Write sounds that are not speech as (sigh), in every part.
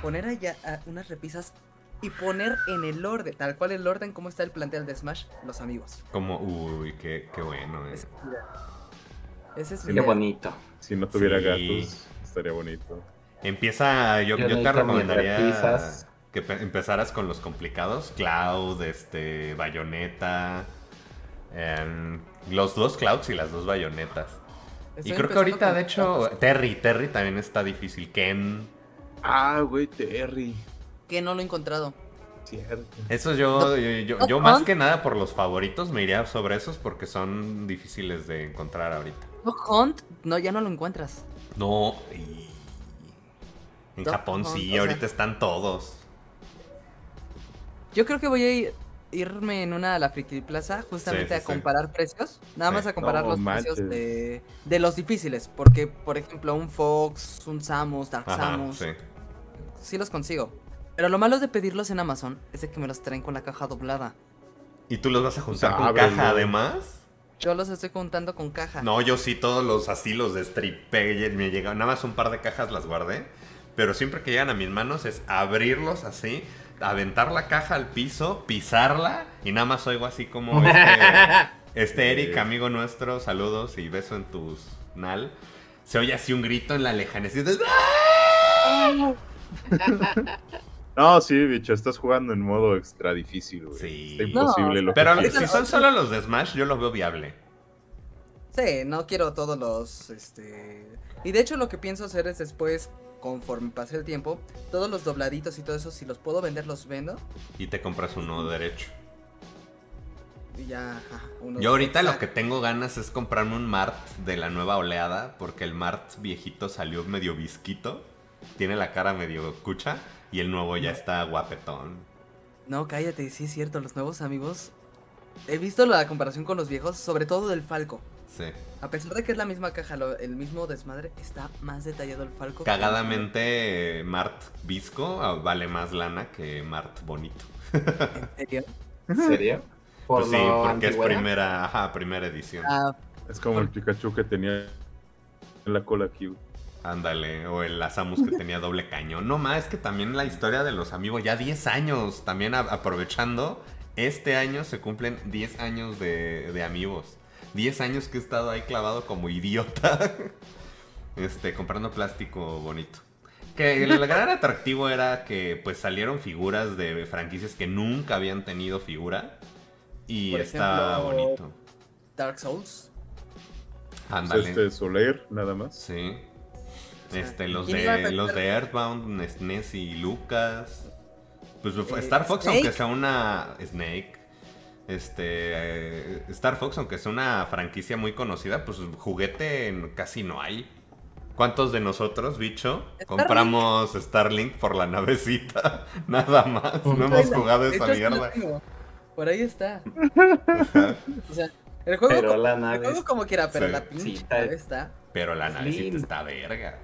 Poner allá a unas repisas y poner en el orden, tal cual el orden como está el plantel de Smash, los amigos. Como, uy, qué, qué bueno. eh. Es. Ese es Qué bonito. Si no tuviera Sí. gatos, estaría bonito. Empieza, yo, Yo yo te recomendaría que pe- empezaras con los complicados. Cloud, este, Bayonetta. em, los dos Clouds y las dos Bayonetas. Estoy y creo que ahorita, con de hecho, Terry, Terry también está difícil. Ken. Ah, güey, Terry. Que no lo he encontrado. Cierto. Eso yo, yo, yo- más que nada por los favoritos me iría sobre esos porque son difíciles de encontrar ahorita. Doc Hunt, no, ya no lo encuentras. No. y- En Japón Hunt, sí, sea- ahorita están todos. Yo creo que voy a ir- irme en una a la Friki Plaza justamente Sí, sí, a sí. comparar precios. Nada Sí. más a comparar No los manches. precios de, de los difíciles. Porque, por ejemplo, un Fox, un Samus, Dark Ajá, Samus, sí. sí los consigo. Pero lo malo de pedirlos en Amazon es de que me los traen con la caja doblada. ¿Y tú los vas a juntar con ábrelo. caja además? Yo los estoy contando con caja. No, yo sí, todos los así, los de stripé, me llegaron, nada más un par de cajas las guardé, pero siempre que llegan a mis manos es abrirlos así, aventar la caja al piso, pisarla y nada más oigo así como (laughs) este, este Eric, amigo nuestro, saludos y beso en tus nal, se oye así un grito en la lejanía, ¡Ah! (laughs) No, sí, bicho, estás jugando en modo extra difícil, güey. Sí. Está imposible No, lo que Pero si son solo los de Smash, yo los veo viable. Sí, no quiero todos los, este... Y de hecho lo que pienso hacer es después, conforme pase el tiempo, todos los dobladitos y todo eso, si los puedo vender, los vendo. Y te compras uno derecho. Y ya, ajá, uno Yo ahorita lo que tengo ganas es comprarme un Mart de la nueva oleada, porque el Mart viejito salió medio visquito, tiene la cara medio cucha, y el nuevo ya está guapetón. No, cállate, sí es cierto, los nuevos amigos... He visto la comparación con los viejos, sobre todo del Falco. Sí. A pesar de que es la misma caja, lo- el mismo desmadre, está más detallado el Falco. el- Cagadamente, Mart visco ah, vale más lana que Mart bonito. ¿En serio? (laughs) ¿En serio? Por Pues sí, lo porque es primera, ajá, primera edición. Ah, Es como el Pikachu que tenía en la cola aquí. Ándale, o el Asamus que tenía doble cañón. No más, es que también la historia de los amigos, ya 10 años, también aprovechando, este año se cumplen 10 años de, de amigos. 10 años que he estado ahí clavado como idiota, (laughs) este, comprando plástico bonito. Que el (laughs) gran atractivo era que pues salieron figuras de franquicias que nunca habían tenido figura. Y Por está ejemplo, bonito. Dark Souls. Ándale. Este Soler, nada más. Sí. Este, los ¿quién iba a de, los de Earthbound, Nesnes y Lucas. Pues Eh, Star Fox, Snake. aunque sea una. Snake. Este. eh, Star Fox, aunque sea una franquicia muy conocida, pues juguete casi no hay. ¿Cuántos de nosotros, bicho, Starlink. compramos Starlink por la navecita? (laughs) Nada más. No hemos jugado esa mierda. Por ahí está. O sea, el juego, Pero co- la el nave juego como quiera, pero Sí. la pinche Sí, está-. Pero la navecita está verga.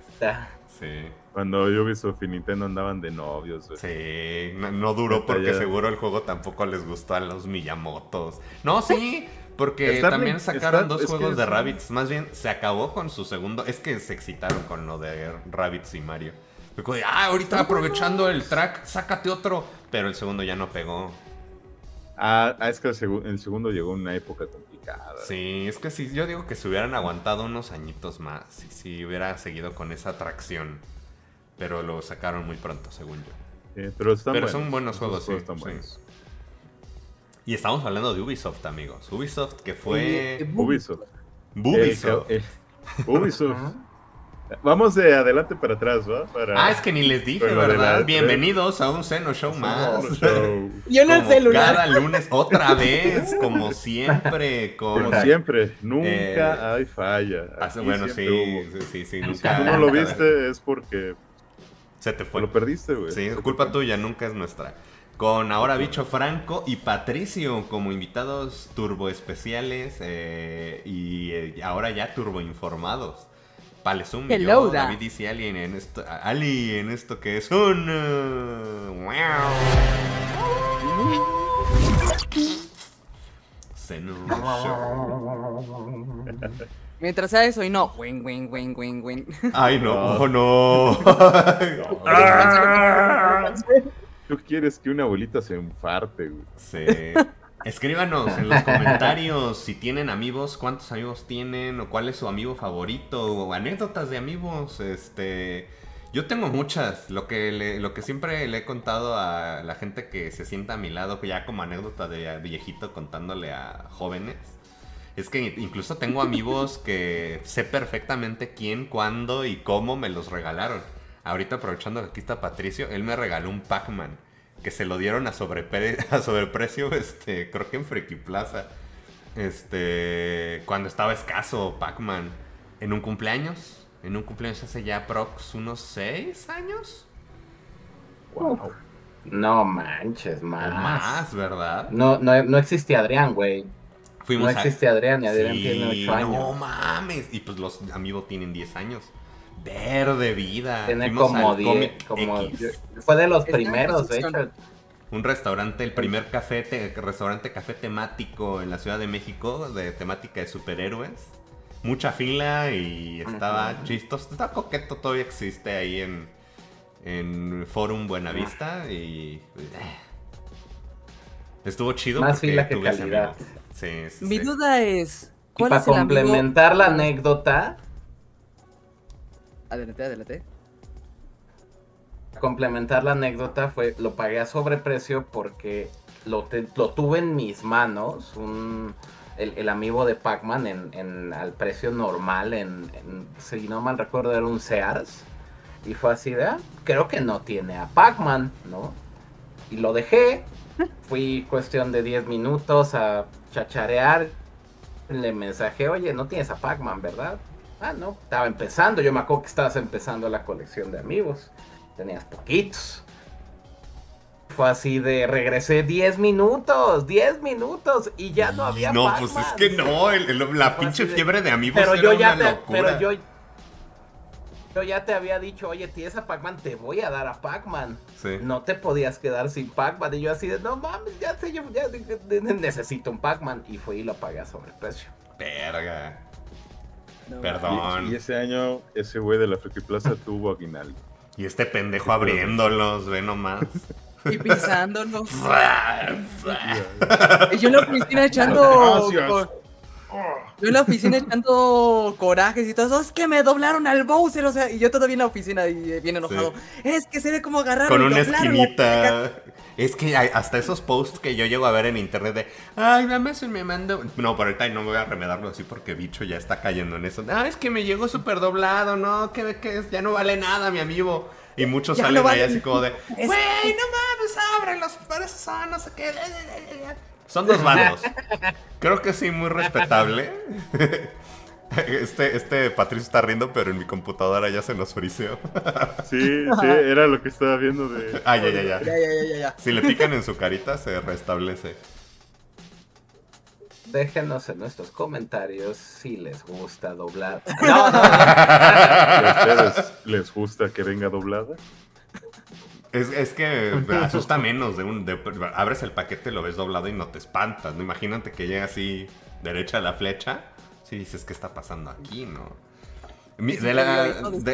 Sí. Cuando Ubisoft y Nintendo andaban de novios, güey. Sí, no, no duró porque seguro el juego tampoco les gustó a los Miyamotos. No, sí, porque también sacaron Star- dos juegos de Rabbids. Más bien, se acabó con su segundo. Es que se excitaron con lo de Rabbids y Mario. Ah, ahorita aprovechando el track, sácate otro. Pero el segundo ya no pegó. Ah, ah, es que el, segu- el segundo llegó en una época complicada. Sí, es que sí, yo digo que se hubieran aguantado unos añitos más. Y si hubiera seguido con esa atracción. Pero lo sacaron muy pronto, según yo. Sí, pero están Pero buenos. son buenos juegos, sí, están sí. buenos. Y estamos hablando de Ubisoft, amigos. Ubisoft que fue... Eh, Ubisoft. Ubisoft. El- Ubisoft. Vamos de adelante para atrás, ¿va? Para... Ah, es que ni les dije, Bueno, ¿verdad? adelante. Bienvenidos a un Seno Show más. Show. Yo en el Como celular. Cada lunes, otra vez, como siempre, con... Como siempre, nunca Eh, hay falla. Hace- Aquí bueno, sí, sí, sí, sí, Si nunca... tú no lo viste es porque Se te fue. lo perdiste, güey. Sí, es culpa tuya, nunca es nuestra. Con ahora Bicho Franco y Patricio como invitados turbo especiales eh, y eh, ahora ya turbo informados. Palesum, Hello, yo, da. David dice Ali en esto, Ali en esto que es un... uh. Mientras sea eso y no. Win, win, win, win, win. Ay, no, oh, no. (laughs) Tú quieres que una abuelita se enfarte, güey. Sí. Escríbanos en los comentarios si tienen amigos, cuántos amigos tienen, o cuál es su amigo favorito, o anécdotas de amigos. Este, yo tengo muchas. Lo que lo que siempre le he contado a la gente que se sienta a mi lado, ya como anécdota de viejito contándole a jóvenes, es que incluso tengo amigos que sé perfectamente quién, cuándo y cómo me los regalaron. Ahorita aprovechando que aquí está Patricio, él me regaló un Pac-Man que se lo dieron a, sobrepre- (laughs) a sobreprecio, este, creo que en Friki Plaza. Este, cuando estaba escaso Pac-Man en un cumpleaños, en un cumpleaños hace ya prox unos 6 años Wow. No manches, más. más, ¿verdad? No, no, no existe Adrián, güey. Fuimos No a- existe Adrián y Adrián Sí, tiene 8 No años. mames. Y pues los amigos tienen 10 años. Verde vida. Tiene Fuimos como al 10. Comic Como, X, fue de los primeros, de hecho. un restaurante, el primer café, te- restaurante café temático en la Ciudad de México, de temática de superhéroes. Mucha fila y estaba chistoso. Está coqueto, todavía existe ahí en, en Forum Buenavista y... eh, Estuvo chido. Más porque fila que calidad. Sí, sí, Mi sí. duda es. Y ¿Cuál para es el amigo? complementar la anécdota, Adelante, adelante. complementar la anécdota fue, lo pagué a sobreprecio porque lo, te- lo tuve en mis manos, un, el, el amigo de Pac-Man en, en- al precio normal, en, en- si no mal recuerdo era un Sears, y fue así de, ah, creo que no tiene a Pac-Man, ¿no? Y lo dejé, (laughs) fui cuestión de 10 minutos a chacharear, le mensajé, oye, no tienes a Pac-Man, ¿verdad? Ah, no, estaba empezando, yo me acuerdo que estabas empezando la colección de amigos tenías poquitos. Fue así de regresé 10 minutos, 10 minutos y ya no había No, pues es que no, el- el- la pinche de- fiebre de amigos Pero era yo ya una te, locura. pero yo yo ya te había dicho, oye, tienes a Pac-Man, te voy a dar a Pac-Man. Sí. No te podías quedar sin Pac-Man. Y yo así de, no mames, ya sé, yo ya necesito un Pac-Man. Y fui y lo pagué a sobreprecio. Verga. No, Perdón. Y, y ese año, ese güey de la Friki Plaza tuvo aguinaldo. Y este pendejo abriéndolos, ve nomás. Y pisándolos. (laughs) y yo en la oficina echando. Yo en la oficina echando corajes y todo eso. Es que me doblaron al Bowser. O sea, y yo todavía en la oficina y eh, bien enojado. Es que se ve como agarraron Con y una esquinita. Es que hay hasta esos posts que yo llego a ver en internet de Ay, Amazon me mandó. No, por ahorita no me voy a remedarlo así porque bicho ya está cayendo en eso. Ah, es que me llegó súper doblado, no, que, que ya no vale nada, mi amigo. Y muchos Ya salen no ahí así como de Güey, no mames, ábrelos, por eso son, no sé qué. Son dos (laughs) bandos. Creo que sí, muy respetable. (laughs) (laughs) Este, este Patricio está riendo, pero en mi computadora ya se nos friseó. (laughs) Sí, sí, era lo que estaba viendo de. Ah, ya, ya, ya. Ya, ya, ya, ya, ya. Si le pican en su carita, se restablece. Déjenos en nuestros comentarios si les gusta doblar. (laughs) No, no, no. ¿Y a ustedes les gusta que venga doblada? Es, es que me asusta menos de un. de- abres el paquete, lo ves doblado y no te espantas. ¿no? Imagínate que llega así derecha a la flecha. Si dices, ¿qué está pasando aquí, no? Mi- de, la-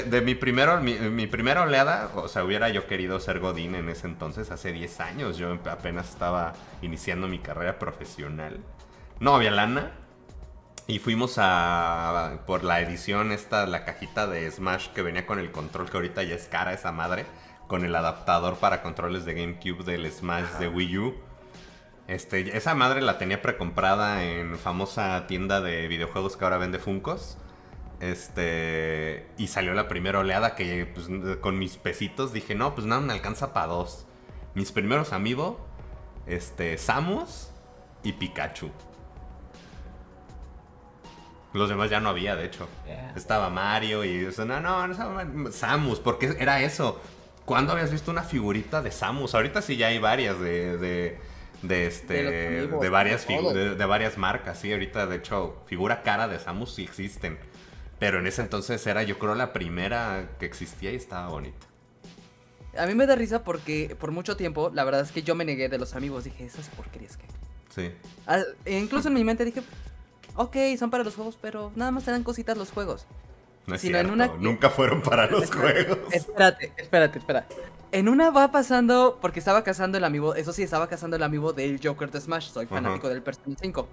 de mi, primero, mi, mi primera oleada, o sea, hubiera yo querido ser Godín en ese entonces, hace 10 años. Yo apenas estaba iniciando mi carrera profesional. No había lana. Y fuimos a. por la edición, esta, la cajita de Smash que venía con el control, que ahorita ya es cara esa madre. Con el adaptador para controles de GameCube del Smash de Wii U. Este, esa madre la tenía precomprada en famosa tienda de videojuegos que ahora vende Funcos. Este. Y salió la primera oleada que pues, con mis pesitos dije, no, pues nada, me alcanza para dos. Mis primeros amigos, este, Samus y Pikachu. Los demás ya no había, de hecho. Yeah. Estaba Mario y eso, no, no, no, Samus, porque era eso. ¿Cuándo habías visto una figurita de Samus? Ahorita sí ya hay varias de, de, de este, De varias de, de varias marcas, sí. Ahorita, de hecho, figura cara de Samus sí existen. Pero en ese entonces era, yo creo, la primera que existía y estaba bonita. A mí me da risa porque por mucho tiempo, la verdad es que yo me negué de los amigos. Dije, esas porquerías que. Sí. Ah, e incluso en mi mente dije, ok, son para los juegos, pero nada más te dan cositas los juegos. No es Sino en cierto. una- Nunca fueron para los juegos. Espérate, espérate, espera. En una va pasando, porque estaba cazando el amigo, eso sí, estaba cazando el amigo del Joker de Smash, soy fanático del Persona 5.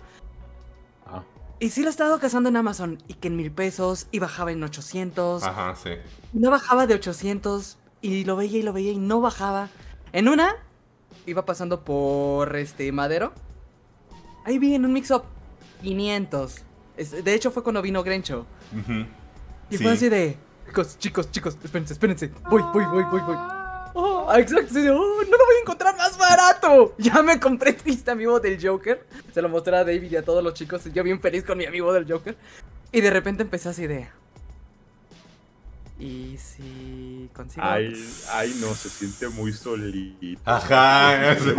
Ah. Y sí lo he estado cazando en Amazon, y que en mil pesos, y bajaba en 800, Ajá, sí. no bajaba de 800, y lo veía y lo veía y no bajaba. En una, iba pasando por este Madero, ahí vi en un mix-up 500. Es- de hecho fue cuando vino Grencho. Ujú. Y Sí. fue así de. Chicos, chicos, chicos, espérense, espérense. Voy, voy, voy, voy, voy. Oh, exacto, oh, no lo voy a encontrar más barato. (laughs) Ya me compré (laughs) triste amigo del Joker. Se lo mostré a David y a todos los chicos. Y yo bien feliz con mi amigo del Joker. Y de repente empecé así de. Y si consigo. Ay, ay, no, se siente muy solito. Ajá. sí.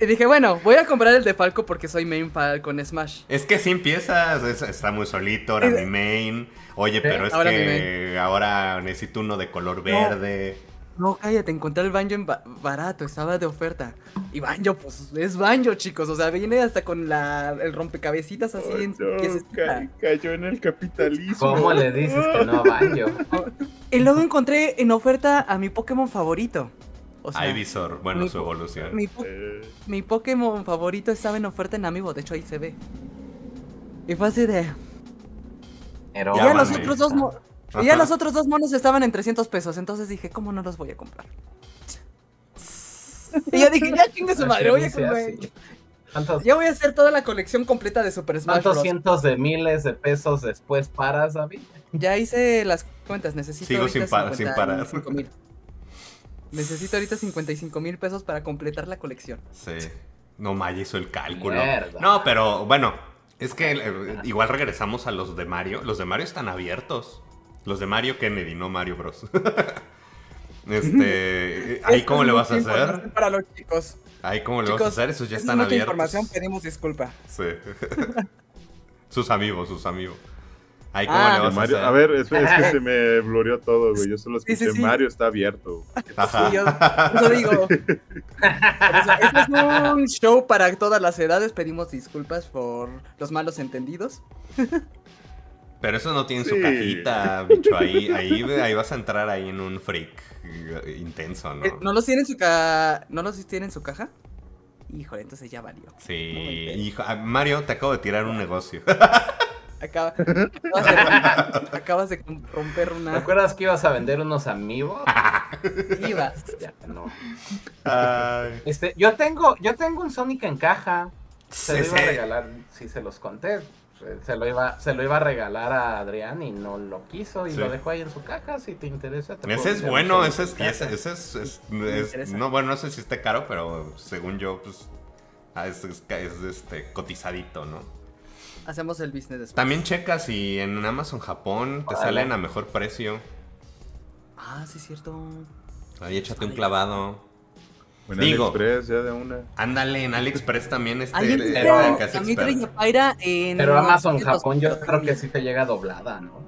Y dije, bueno, voy a comprar el de Falco porque soy main Falcon Smash. Es que si empiezas, es- está muy solito, ahora mi main. Oye, pero es ahora que ahora necesito uno de color verde. No, cállate, encontré el Banjo en ba- barato, estaba de oferta. Y Banjo, pues es Banjo, chicos. O sea, viene hasta con la, el rompecabecitas así Ay, en no, ca- cayó en el capitalismo. ¿Cómo le dices que no Banjo? (laughs) Y luego encontré en oferta a mi Pokémon favorito. O sea, Ivysaur, bueno, mi su evolución. mi, po- Eh, mi Pokémon favorito estaba en oferta en Amiibo, de hecho ahí se ve. Y fue así de... Pero Y Ya los otros dos y ya los otros dos monos estaban en 300 pesos, entonces dije, ¿cómo no los voy a comprar? (laughs) y ya dije, ya chingue su madre, voy a comprar. así. ¿Cuántos, Ya voy a hacer toda la colección completa de Super Smash cuántos Bros. cientos de miles de pesos después paras, David? Ya hice las cuentas, necesito Sigo ahorita sin sin parar. 55,000. Necesito ahorita 55 mil pesos para completar la colección. Sí. No, Maya hizo el cálculo. Mierda. No, pero bueno, es que eh, igual regresamos a los de Mario. Los de Mario están abiertos. Los de Mario Kennedy, no Mario Bros. (laughs) este, ahí cómo le vas a hacer? Para los chicos. Ahí cómo le vas a hacer, esos ya es están abiertos. información, pedimos disculpa. Sí. (laughs) sus amigos, sus amigos. Ahí cómo Ah. le vas Mario- a a hacer. ver, es, es que se me (laughs) bloreó todo, güey. Yo solo Sí, sí, escuché sí. Mario está abierto. Ajá. Sí, yo, yo digo. Este es un show para todas las edades. Pedimos disculpas por los malos entendidos. Pero eso no tiene su cajita, bicho. Ahí, ahí, ahí vas a entrar ahí en un freak eh, intenso, ¿no? Eh, ¿No los tiene en su ca... ¿No los tiene en su caja? Híjole, entonces ya valió. Sí, No hijo. ah, Mario, te acabo de tirar un negocio. Acaba- (laughs) acabas, de, romper- acabas de romper ¿Te una acuerdas que ibas a vender unos amigos? (laughs) IVA. Ya, no. Ay. Este, yo tengo, yo tengo un Sonic en caja. Se lo Sí, iba a regalar, si se los conté. Se- lo, iba, se lo iba a regalar a Adrián y no lo quiso y Sí. lo dejó ahí en su caja. Si te interesa, te Ese es bueno, ese es, ese, ese es, es- no, bueno, no sé si esté caro, pero según yo, pues, ah, es, es- es, este, cotizadito, ¿no? Hacemos el business después. También checa si en Amazon Japón te salen a mejor precio. Ah, sí, es cierto. Ahí échate un clavado. En Digo. AliExpress, ya de una. Ándale, en AliExpress también este, Alguien pero- es a mí trae expert. Yapaira en. Pero Amazon 900 Japón yo creo que sí te llega doblada, ¿no?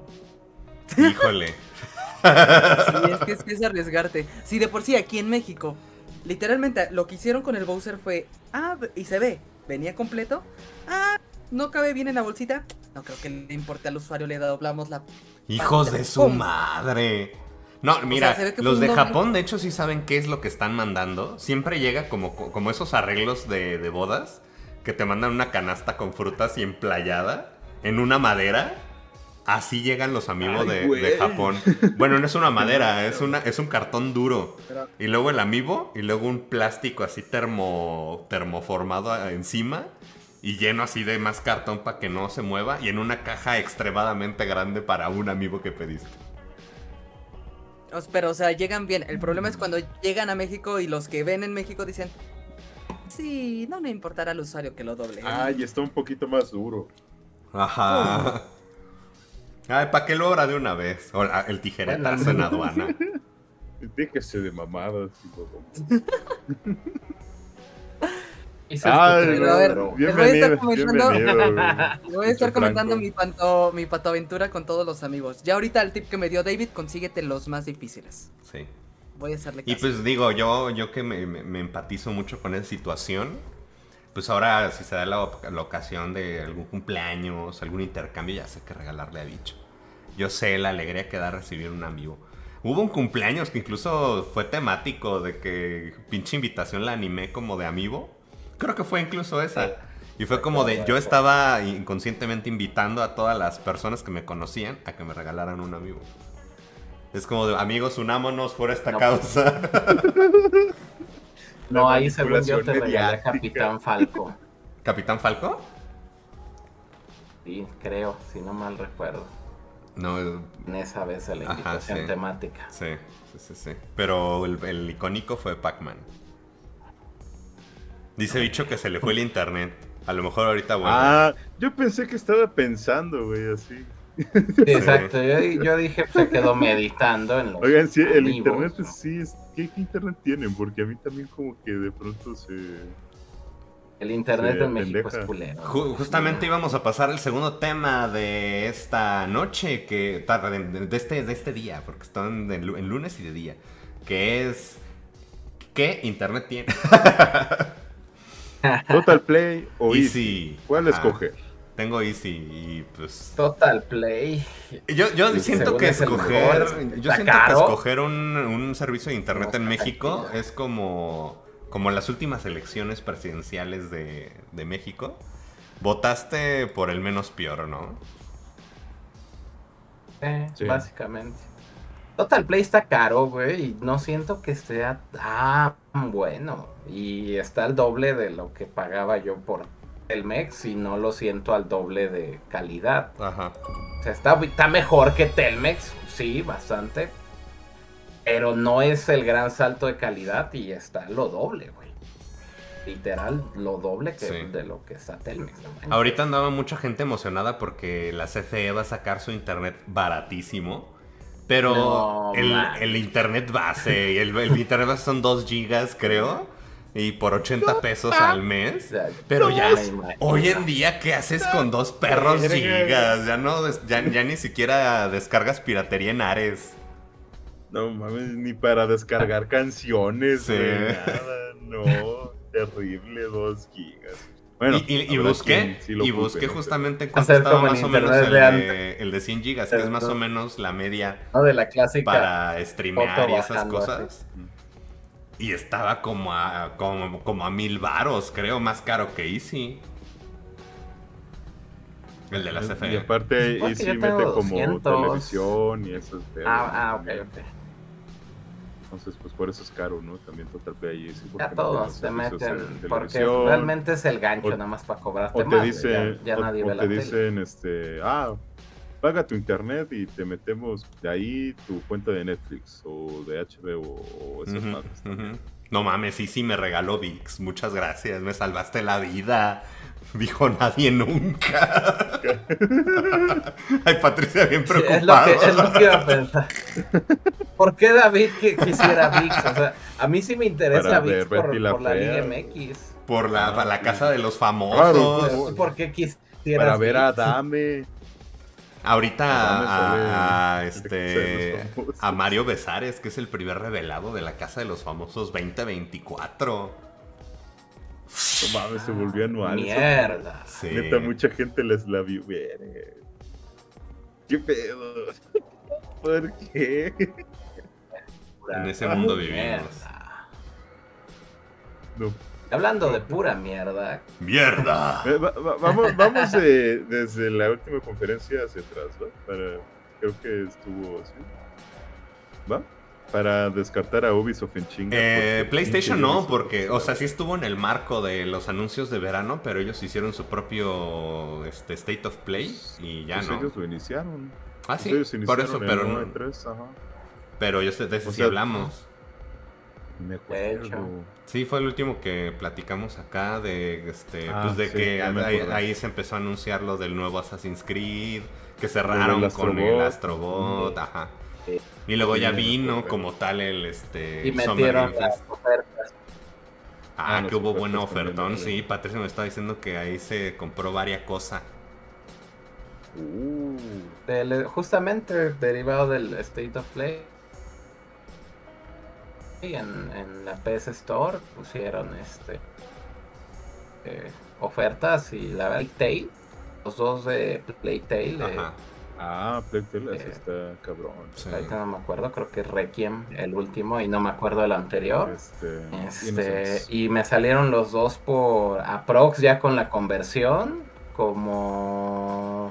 Híjole. Sí, es que es, que es arriesgarte. Sí, de por sí, aquí en México, literalmente lo que hicieron con el Bowser fue, ah, y se ve, venía completo, ah, no cabe bien en la bolsita, no creo que le importe al usuario, le doblamos la... Hijos de su ¡Pum! madre. No, mira, los de doble. Japón de hecho sí saben qué es lo que están mandando. Siempre llega como, como esos arreglos de, de bodas que te mandan una canasta con frutas y emplayada en una madera. Así llegan los amigos Ay, de, de Japón. Bueno, no es una (laughs) madera, es, una, es un cartón duro. Y luego el amiibo y luego un plástico así termo, termoformado a- encima y lleno así de más cartón para que no se mueva y en una caja extremadamente grande para un amiibo que pediste. Pero, o sea, llegan bien. El problema es cuando llegan a México y los que ven en México dicen, sí, no le importará al usuario que lo doble. Ay, está un poquito más duro. Ajá. Ay, ¿para qué lo obra de una vez? O la- el tijeretazo en aduana. (laughs) Déjese de mamadas. (laughs) Ay, a ver, les voy a estar comentando-. Voy a estar comentando mi pato, mi patoaventura con todos los amigos. Ya ahorita el tip que me dio David, consíguete los más difíciles. Sí. Voy a hacerle Y caso. pues digo, yo, yo que me, me- me empatizo mucho con esa situación, pues ahora si se da la, la ocasión de algún cumpleaños, algún intercambio, ya sé qué regalarle a bicho. Yo sé la alegría que da recibir un amigo. Hubo un cumpleaños que incluso fue temático de que pinche invitación la animé como de amigo. Creo que fue incluso esa. Y fue como de, yo estaba inconscientemente invitando a todas las personas que me conocían a que me regalaran un amigo. Es como de, amigos, unámonos por esta No, causa. (laughs) No, ahí según yo te regalé. Capitán Falco. ¿Capitán Falco? Sí, creo, si no mal recuerdo. No, eh, En esa vez la Ajá, invitación sí. temática. sí, sí, sí, sí. Pero el, el icónico fue Pac-Man. Dice bicho que se le fue el internet. A lo mejor ahorita vuelve. Ah, yo pensé que estaba pensando, güey, así. Sí, exacto. Yo, yo dije, pues, se quedó meditando en los Oigan, sí, el amigos, internet ¿no? sí es. ¿Qué, qué internet tienen? Porque a mí también, como que de pronto se. El internet Sí, en México es culero. Ju- justamente íbamos a pasar al segundo tema de esta noche, que tarde, de, de este, de este día, porque están de en lunes y de día, que es ¿qué internet tiene? (laughs) (laughs) Total Play o Easy. Easy. ¿Cuál Ah, escoger? Tengo Easy y pues Total Play. Yo, yo siento que escoger, mejor, yo siento que escoger un, un servicio de internet No en México es como, como las últimas elecciones presidenciales de, de México. Votaste por el menos peor, ¿no? Eh, Sí. Básicamente. Total Play está caro, güey, y no siento que sea tan bueno. Y está al doble de lo que pagaba yo por Telmex y no lo siento al doble de calidad. Ajá. O sea, está, está mejor que Telmex, sí, bastante. Pero no es el gran salto de calidad y está lo doble, güey. Literal, lo doble que Sí. de lo que está Telmex. no. Ahorita andaba mucha gente emocionada porque la CFE va a sacar su internet baratísimo. Pero No, el, internet base, y el, el internet base son 2 gigas, creo. Y por 80 pesos al mes. Pero ya, hoy en día, ¿qué haces con dos perros gigas? Ya no, ya, ya ni siquiera descargas piratería en Ares. No mames, ni para descargar canciones, Sí. nada, no, terrible, dos gigas. Bueno, y y- y habrá busqué, sí y busqué justamente en cuánto Hacer estaba más o menos el de el de 100 gigas, que es más o menos la media No, de la clásica. para streamear y esas cosas. Y estaba como a, como, como a mil varos, creo, más caro que Easy. El de la Y CFE. aparte, y sí yo mete como 200. televisión y pedos, Ah, ah, ok, ok. Entonces, pues por eso es caro, ¿no? También Total Play y sí, Ya todos se meten. de Porque realmente es el gancho, o- nada más para cobrarte O te más. ya, ya o- nadie o ve la te tele. dicen, este, ah, paga tu internet y te metemos de ahí tu cuenta de Netflix o de HBO o esas Ujú, madres también. ujú. No mames, Easy me regaló VIX. Muchas gracias, me salvaste la vida. Dijo nadie nunca. (laughs) Ay, Patricia, bien Sí, es, preocupada. que, es lo que iba a pensar. ¿Por qué David que quisiera VIX? O sea, a mí sí me interesa VIX por, la por la. Liga MX. Por la, para la casa de los Claro, famosos. pues, ¿Por qué quisieras Para ver a? Dame. Ahorita a, a, este a Mario Besares, que es el primer revelado de la casa de los famosos 2024. No mames, se volvió anual. Mierda. Sí. Neta, mucha gente les la vio. Verga. ¿Qué pedo? (laughs) ¿Por qué? En ese mundo vivimos. Mierda. No. Hablando de pura mierda, ¡Mierda! Eh, va- va- vamos vamos de- desde la última conferencia hacia atrás, ¿va? Para, creo que estuvo así. ¿Va? Para descartar a Ubisoft en chinga. Eh, PlayStation no, porque, o sea, sí estuvo en el marco de los anuncios de verano, pero ellos hicieron su propio este, State of Play y ya pues no. ellos lo iniciaron. Ah, Pues sí, ellos por eso, pero no. E3, ajá. Pero yo de eso O sí sea, hablamos. Me acuerdo. Sí, fue el último que platicamos acá de este, Ah, pues de sí, que ahí, se empezó a anunciar lo del nuevo Assassin's Creed, que cerraron con el Astrobot. Astrobot, ajá. Y luego ya vino como tal el este y metieron las ofertas. Ah, Ah, que hubo buen ofertas también, ofertón, sí, Patricia me estaba diciendo que ahí se compró varias cosas. Uh, Del- justamente derivado del State of Play. Y en, en la PS Store pusieron este eh, ofertas y la verdad Playtale, los dos de Playtale, eh, Ajá. Ah, Playtale, ese Eh, está cabrón. Sí. ahorita no me acuerdo, creo que Requiem el último y no me acuerdo el anterior. Este, Este, y me salieron los dos por aprox ya con la conversión, como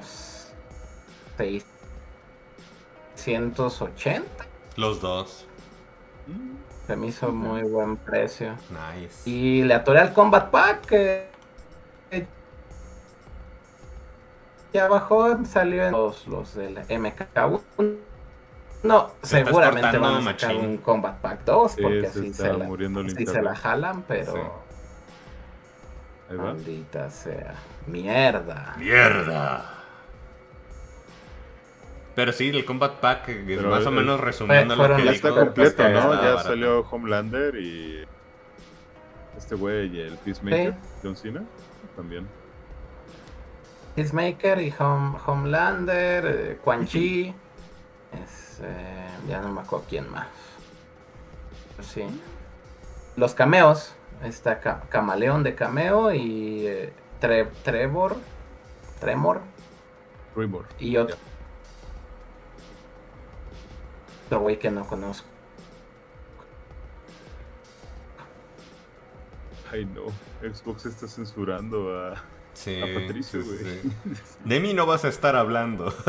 680. Los dos. Mm, Se me hizo muy buen precio. Nice. Y le atoré al Combat Pack que ya bajó, salió en los, los del MK1. No, seguramente van a sacar machín. un Combat Pack 2 Sí, porque se así se, la, así se jalan, pero Sí. Maldita sea. Mierda. ¡Mierda! Pero sí, el Combat Pack, eh, Pero más o menos resumiendo lo que Ya las dijo, está completo, ¿no? Ya barato. salió Homelander y este güey y el Peacemaker, John Cena, también. Peacemaker y Home- Homelander, eh, Quan Chi. Es, eh, ya no me acuerdo quién más. Sí. Los cameos. Está Ca- Camaleón de cameo y eh, Tre- Trevor. Tremor. Tremor. Y otro. Otro güey que no conozco. Ay no, Xbox está censurando a, Sí, a Patricio, güey. sí. De mí no vas a estar hablando. (laughs)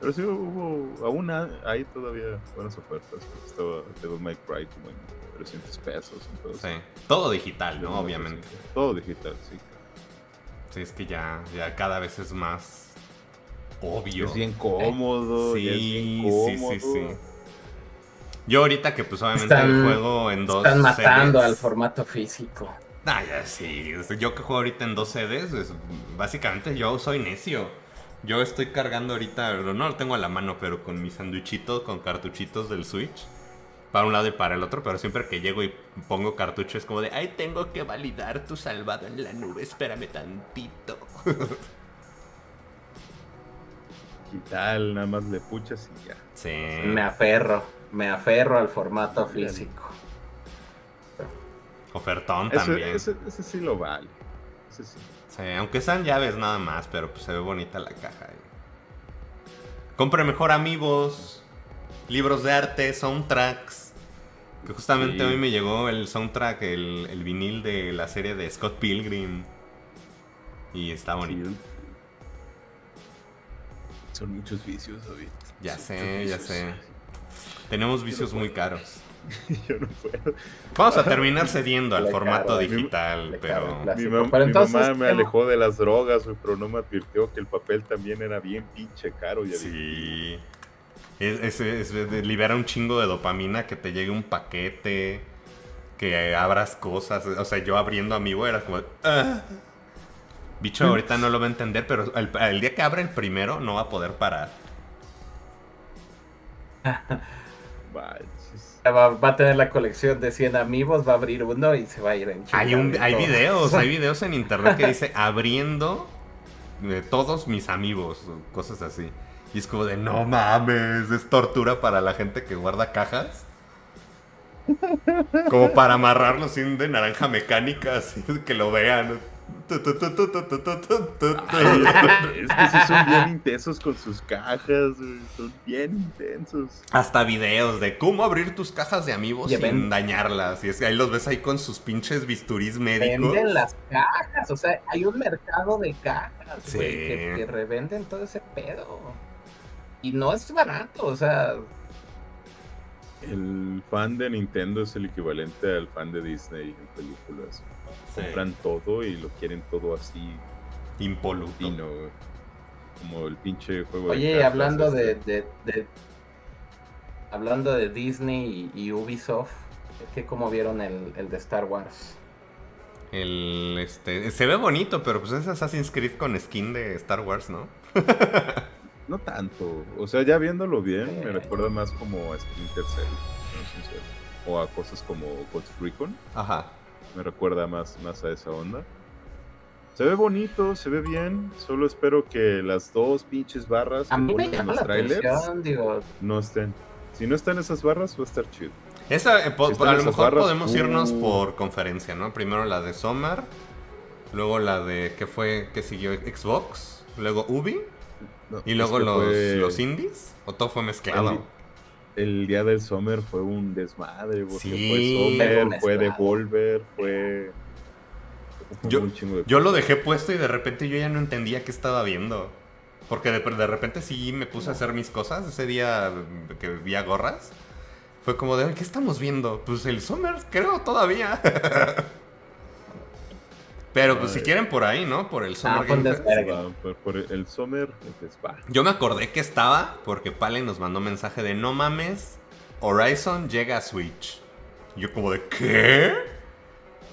Pero sí hubo, aún ha- hay todavía buenas ofertas. Estaba Devil May Cry como en 300 pesos. Entonces, Sí. Todo digital, ¿no? Obviamente. Todo digital, sí. Sí, es que ya, ya cada vez es más obvio. Es bien cómodo, Sí, ya es bien sí, cómodo. sí, sí. Yo ahorita que pues obviamente Están- el juego en dos Están matando al formato físico. Ah, ya sí. Yo que juego ahorita en dos sedes, pues, básicamente yo soy necio. Yo estoy cargando ahorita, no lo tengo a la mano, pero con mi sanduichito, con cartuchitos del Switch. Para un lado y para el otro, pero siempre que llego y pongo cartucho es como de, ay, tengo que validar tu salvado en la nube, espérame tantito. (laughs) Digital, nada más le puchas y ya. Sí. Me aferro. Me aferro al formato físico. Ofertón Ese, también. ese, ese sí lo vale. Ese sí. Sí, aunque sean llaves nada más, pero pues se ve bonita la caja. Compre mejor amigos, libros de arte, soundtracks. Que justamente Sí. hoy me llegó el soundtrack, el, el vinil de la serie de Scott Pilgrim. Y está bonito. Sí. Son muchos vicios, David. Ya Son sé, ya vicios. sé. Tenemos vicios muy caros. (laughs) Yo no puedo. Vamos a terminar cediendo al formato digital, pero... Mi, mam- Pero mi mamá me ¿qué- alejó de las drogas, pero no me advirtió que el papel también era bien pinche caro. Ya. Sí. Es, es- es- de- libera un chingo de dopamina que te llegue un paquete, que abras cosas. O sea, yo abriendo Amiibo era como... "Ah". Bicho ahorita no lo va a entender, pero el, el día que abra el primero no va a poder parar. Manches. Va, va a tener la colección de 100 amigos, va a abrir uno y se va a ir en Hay, un, hay videos, hay (laughs) videos en internet que dice abriendo de todos mis amigos, cosas así. Y es como de, no mames, es tortura para la gente que guarda cajas. Como para amarrarlo sin de naranja mecánica, (laughs) así que lo vean es que sí son bien intensos con sus cajas, son bien intensos. Hasta videos de cómo abrir tus cajas de amigos sin dañarlas. Y es que ahí los ves ahí con sus pinches bisturís médicos. Venden las cajas, o sea, hay un mercado de cajas, güey, que, revenden todo ese pedo. Y no es barato, o sea. El fan de Nintendo es el equivalente al fan de Disney en películas. Sí. Compran todo y lo quieren todo así Impoluto. Como el pinche juego oye, hablando de, este. de, de- hablando de Disney y, y Ubisoft, es que como vieron el, el de Star Wars. El, este, se ve bonito, pero pues es Assassin's Creed con skin de Star Wars, ¿no? (laughs) no tanto. O sea, ya viéndolo bien, Eh. me recuerda más como a Splinter Cell. no sé, O a cosas como Ghost Recon. Ajá. Me recuerda más, más a esa onda. Se ve bonito, se ve bien. Solo espero que las dos pinches barras A que mí me ponen en los la trailers atención, digo, no estén. Si no están esas barras, va a estar chido. Esa, eh, po- Si a lo mejor barras, podemos irnos uh. por conferencia, ¿no? Primero la de Summer, luego la de, ¿qué fue? ¿Qué siguió? Xbox, luego Ubi, No, y luego que los, fue- los indies, o todo fue mezclado. El día del Summer fue un desmadre, porque Sí. fue Summer, fue. Devolver, fue... fue Yo- un chingo de Yo lo dejé puesto y de repente yo ya no entendía qué estaba viendo. Porque de, de repente sí me puse a hacer mis cosas. Ese día que vi a gorras. Fue como de, ¿qué estamos viendo? Pues el Summer, creo, todavía. (laughs) Pero pues si quieren por ahí, ¿no? Por el Summer Ah, fue un Game Fest. Va, por, por el Summer, va. Yo me acordé que estaba porque Palen nos mandó mensaje de no mames, Horizon llega a Switch. Y yo como de ¿qué?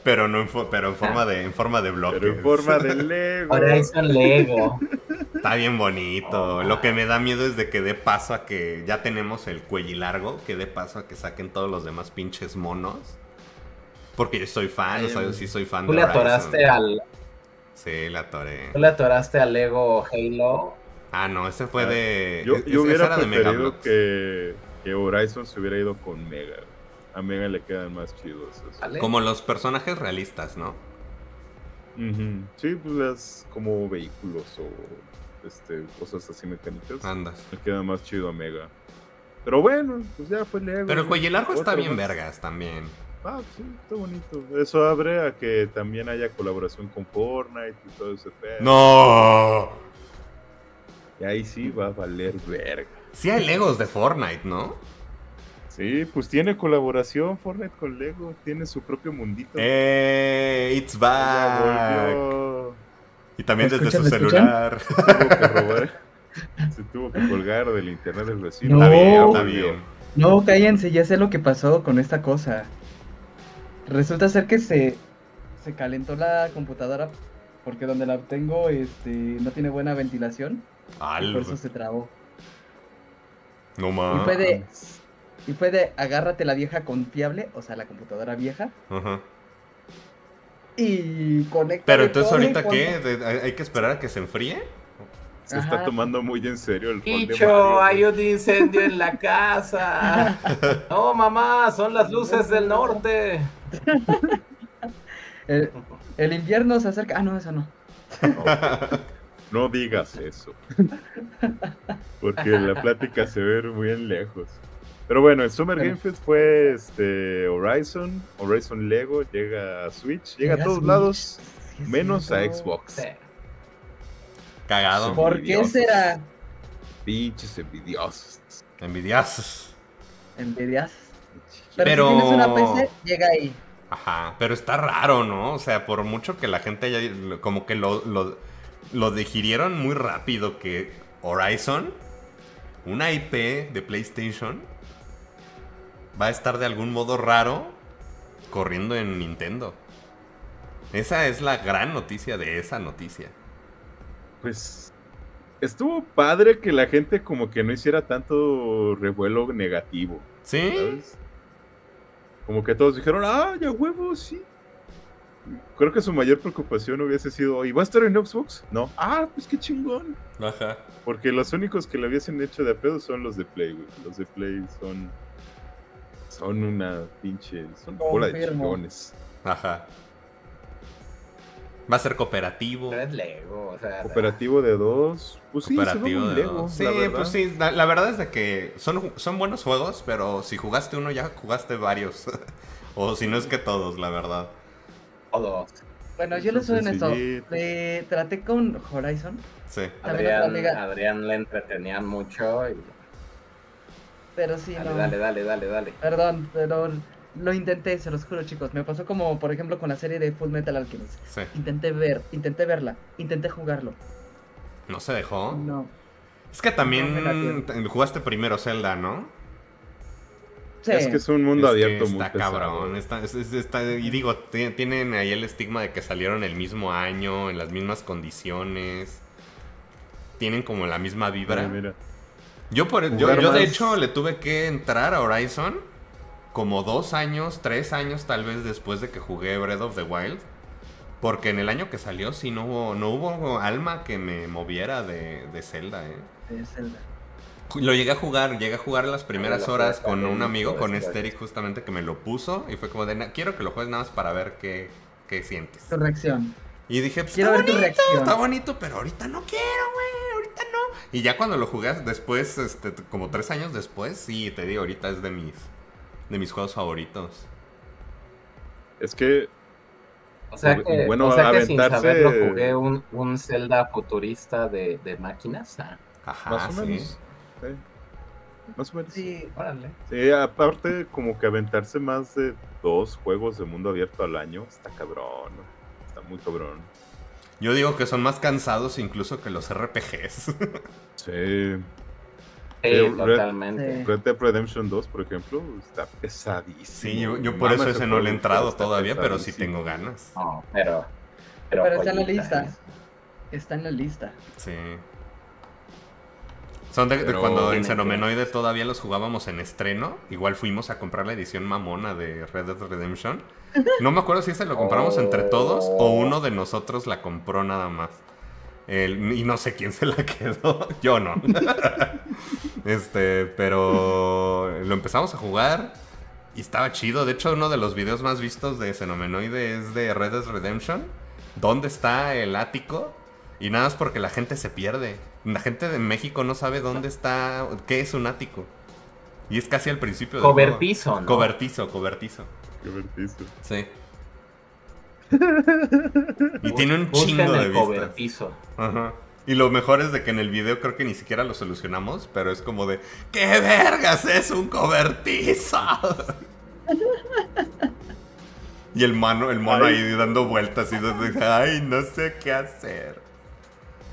Pero no pero en forma de en forma de bloques. Pero en forma de (laughs) Lego. Horizon Lego. Está bien bonito. Oh, Lo que me da miedo es de que dé paso a que ya tenemos el cuello largo, que dé paso a que saquen todos los demás pinches monos. Porque yo soy fan, o sea, yo sí soy fan Tú de le Horizon. atoraste al, Sí, la atoré. tú le atoraste al Lego Halo. Ah, no, ese fue Ah, de. Yo, yo hubiera era preferido que, que Horizon se hubiera ido con Mega. A Mega le quedan más chidos. Como los personajes realistas, ¿no? Sí, pues las como vehículos o este, cosas así mecánicas. Andas. Me queda más chido a Mega. Pero bueno, pues ya fue Lego. Pero el cuello largo está bien más. vergas también. Ah, sí, está bonito. Eso abre a que también haya colaboración con Fortnite y todo ese pedo. ¡No! Y ahí sí va a valer verga. Sí hay Legos de Fortnite, ¿no? Sí, pues tiene colaboración Fortnite con Lego. Tiene su propio mundito. ¡Eh! ¡It's back! Y también ¿Me desde su celular. Tuvo que robar. (laughs) Se tuvo que colgar del internet del vecino. No. Está bien, está bien. No, cállense, ya sé lo que pasó con esta cosa. Resulta ser que se, se calentó la computadora porque donde la tengo este, no tiene buena ventilación y Al, por eso se trabó. No Y más. fue de, y fue de agárrate la vieja confiable, o sea, la computadora vieja, Ajá. y conecta. Pero entonces, ¿ahorita qué? ¿De- ¿Hay que esperar a que se enfríe? Se está tomando muy en serio el Mario, hay un incendio en la casa. (laughs) No, mamá, son las luces del norte. (laughs) El, el invierno se acerca. Ah, no, eso no. (laughs) No digas eso. Porque la plática se ve muy en lejos. Pero bueno, el Summer. Game Fest fue este Horizon, Horizon Lego, llega a Switch, llega a Llega a todos Switch. lados, Sí, menos a. Xbox. Cagado. Por- ¿Por qué Envidiosos. será? Pinches envidiosos. Envidiosos. Envidias. Pero, Pero- si tienes una PC, llega ahí. Ajá, pero está raro, ¿no? O sea, por mucho que la gente haya... Como que lo, lo, lo digirieron muy rápido que Horizon, una IP de PlayStation, va a estar de algún modo raro corriendo en Nintendo. Esa es la gran noticia de esa noticia. Pues estuvo padre que la gente como que no hiciera tanto revuelo negativo, ¿Sí? ¿sabes? Como que todos dijeron, ah, ya huevo, sí. Creo que su mayor preocupación hubiese sido, ¿y va a estar en Xbox? No. Ah, pues qué chingón. Ajá. Porque los únicos que lo hubiesen hecho de a pedo son los de Play, güey. Los de Play son. Son una pinche. Son una bola de Confirmo. chingones. Ajá. Va a ser cooperativo. Pero es Lego, o sea. Cooperativo de dos. Pues sí, Cooperativo de Lego, dos. Sí, la verdad. pues sí, la, la verdad es de que son, son buenos juegos, pero si jugaste uno ya jugaste varios. (laughs) o si no es que todos, la verdad. Todos. Bueno, yo les soy honesto. sencillitos. eh, traté con Horizon, Sí. Adrián. Adrián le entretenían mucho. Y... pero sí, Dale, no. dale, dale, dale, dale. Perdón, pero lo intenté, se los juro, chicos. Me pasó como, por ejemplo, con la serie de Full Metal Alchemist. Sí. Intenté ver, intenté verla, intenté jugarlo. ¿No se dejó? No. Es que también jugaste primero Zelda, ¿no? Sí. Es que es un mundo Es abierto muy está pesado. cabrón. está- es- es- está- y digo, ti- tienen ahí el estigma de que salieron el mismo año, en las mismas condiciones. tienen como la misma vibra. Mira. Yo, por, yo, yo de hecho le tuve que entrar a Horizon como dos años, tres años tal vez después de que jugué Breath of the Wild. Porque en el año que salió sí no hubo, no hubo alma que me moviera de, de Zelda, eh. de Zelda. Lo llegué a jugar, llegué a jugar las primeras horas con un amigo, con este Esteric justamente que me lo puso y fue como de, "Na- quiero que lo juegues nada más para ver qué, qué sientes. Tu reacción. Y dije, pues Quiero está ver tu bonito, reacción. está bonito, pero ahorita no quiero, güey, ahorita no. Y ya cuando lo jugué después, este, como tres años después, sí, te digo, ahorita es de mis, de mis juegos favoritos. Es que O sea que, bueno, o sea que sin aventarse- saberlo jugué un, un Zelda futurista de, de máquinas. Ah, Ajá, más o sí. menos. sí. Más o menos. Sí, órale. Sí, aparte, como que aventarse más de dos juegos de mundo abierto al año está cabrón. Está muy cabrón. Yo digo que son más cansados incluso que los RPGs. (laughs) Sí. Sí, Red-. Red Dead Redemption 2, por ejemplo, está pesadísimo. sí, yo, yo por Mama eso ese no le he entrado todavía, pero sí tengo ganas. No, pero. Pero, Pero está en la lista. ¿eh? está en la lista. Sí. Son de, cuando en Xenomenoide todavía los jugábamos en estreno. Igual fuimos a comprar la edición mamona de Red Dead Redemption. (laughs) No me acuerdo si ese lo compramos entre todos o uno de nosotros la compró nada más. El- y no sé quién (laughs) se la quedó. Yo no. (laughs) este, pero lo empezamos a jugar y estaba chido. De hecho, uno de los videos más vistos de Xenomenoide es de Red Dead Redemption. ¿Dónde está el ático? Y nada más porque la gente se pierde. La gente de México no sabe dónde está, qué es un ático. Y es casi al principio del. Cobertizo, ¿no? Cobertizo, cobertizo. Qué vertizo. Sí. Y tiene un chingo de el cobertizo. Ajá. Y lo mejor es de que en el video creo que ni siquiera lo solucionamos, pero es como de ¿Qué vergas es un cobertizo? y el mano, el mono Ay. ahí dando vueltas y de, ay, no sé qué hacer.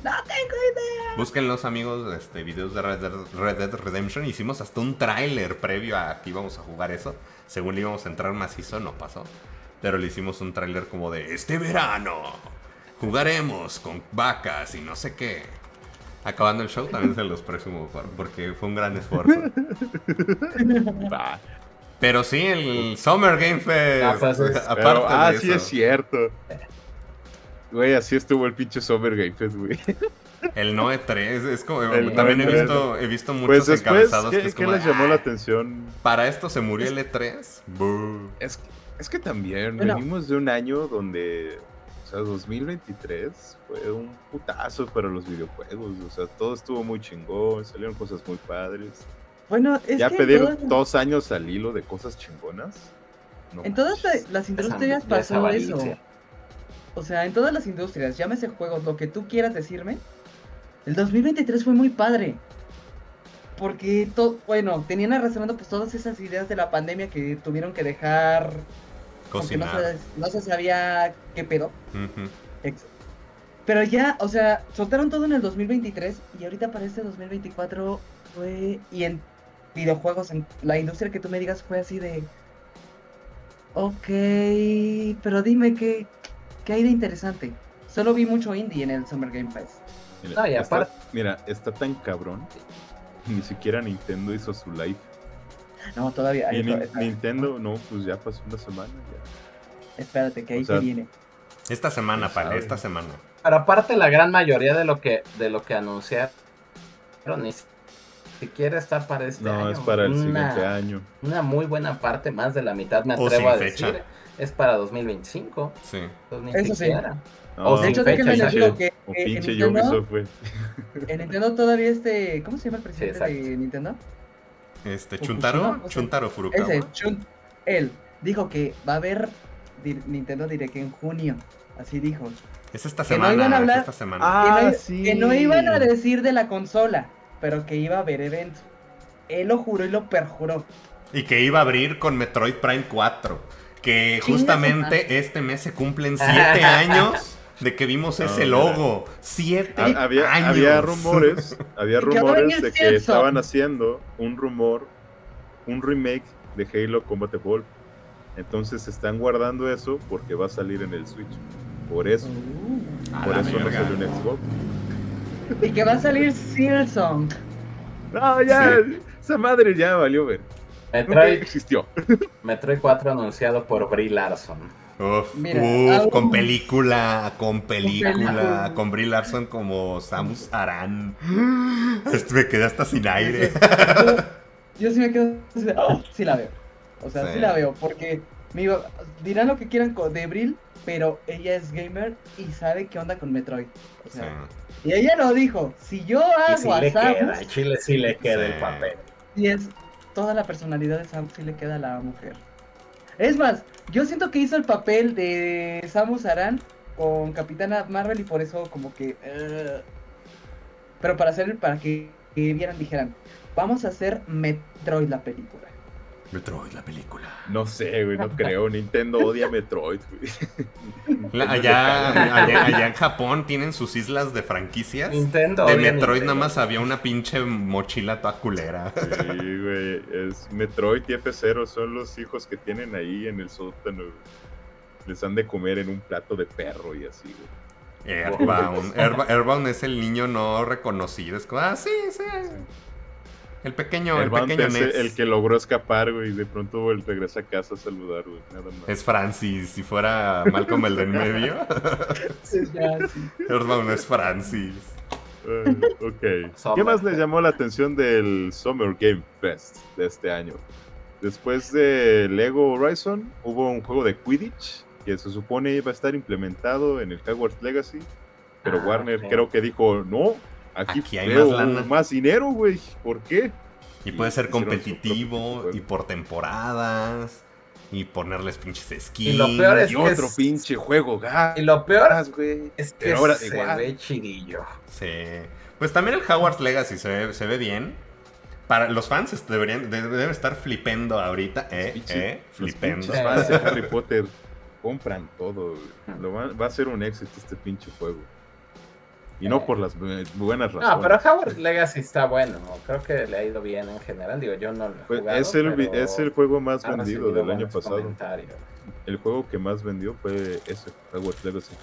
No tengo idea. Busquen los amigos este, videos de Red Dead, Red Dead Redemption. Hicimos hasta un tráiler previo a que íbamos a jugar eso. Según le íbamos a entrar macizo, no pasó. Pero le hicimos un tráiler como de este verano. Jugaremos con vacas y no sé qué. Acabando el show también se los presumo por- porque fue un gran esfuerzo. (laughs) Pero sí, el Summer Game Fest. Ah, pues, es- aparte Pero, ah, de sí eso, es cierto. Güey, así estuvo el pinche Summer Game Fest, güey. el Noe 3 es como El también he Noe 3. visto he visto muchos Pues después, encabezados ¿qué, que es qué como les llamó la "Ah, atención? Para esto se murió el E3. Boo. Es, es que también Bueno. venimos de un año donde, o sea, 2023 fue un putazo para los videojuegos. O sea, todo estuvo muy chingón, salieron cosas muy padres. Bueno, es ya que pedir en todas, dos años al hilo de cosas chingonas. no en todas manches. las industrias pasó eso. O sea, en todas las industrias, llámese juegos, lo que tú quieras decirme, el 2023 fue muy padre. Porque, to- bueno, tenían arrastrando pues todas esas ideas de la pandemia que tuvieron que dejar, no se, no se sabía qué pedo. Pero ya, o sea, soltaron todo en el 2023 y ahorita para este 2024 fue... Y en videojuegos, en la industria que tú me digas fue así de... Ok, pero dime qué, qué hay de interesante. Solo vi mucho indie en el Summer Game Fest. Mira, No, y está, mira, está tan cabrón. Ni siquiera Nintendo hizo su live. (laughs) No, todavía. Hay- Ni- Nintendo, no, pues ya pasó una semana. Ya. Espérate, que ahí o sea, que viene. Esta semana, ¿Quién Pale, esta semana. Pero aparte la gran mayoría de lo que de lo que anunciaron ni siquiera está para este No, año. es para el Una- siguiente año. Una muy buena parte, más de la mitad me atrevo a fecha. decir, es para 2025. Sí. Eso sí. No, O de hecho, déjenme digo que, o en, pinche Nintendo, Ubisoft, güey. en Nintendo todavía este... ¿Cómo se llama el presidente de Nintendo? Este, Chuntaro, o sea, Chuntaro Furukawa. Ese, Chun, él dijo que va a haber Nintendo Direct en junio. Así dijo. Es esta que no semana, iban a hablar- es esta semana. Ah, que, no, sí. que no iban a decir de la consola, pero que iba a haber evento. Él lo juró y lo perjuró. Y que iba a abrir con Metroid Prime 4. Que justamente este mes se cumplen 7 (laughs) años de que vimos No, ese mira. logo. 7 Ha- había, años. había rumores, había (laughs) rumores de que estaban haciendo un rumor, un remake de Halo Combat Evolved. Entonces están guardando eso porque va a salir en el Switch. Por eso, A por eso no salió en Xbox. Y que va a salir Silsong. No, ya, esa madre ya valió ver. Nunca Metroid, (laughs) existió. Metroid 4 anunciado por Brie Larson. Uf, Mira, uf, algo- con película, con película, con Brie Larson como Samus Aran. (gasps) Este, Me quedé hasta sin aire. Yo, yo sí me quedo. así de, "Ah, sí la veo. O sea, sí. Sí. la veo. Porque me dirán lo que quieran de Brill, pero ella es gamer y sabe qué onda con Metroid. O Sí. sea, y ella lo dijo: si yo Y hago sí a le Samus, queda, a Chile sí le queda Sí. el papel. y es toda la personalidad de Samus, sí le queda a la mujer. Es más, yo siento que hizo el papel de Samus Aran con Capitana Marvel y por eso, como que. eh, pero para hacer, para que, que vieran, dijeran: Vamos a hacer Metroid la película. Metroid, la película. No sé, güey, no creo. Nintendo odia Metroid, güey. (laughs) La- allá, allá, allá en Japón tienen sus islas de franquicias. Nintendo. De Metroid Nintendo. nada más había una pinche mochila toda culera. Sí, güey. Es Metroid y F0 son los hijos que tienen ahí en el sótano. güey. Les han de comer en un plato de perro y así, güey. Airbound. Airbound es el niño no reconocido. Es como, ah, sí, sí. El pequeño, el pequeño es Ness. el que logró escapar, güey, y de pronto él regresa a casa a saludar, güey. Nada más. Es Francis. Si fuera Malcolm el de en medio. (laughs) Es Francis. Ah, ok. ¿Qué más les Fest. llamó la atención del Summer Game Fest de este año? Después de Lego Horizon, hubo un juego de Quidditch que se supone iba a estar implementado en el Hogwarts Legacy, pero Ah, Warner creo que dijo, no, aquí, Aquí hay más lana". más dinero, güey. ¿Por qué? Y puede ser competitivo y por temporadas. Y ponerles pinches skins. Y lo peor es Y que otro es- pinche juego, gas, Y lo peor güey. es que ahora se igual. ve chidillo. Sí. Pues también el Hogwarts Legacy se ve, se ve bien. Para los fans deberían de- deben estar flipendo ahorita, eh, eh, Los flipendo. pinches fans de (laughs) Harry Potter compran todo. Lo va, va a ser un éxito este pinche juego. Y no por las bu- buenas razones. No, pero Howard Legacy está bueno. Creo que le ha ido bien en general. Digo, yo no lo he Pues jugado, es, el, es el juego más vendido del año pasado. comentarios. El juego que más vendió fue ese, Hogwarts Legacy.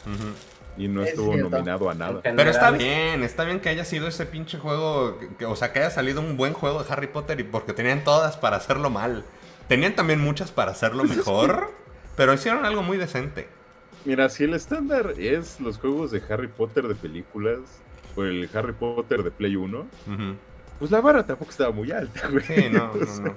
Y no Es estuvo cierto. nominado a nada. Pero está bien, está bien que haya sido ese pinche juego, que- que- o sea, que haya salido un buen juego de Harry Potter y porque tenían todas para hacerlo mal. Tenían también muchas para hacerlo (laughs) mejor, pero hicieron algo muy decente. Mira, si el estándar es los juegos de Harry Potter de películas o el Harry Potter de Play 1, Ujú. pues la vara tampoco estaba muy alta, güey. Sí, no, no, (laughs) no.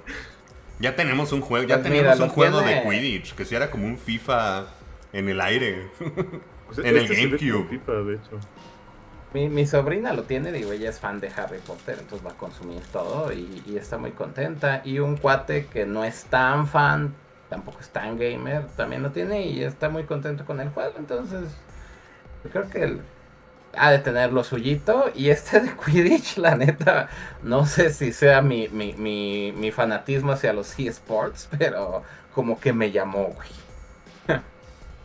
Ya tenemos un juego, ya Pues mira, lo un juego de Quidditch, que si era como un FIFA en el aire. (laughs) Pues en el este GameCube. FIFA, de hecho. Mi, mi sobrina lo tiene, digo, ella es fan de Harry Potter, entonces va a consumir todo y, y está muy contenta. Y un cuate que no es tan fan, tampoco es tan gamer, también lo tiene y está muy contento con el juego. Entonces, creo que él ha de tener lo suyito. Y este de Quidditch, la neta, no sé si sea mi, mi, mi, mi fanatismo hacia los eSports, pero como que me llamó, güey.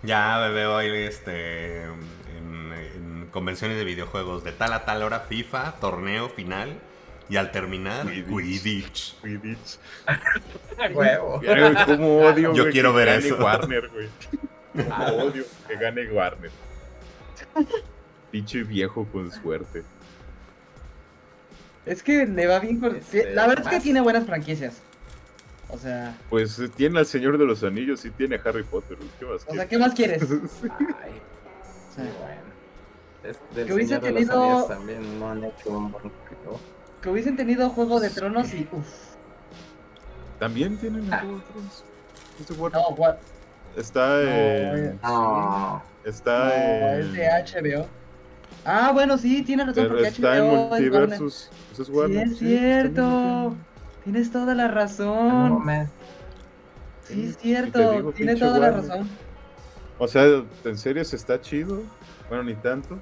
Ya veo ahí este, en convenciones de videojuegos de tal a tal hora FIFA, torneo final y al terminar Quidditch. Quidditch. (laughs) Huevo. ¿Cómo odio Yo güey, quiero que ver gane eso. Warner, güey. ¿Cómo (laughs) odio que gane Warner. Pinche viejo con suerte. Es que le va bien con. Este, La verdad es que tiene buenas franquicias. O sea, Pues eh, tiene al Señor de los Anillos y tiene a Harry Potter. ¿Qué más o sea? ¿qué más quieres? (laughs) Ay, O sea, bueno. Es del Que hubiese Señor de los tenido- Anillos también no han hecho un buen. Que hubiesen tenido Juego de Tronos y. Uff. También tienen Ah. Juego de Tronos. ¿Es Warner? No, what? Está No, en. No. Está No, en. es de HBO. Ah, bueno, sí, tiene razón, pero porque está en HBO es Warner. Multiversus. Pues es Sí, Warner. es sí, está cierto. Tienes toda la razón. Sí, es cierto. digo, Tiene toda la razón. O sea, en series está chido. Bueno, ni tanto.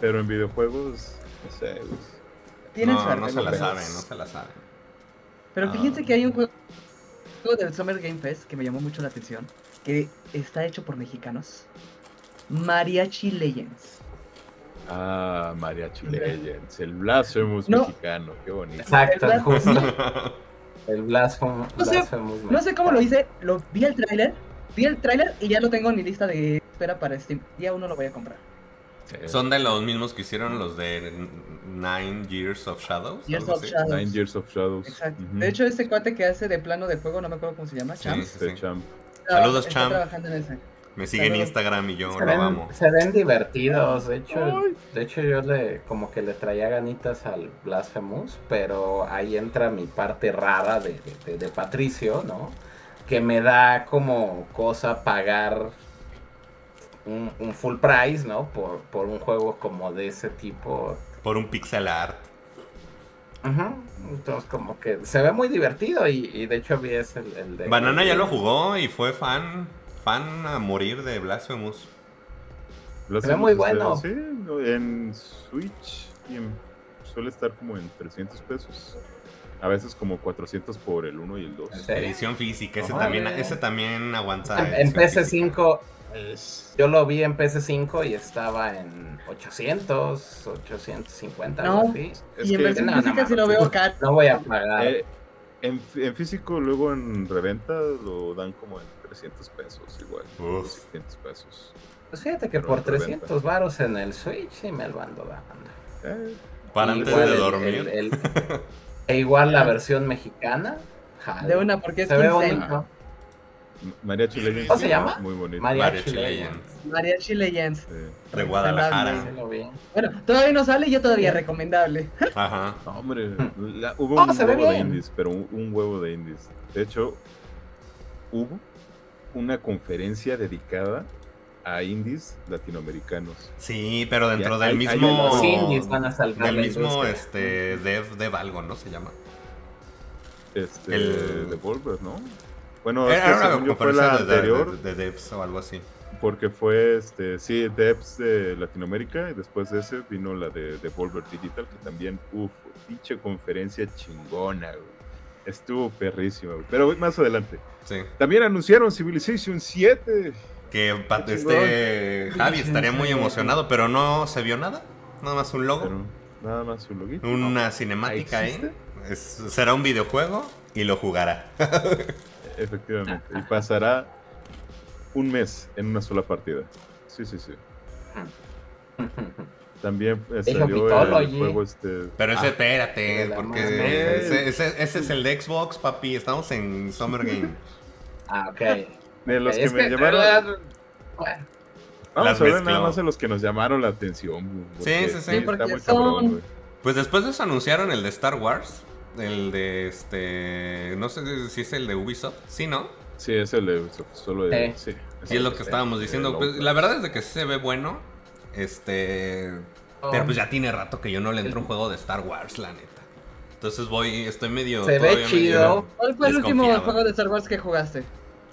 Pero en videojuegos, no sé. Tienen no, suerte. no se la saben, no se la saben. Pero Ah. fíjense que hay un juego del Summer Game Fest que me llamó mucho la atención. Que está hecho por mexicanos. Mariachi Legends. Ah, Mariachi Legends. El Blasphemous No. mexicano. Qué bonito. Exacto. El Blasphemous. No sé- Blasphemous No sé cómo lo hice, lo vi el tráiler, vi el tráiler y ya lo tengo en mi lista de espera para Steam. Día uno lo voy a comprar. Son de los mismos que hicieron los de Nine Years of Shadows. Years algo of así. Shadows. Nine Years of Shadows. Exacto. De hecho, ese cuate que hace de plano de juego, no me acuerdo cómo se llama, Champ. sí, sí. champ. Saludos, está Champ. trabajando en ese. Me sigue en Saludos. Instagram y yo Se lo ven, amo. se ven divertidos, de hecho, de hecho yo le como que le traía ganitas al Blasphemous, pero ahí entra mi parte rara de, de- de Patricio, ¿no? Que me da como cosa pagar un, full price, ¿no? Por, por, un juego como de ese tipo. Por un pixel art. Ajá. Entonces como que se ve muy divertido y, de hecho vi es el, de... Banana ya lo jugó y fue fan, fan a morir de Blasphemous. Blasphemous se ve muy bueno. Sí, en Switch suele estar como en 300 pesos. A veces como 400 por el 1 y el 2. Edición física, ese, también, ese también aguanta. En, en PS5, es... Yo lo vi en PS5 y estaba en 800, 850, no, algo así. Es y en versión no, física no, sí lo veo caro. No voy a pagar. Eh, en, en, físico, luego en reventa lo dan como en 300 pesos, igual. Uf. 600 pesos. Pues fíjate que Pero por 300 varos en el Switch sí me lo ando dando. Eh, Para antes de el, dormir. El, el, e igual la (laughs) versión mexicana. Jale. De una, porque es Se 15. ve bonito. Mariachi Legends. ¿Cómo se llama? Muy bonito. Mariachi Mariachi Legends. Legends. Mariachi Legends. Sí. De Guadalajara. Sí. Bueno, todavía no sale, yo todavía recomendable. (laughs) Ajá. No, hombre, la- hubo Oh, un huevo de indies, pero un, un huevo de indies. De hecho, hubo una conferencia dedicada a indies latinoamericanos. Sí, pero dentro del hay- hay mismo. Los indies van a salvar Del mismo este, dev, dev algo, ¿no? Se llama. Este, El- Devolver, ¿no? Bueno, es que Era una según yo fue la de, anterior, de- de devs o algo así. porque fue, este, sí, Devs de Latinoamérica, y después de ese vino la de Devolver Digital, que también, uff, pinche conferencia chingona, güey. Estuvo perrísima, güey. Pero más adelante. Sí. También anunciaron Civilization 7. Que este Javi estaría muy emocionado, pero no se vio nada. Nada más un logo. Pero nada más un loguito. Una cinemática. Es- será un videojuego y lo jugará. (laughs) Efectivamente. Y pasará un mes en una sola partida. Sí, sí, sí. También eh, salió el juego este. Pero ese Ah, espérate, la porque ese, ese- ese es el de Xbox, papi. Estamos en Summer Game. Ah, ok. De los Es que me llamaron. Bueno, Vamos las a ver mezcló. nada más de los que nos llamaron la atención. Sí, sí, sí. Sí, porque está muy son- cabrón, güey. Pues después de eso anunciaron el de Star Wars. El de este. No sé si es el de Ubisoft. Sí, ¿no? Sí, es el de solo de. Sí. Sí, Sí, es lo que estábamos diciendo. Pues, la verdad es de que sí se ve bueno. Este. Pero pues ya tiene rato que yo no le entro a un juego de Star Wars, la neta. Entonces voy, estoy medio. Se ve chido. ¿Cuál fue el último juego de Star Wars que jugaste?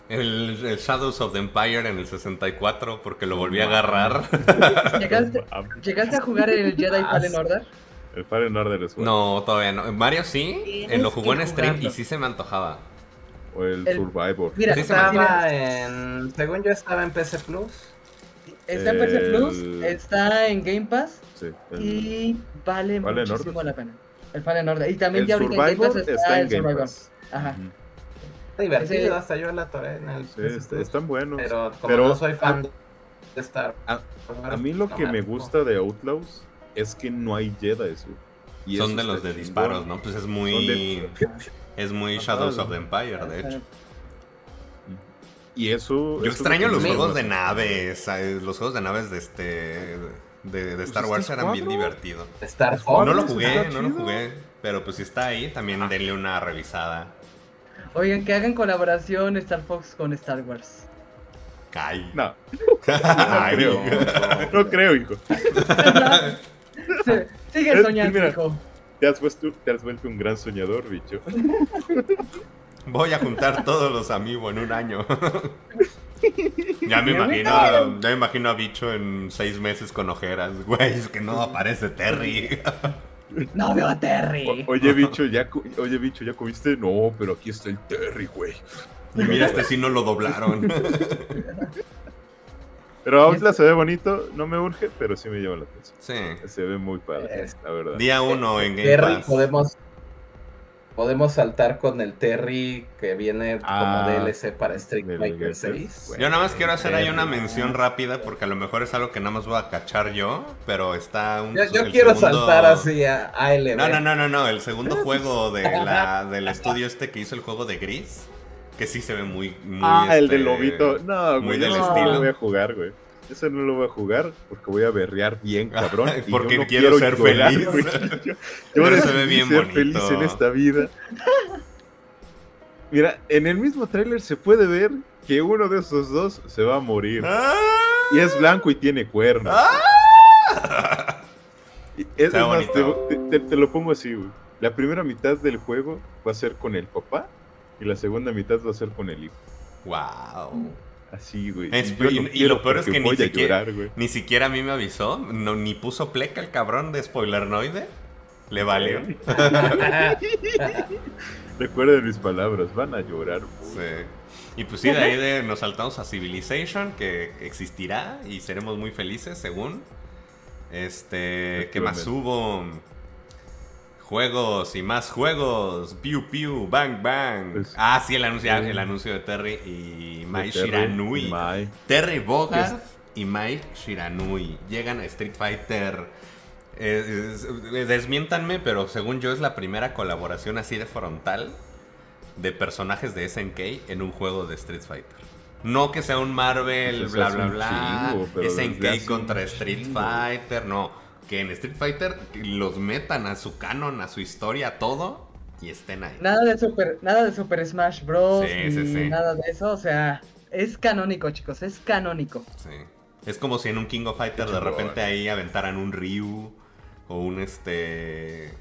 El, el Shadows of the Empire en el 64 porque lo volví a agarrar. (laughs) ¿Llegaste, ¿Llegaste a jugar el Jedi Ah, Fallen. Order? El Fallen Order es bueno. No, todavía no. Mario sí, él lo jugó en stream y sí se me antojaba. O el, El- Survivor. Mira, Sí, se estaba en. Según yo estaba en PC Plus. Está en PC Plus, está en Game Pass Sí, el- y vale ¿Fallen muchísimo la pena. El Fallen Order. Y también el ya ahorita en Game Pass está, está en el Game Survivor. Pass. Ajá. Está divertido, Ese- hasta yo la atoré en el Sí, están buenos. Pero como Pero no soy fan de Star a- A mí lo no que me gusta de Outlaws es que no hay Jedi. Y Son de los de chingón. disparos, ¿no? Pues es muy. de- Es muy Shadows ¿no? of the Empire, de hecho. Y eso. Yo eso extraño los juegos de naves. Los juegos de naves de este. De, de Star Pues Wars eran bien divertidos. Star Pues Fox. No lo jugué, no lo jugué. Pero pues si está ahí, también denle una revisada. Oigan, que hagan colaboración Star Fox con Star Wars. Ay. No, (laughs) Ay, creo. no creo, hijo. Sigue soñando, mira. hijo. Te has, vuelto, te has vuelto un gran soñador, bicho. (laughs) Voy a juntar todos los amigos en un año. (laughs) ya me imagino, ya me imagino a bicho en seis meses con ojeras. Güey, es que no aparece Terry. (laughs) No veo a Terry. O- oye, bicho, ¿ya, oye, bicho, ¿ya comiste? No, pero aquí está el Terry, güey. y mira, este sí no lo doblaron. Pero Outlast se ve bonito, no me urge, pero sí me llama la atención. sí. Se ve muy padre, Es- la verdad. Día uno en Game Terry, Pass. podemos. Podemos saltar con el Terry que viene Ah, como DLC para Street Fighter Fighter. 6. Bueno. Yo nada más quiero hacer ahí una mención rápida porque a lo mejor es algo que nada más voy a cachar yo, pero está un Yo, yo quiero segundo- saltar así a ALB. No, no, no, no, no, el segundo (laughs) juego de la, del (laughs) estudio este que hizo el juego de Gris, que sí se ve muy, muy Ah, el este, del lobito. No, muy güey, del no estilo. lo voy a jugar, güey. Ese no lo voy a jugar porque voy a berrear bien, (laughs) cabrón. y Porque yo no quiero ser llorar, feliz. güey. (laughs) Yo, (laughs) Pero yo se decidí ve bien ser bonito. feliz en esta vida. Mira, en el mismo tráiler se puede ver que uno de esos dos se va a morir. ¡Ah! Y es blanco y tiene cuernos. Es, es más, te- te lo pongo así, güey. La primera mitad del juego va a ser con el papá y la segunda mitad va a ser con el hijo. Wow. Así, güey. Es- y- no y lo peor es que ni siquiera- llorar, güey. Ni siquiera a mí me avisó, no, ni puso pleca el cabrón de Spoilernoide. Le valió. (laughs) Recuerden mis palabras, van a llorar. Sí. Y pues sí, de ahí de- nos saltamos a Civilization, que existirá y seremos muy felices, según. Este, ¿qué más hubo? Juegos y más juegos. Piu Piu, Bang Bang. Pues, ah, sí, el anuncio, sí. el anuncio de Terry y Mai Terry, Shiranui. Mai. Terry Bogard y Mai Shiranui llegan a Street Fighter. Eh, eh, desmiéntanme, pero según yo es la primera colaboración así de frontal de personajes de SNK en un juego de Street Fighter. No que sea un Marvel, Pues bla bla bla. chingo, SNK contra Street. Fighter, no. Que en Street Fighter los metan a su canon, a su historia, todo y estén ahí. Nada de Super, nada de Super Smash Bros. Sí, ni sí, sí. nada de eso. O sea, es canónico, chicos, es canónico. Sí. Es como si en un King of Fighter de repente ahí aventaran un Ryu o un este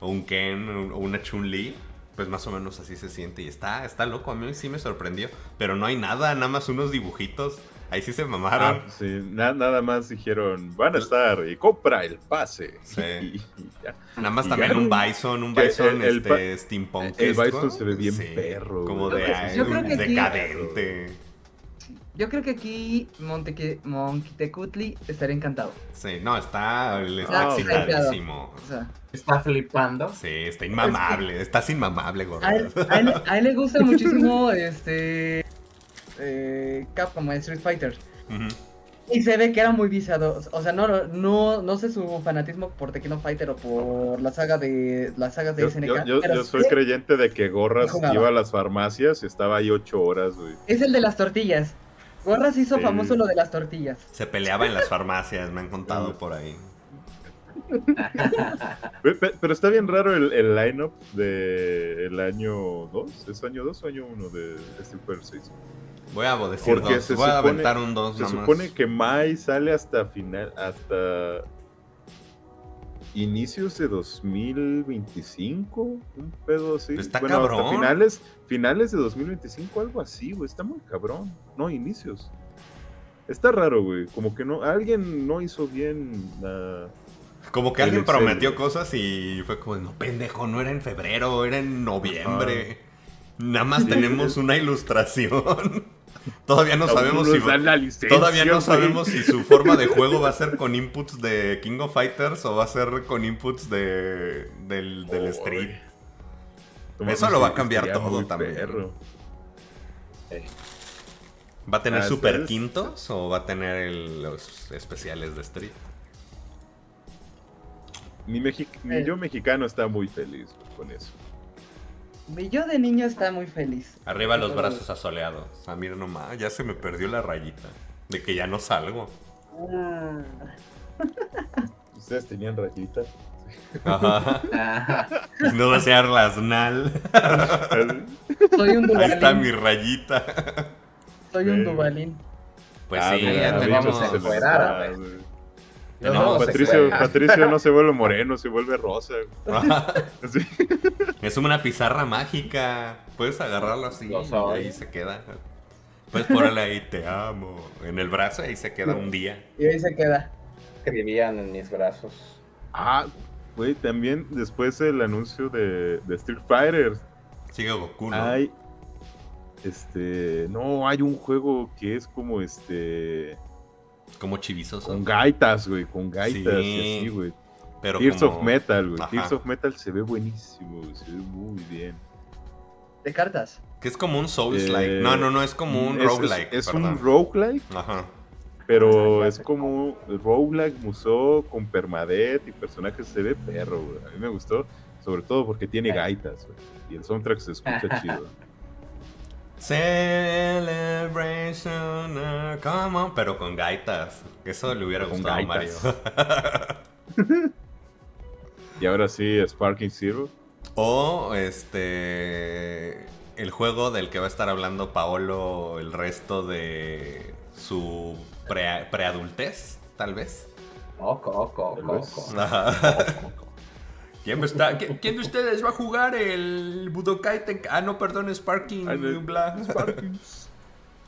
o un Ken o una Chun-Li. Pues más o menos así se siente y está, está loco, a mí sí me sorprendió. Pero no hay nada, nada más unos dibujitos. Ahí sí se mamaron. Ah, sí, na- nada más dijeron, van a estar y compra el pase. Sí. Y, (laughs) y ya. Nada más y también ya. un Bison, un Que Bison el- el este, steampunk. el Bison se ve bien perro, Como de que aquí- decadente. Yo creo que aquí Monteque, Monquitecutli estaría encantado. Sí, no, está, está Ah, excitadísimo. O sea, Está flipando. Sí, está inmamable. Estás inmamable, gordo. a él, a él- a él le gusta (laughs) muchísimo este eh, Capcom Street Fighter. Y se ve que era muy viciado. O sea, no, no, no sé su fanatismo por Tekken Fighter o por la saga de las sagas de Yo, SNK. yo- yo- pero yo soy sí creyente de que Gorras iba a las farmacias y estaba ahí ocho horas, güey. Es el de las tortillas. Gorras hizo Sí. famoso lo de las tortillas. Se peleaba en las farmacias, me han contado (laughs) por ahí. Pe- pe- Pero está bien raro el, el lineup del año 2. ¿Es año 2 o año 1 de Street Fighter 6? Voy a decir Porque dos. se Voy a supone- aventar un dos Se nomás. supone que Mai sale hasta final, hasta inicios de 2025, un pedo así. Está bueno, hasta cabrón. finales, finales de 2025, algo así, güey. Está muy cabrón. No, inicios. Está raro, güey. Como que no, alguien no hizo bien la... Como que alguien Excel, prometió güey. cosas y fue como, no, pendejo, no era en febrero, era en noviembre. Nada más Sí. tenemos una ilustración. (laughs) Todavía no sabemos si... licencia, Todavía no güey. sabemos si su forma de juego va a ser con inputs de King of Fighters o va a ser con inputs de, del, del. Street. Eso lo va a cambiar todo también. perro. ¿Va a tener Ah, super quintos o va a tener el- los especiales de Street? Mexi- mi Eh. yo mexicano está muy feliz con eso. Mi yo de niño está muy feliz. Arriba los brazos asoleados. Ah, mira nomás, ya se me perdió la rayita. De que ya no salgo. Ah, ¿Ustedes tenían rayita? Ajá. Ajá. (laughs) No desear las nal. soy un Ahí está mi dubalín. rayita. Soy un dubalín. Pues Ah, sí, ya tenemos. No, Patricio. Patricio no se vuelve moreno, se vuelve rosa. (laughs) (laughs) Sí. es una pizarra mágica. Puedes agarrarlo así y ahí se queda. Puedes ponerle ahí te amo. En el brazo y ahí se queda un día. Y ahí se queda. Escribían en mis brazos. Ah, güey, también después del anuncio de, de Street Fighter, Sigue Goku, ¿no? hay. Este. No, hay un juego que es como este. Como chivizoso. Con gaitas, güey, con gaitas Sí. y así, güey. Pero Tears como- of Metal, güey. Ajá. Tears of Metal se ve buenísimo, güey. Se ve muy bien. De cartas. Que es como un Souls-like. Eh, no, no, no, es como un Es- es- roguelike. Es, perdón. un roguelike, Ajá. pero es como roguelike musou con permadeath y personajes se ve perro, güey. A mí me gustó, sobre todo porque tiene gaitas, güey. Y el soundtrack se escucha (laughs) chido. Celebration, uh, come on, pero con gaitas. Eso le hubiera Con gustado a Mario. (laughs) Y ahora sí, Sparking Zero. o este. El juego del que va a estar hablando Paolo el resto de su pre- preadultez, tal vez. Oco, oco, oco, oco. ¿Quién, qui- quién de ustedes va a jugar el Budokai? Ah, no, perdón, Sparking, no, bla. Sparkings.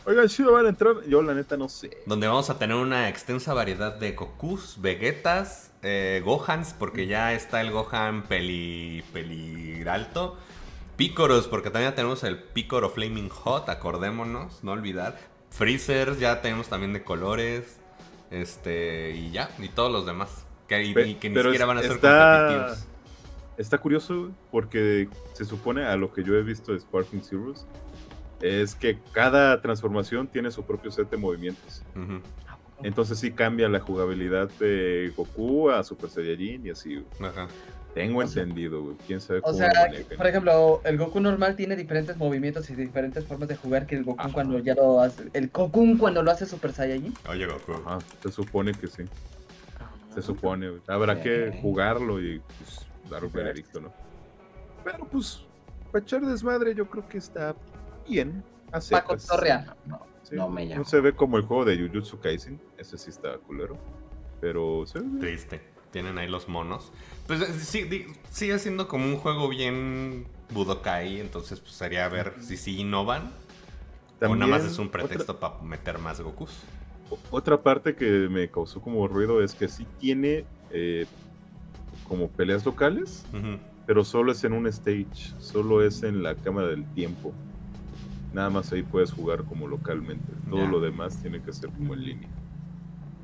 Oigan, ¿sí van a entrar? Yo la neta no sé. Donde vamos a tener una extensa variedad de Gokus, Vegetas, eh, Gohans, porque ya está el Gohan peli, peliralto. Pícoros, porque también ya tenemos el Pícoro Flaming Hot, acordémonos, no olvidar. Freezer, ya tenemos también de colores. Este, y ya, y todos los demás. Que, y, que ni siquiera van a ser está- competitivos. Está curioso porque se supone a lo que yo he visto de Sparking Zeros es que cada transformación tiene su propio set de movimientos. Entonces sí cambia la jugabilidad de Goku a Super Saiyajin y así. ajá. Tengo O sea- entendido, güey. Quién sabe O cómo sea, que, manejan. por ejemplo, el Goku normal tiene diferentes movimientos y diferentes formas de jugar que el Goku Ajá. cuando ya lo hace. El Goku cuando lo hace Super Saiyajin. Oye, Goku. Ajá, se supone que sí. Se supone, güey. Habrá que jugarlo y pues, dar un veredicto, ¿no? Pero pues, para echar desmadre, yo creo que está bien. a Pa' secas. cotorrear. No, Sí, no me llamo. No se ve como el juego de Jujutsu Kaisen. Ese sí está culero. Pero se ve. Triste. Tienen ahí los monos. Pues eh, sí, di- sigue siendo como un juego bien Budokai. Entonces, pues sería ver si sí innovan. o nada más También, es un otra- pretexto para meter más Gokus. Otra parte que me causó como ruido es que sí tiene eh, como peleas locales, pero solo es en un stage, solo es en la cámara del tiempo. Nada más ahí puedes jugar como localmente. Todo lo demás tiene que ser como en línea.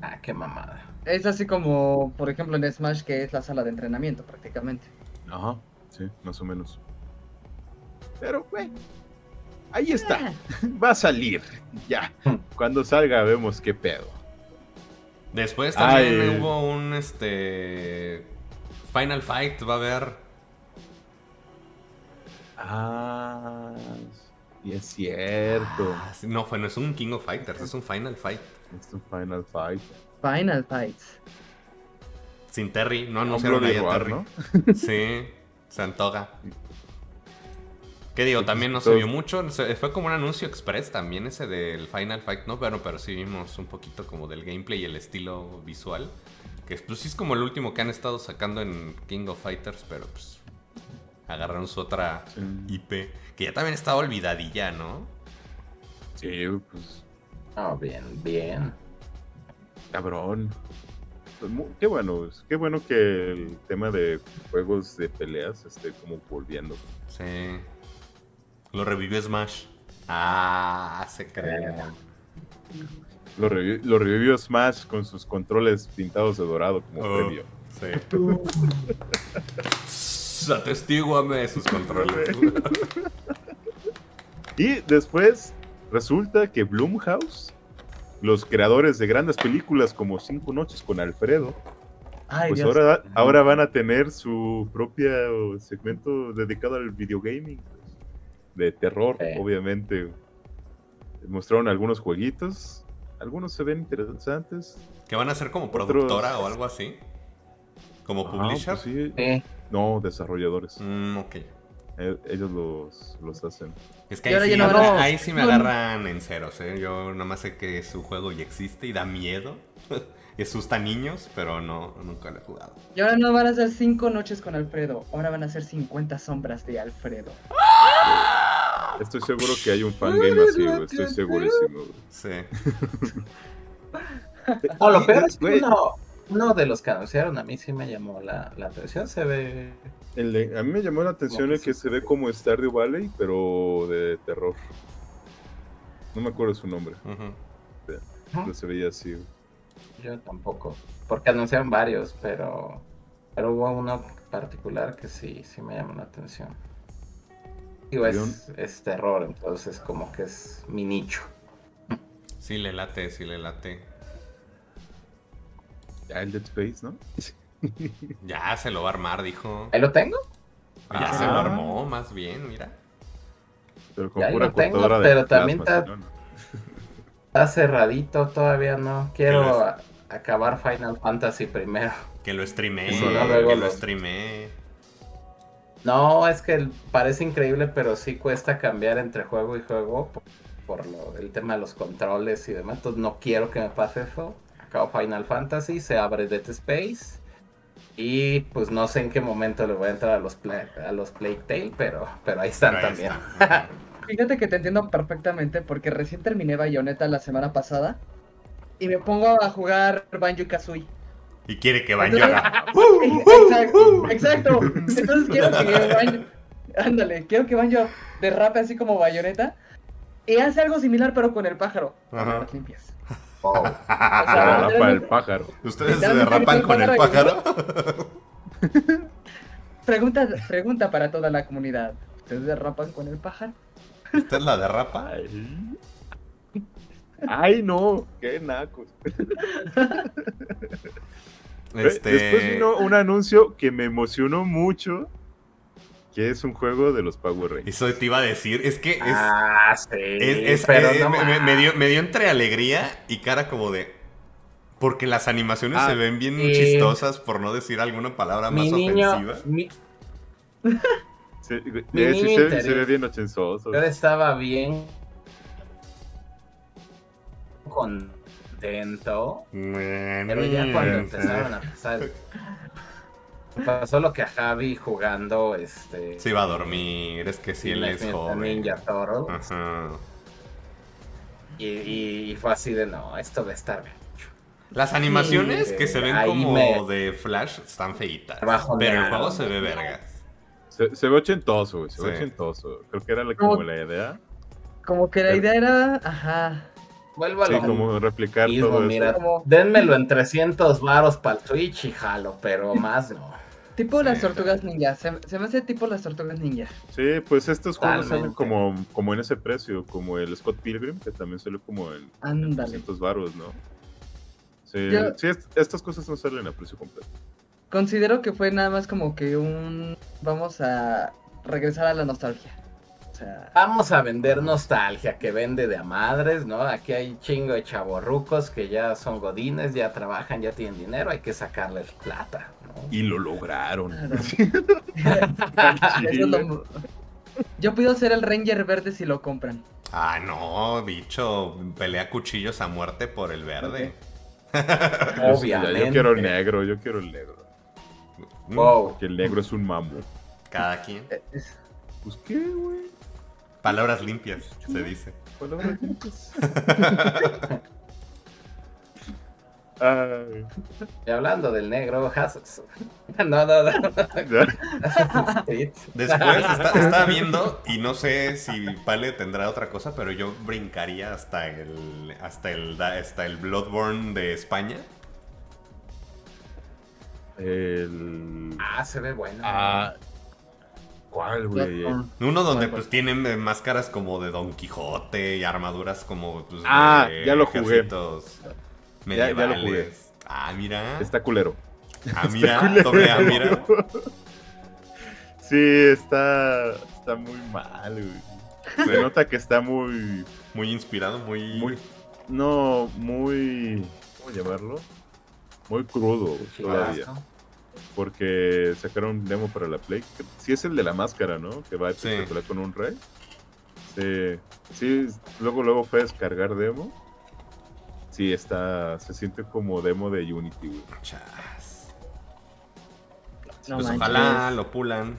Ah, qué mamada. Es así como, por ejemplo, en Smash, que es la sala de entrenamiento prácticamente. Ajá, sí, más o menos. Pero, güey, ahí está. (laughs) Va a salir. Ya. (laughs) Cuando salga vemos qué pedo. Después también Ay. hubo un este. Final Fight, va a haber. Ah, y es cierto. Ah, no, fue, no es un King of Fighters, es un Final Fight. Es un Final Fight. Final Fights. Sin Terry, no Un anunciaron ahí a Terry. ¿no? Sí, se antoja. ¿Qué digo? También no pues, se vio mucho. Fue como un anuncio express también ese del Final Fight, ¿no? Pero, pero sí vimos un poquito como del gameplay y el estilo visual. Que pues sí es como el último que han estado sacando en King of Fighters, pero pues agarraron su otra Sí. IP. Que ya también estaba olvidadilla, ¿no? Sí, pues, No, bien, bien. cabrón. Pues, Qué bueno, qué bueno que el tema de juegos de peleas esté como volviendo. Sí. Lo revivió Smash. Ah, se cree. Lo, revi- lo revivió Smash con sus controles pintados de dorado como Oh. premio. Sí. (laughs) Atestíguame sus controles. (laughs) Y después resulta que Blumhouse, los creadores de grandes películas como Cinco Noches con Alfredo, Ay, pues Dios. ahora, ahora van a tener su propio segmento dedicado al videogaming. pues, De terror, obviamente. Mostraron algunos jueguitos. Algunos se ven interesantes. ¿Que van a ser como Otros- productora o algo así? ¿Como Ah, publisher? pues sí. No, desarrolladores. Mm, ok. Eh, Ellos los, los hacen. Es que ahí sí, no a- ahí me agarran en ceros, ¿eh? Yo nada más sé que su juego ya existe y da miedo. (laughs) y asusta niños, pero no, nunca lo he jugado. Y ahora no van a ser cinco noches con Alfredo, ahora van a ser 50 sombras de Alfredo. Estoy seguro que hay un fangame así, güey. Estoy segurísimo. güey. Sí. (laughs) No, lo peor es que uno, uno de los que anunciaron a mí sí me llamó la, la atención. Se ve. el de- a mí me llamó la atención el que se ve como Stardew Valley, pero de terror. No me acuerdo su nombre, Ujú. pero se veía así. güey. Yo tampoco. Porque anunciaron varios, pero. Pero hubo uno particular que sí, sí me llamó la atención. Digo, es, es terror, entonces como que es mi nicho. Sí le late, sí le late. Ya el Dead Space, ¿no? (laughs) Ya se lo va a armar, dijo. ¿Ahí lo tengo? Ya Ah. se lo armó, más bien, mira. Pero con Ya pura lo tengo, de pero también está- no, (laughs) no. Cerradito, todavía no. Quiero ¿Qué a- acabar Final Fantasy primero. Que lo streamee, Sí, que luego lo lo-. No, es que parece increíble, pero sí cuesta cambiar entre juego y juego por, por lo- el tema de los controles y demás. Entonces no quiero que me pase eso. Acabo Final Fantasy, se abre Dead Space. Y pues no sé en qué momento le voy a entrar a los, Pla- a los Plague Tale, pero, pero ahí están Pero ahí también. está. (laughs) Fíjate que te entiendo perfectamente porque recién terminé Bayonetta la semana pasada y me pongo a jugar Banjo Kazooie. Y quiere que Entonces- (laughs) haga. Exacto, exacto. Entonces quiero que Banjo, ándale, quiero que Banjo derrape así como Bayonetta y hace algo similar pero con el pájaro. Ajá. Las limpias. Oh, (laughs) O sea, para el pájaro. ¿Ustedes se derrapan con el el pájaro? (laughs) Pregunta, pregunta para toda la comunidad. ¿Ustedes derrapan con el pájaro? ¿Usted la derrapa? Ay. No, qué nacos. (laughs) Este... Después vino un anuncio que me emocionó mucho, que es un juego de los Power Rangers. Eso te iba a decir. Es que es. ah, sí. es- es- pero eh, no me, dio, me dio entre alegría y cara como de. Porque las animaciones Ah, se ven bien chistosas, por no decir alguna palabra más niño, ofensiva. mi- Sí, eh, sí, se, ve bien ochenzoso. yo estaba bien contento. Pero ya cuando empezaron a pasar. Pasó lo que a Javi jugando este. Se iba a dormir, es que si él es joven. Ninja. Ajá. Y, y- y fue así de no, esto va a estar bien. Las animaciones Sí, que se ven como me- de Flash están feitas. Pero el juego se ve vergas. Se, se ve ochentoso, güey, se ve ochentoso. Creo que era la- como la idea. Como que la Pero- idea era, ajá, Vuelvo a Sí, lo como replicar mismo, todo mira, eso. Denmelo en 300 varos para el Twitch y jalo, pero más no. tipo Sí. las tortugas ninja. Se, se me hace tipo las tortugas ninja. Sí, pues estos juegos salen como, como en ese precio, como el Scott Pilgrim, que también salió como en, en Ándale. 200 baros, ¿no? Sí, Yo- sí, est- estas cosas no salen a precio completo. Considero que fue nada más como que un. Vamos a regresar a la nostalgia. Sea, Vamos a vender nostalgia que vende de a madres, ¿no? Aquí hay chingo de chavorrucos que ya son godines, ya trabajan, ya tienen dinero, hay que sacarles plata, ¿no? Y lo lograron. claro. (laughs) Eso es lo- Yo pido ser el Ranger verde si lo compran. Ah, no, bicho. Pelea cuchillos a muerte por el verde. (laughs) Obviamente. Yo quiero el negro, yo quiero el negro. Wow. Porque el negro es un mamo. Cada quien. Eh, es- Pues qué, güey. Palabras limpias, se dice. Palabras limpias. (laughs) Y hablando del negro, Hassas. (laughs) No, no, no. (laughs) Después está, estaba viendo y no sé si Pale tendrá otra cosa, pero yo brincaría hasta el hasta el hasta el Bloodborne de España. El... Ah, se ve bueno. Ah, ¿Cuál, güey? Uno donde pues tienen eh, máscaras como de Don Quijote y armaduras como pues, Ah, de ya lo jugué. Ya- ya lo jugué. Ah, mira. Está culero. ah, mira, culero. doble A, mira. (laughs) Sí, está, está muy mal, güey. Se nota que está muy, Muy inspirado, muy muy, no, muy, ¿cómo llamarlo? Muy crudo todavía. Porque sacaron un demo para la Play. que- Sí es el de la máscara, ¿no? Que va a Sí. pelear con un rey. Sí, sí, luego, luego fue descargar demo. Sí, está, se siente como demo de Unity, güey. Chas. No pues manches. ojalá lo pulan.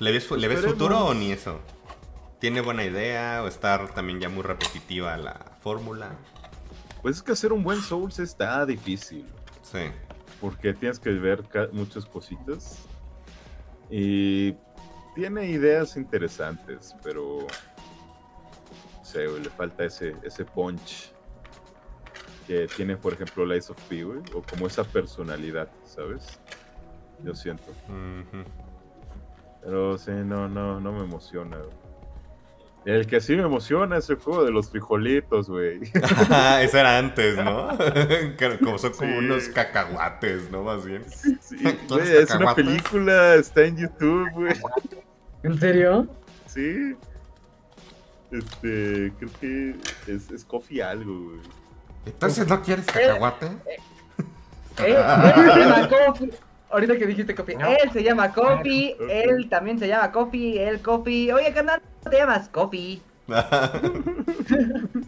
¿Le ves, ¿le ves futuro o ni eso? ¿Tiene buena idea o estar también ya muy repetitiva la fórmula? Pues es que hacer un buen Souls está difícil. Sí. Porque tienes que ver muchas cositas y tiene ideas interesantes, pero no sé, güey, le falta ese, ese punch que tiene, por ejemplo, Lies of P, güey, o como esa personalidad, ¿sabes? Yo siento. Pero sí, no, no, no me emociona. güey. El que sí me emociona es el juego de los frijolitos, güey. (laughs) Ese era antes, ¿no? (laughs) Como son como Sí. unos cacahuates, ¿no? Más bien. Sí, ¿Quieres (laughs) güey, es una película, está en YouTube, güey. ¿En serio? Sí. Este, creo que es, es Coffee algo, güey. Entonces, ¿no quieres cacahuate? Eh, se llama Coffee. Ahorita que dijiste Coffee. No. Él se llama Coffee. Él también se llama Coffee. Él Coffee. Oye, carnal, ¿cómo te llamas? Coffee. (laughs)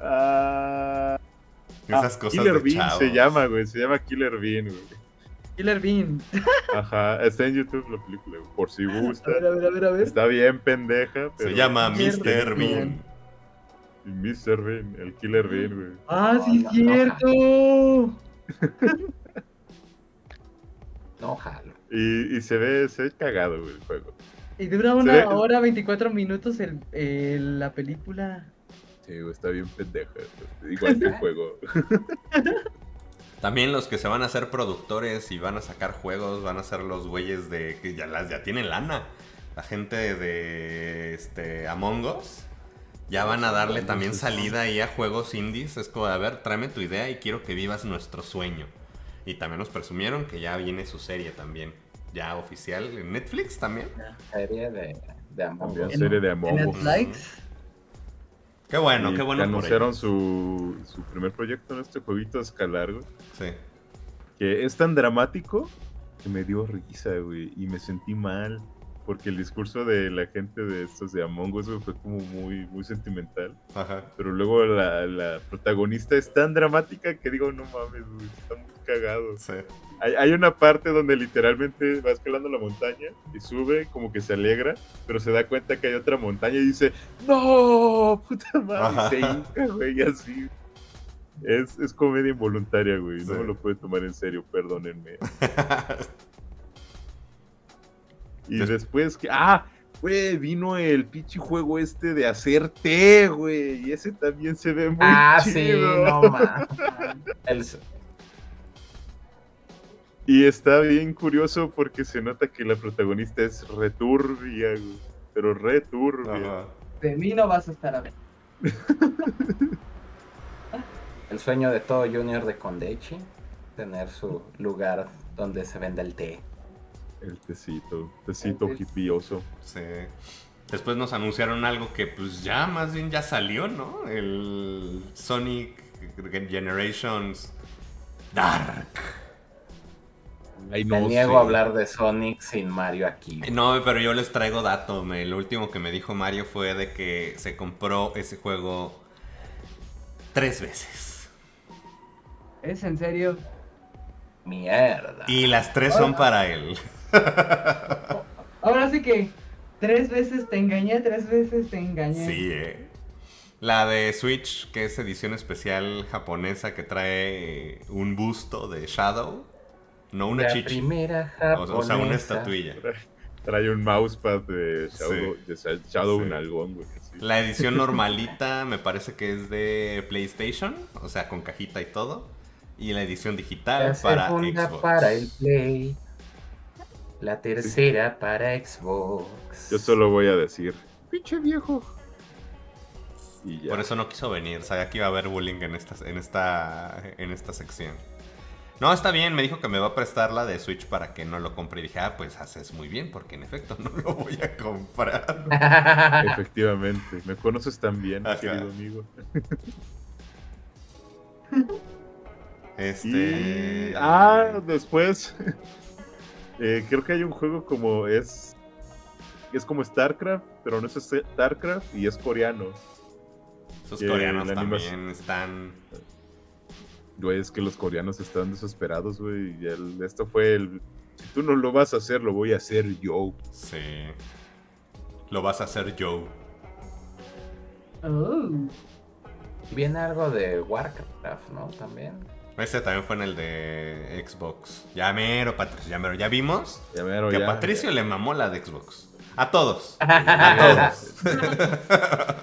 Ah, Esas ah, cosas Killer de Bean chavos. se llama, güey. Se llama Killer Bean, güey. Killer Bean. (laughs) Ajá, está en YouTube la película, güey, por si A gusta. ver, a ver, a ver, a ver. Está bien pendeja, pero... Se llama Mr. Bean. Mr. Bean, el Killer Bean, güey. Ah, sí, es no, cierto. (laughs) No, jalo. Y, y se ve, se ve cagado, güey, el juego. Y dura Se una ve- hora 24 minutos el, el- la película. Sí, güey, está bien pendeja. güey. Igual que el (laughs) juego. También los que se van a hacer productores y van a sacar juegos van a ser los güeyes de que ya las ya tienen lana. La gente de este Among Us ya van a darle también salida ahí a juegos indies. Es como, a ver, tráeme tu idea y quiero que vivas nuestro sueño. Y también nos presumieron que ya viene su serie también. Ya oficial en Netflix también. Serie de, de Among Us. serie de Among Us. Netflix. Qué bueno, Y qué bueno que anunciaron su, su primer proyecto en este jueguito a escalar, güey. Sí. Que es tan dramático que me dio risa, güey. Y me sentí mal. Porque el discurso de la gente de estos de Among Us fue como muy, muy sentimental. Ajá. Pero luego la, la protagonista es tan dramática que digo, no mames, güey, está muy cagado. Sí. Hay, hay una parte donde literalmente va escalando la montaña y sube, como que se alegra, pero se da cuenta que hay otra montaña y dice, ¡No! ¡Puta madre! Ajá. Y se hinca, güey, y así. Es, es comedia involuntaria, güey. Sí. No me lo puede tomar en serio, perdónenme. (laughs) Y Des- después que. ¡Ah! Güey, vino el pinche juego este de hacer té, güey. Y ese también se ve muy Ah, sí, chido. no (laughs) mames. El- Y está bien curioso porque se nota que la protagonista es returbia, güey. Pero returbia. Ajá. De mí no vas a estar a ver. (laughs) El sueño de todo junior de Kondechi, tener su lugar donde se vende el té. El tecito, tecito El hipioso. Sí. Después nos anunciaron algo que pues ya más bien ya salió, ¿no? El Sonic Generations Dark. Ay, Me no niego sé. a hablar de Sonic sin Mario aquí. No, pero yo les traigo dato. me- lo último que me dijo Mario fue de que se compró ese juego tres veces. ¿Es en serio? Mierda. Y las tres son para él. Ahora sí que tres veces te engañé, tres veces te engañé. Sí, eh. La de Switch, que es edición especial japonesa que trae un busto de Shadow. No una La chichi. primera O, o sea, una estatuilla. Trae un mousepad de Shadow, Sí. de Shadow Sí. Nalgón, güey. La edición normalita me parece que es de PlayStation, o sea, con cajita y todo. Y la edición digital La para Xbox. para el Play. La tercera para Xbox. Yo solo voy a decir, pinche viejo. Y ya. Por eso no quiso venir, sabía que iba a haber bullying en esta, en esta, en esta sección. No, está bien, me dijo que me va a prestar la de Switch para que no lo compre. Y dije, ah, pues haces muy bien, porque en efecto (laughs) no lo voy a comprar. (laughs) Efectivamente, me conoces tan bien, Ajá. querido amigo. Este. Y... Ah, después. (laughs) eh, creo que hay un juego como es. Es como StarCraft, pero no es StarCraft y es coreano. Esos que coreanos también están. Güey, es que los coreanos están desesperados, güey. Y el- esto fue el. Si tú no lo vas a hacer, lo voy a hacer yo. Sí. Lo vas a hacer Joe. Oh. Viene algo de Warcraft, ¿no? También. Ese también fue en el de Xbox. Ya mero, Patricio, ya mero. Ya vimos Ya mero, que a Patricio ya. le mamó la de Xbox. A todos. (laughs) A todos. (laughs)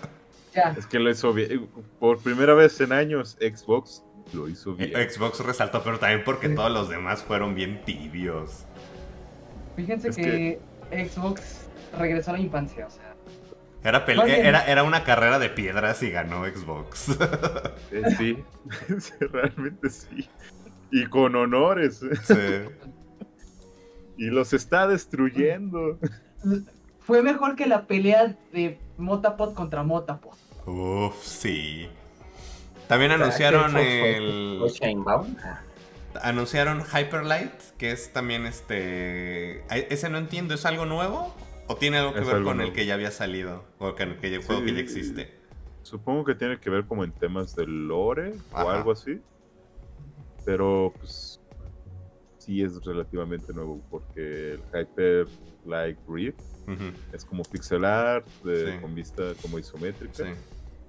Ya. Es que lo hizo bien. Por primera vez en años, Xbox lo hizo Eh, bien. Xbox resaltó, pero también porque todos los demás fueron bien tibios. Fíjense Es que, Xbox regresó a la infancia, o sea. Era, pele- Más bien- era, era una carrera de piedras y ganó Xbox. Eh, sí, (laughs) Sí, realmente sí. Y con honores. Sí. Y los está destruyendo. Fue mejor que la pelea de Motapod contra Motapod. Uf, sí. También anunciaron el. Ah, Anunciaron Hyperlight, que es también este. Ese no entiendo, ¿es algo nuevo? ¿O tiene algo que Es ver algo con el que ya había salido? ¿O con el que ya- juego que ya Sí. existe? Supongo que tiene que ver como en temas de lore o algo así. Pero pues sí es relativamente nuevo porque el Hyper Light Rift es como pixel art de- Sí. con vista como isométrica. sí.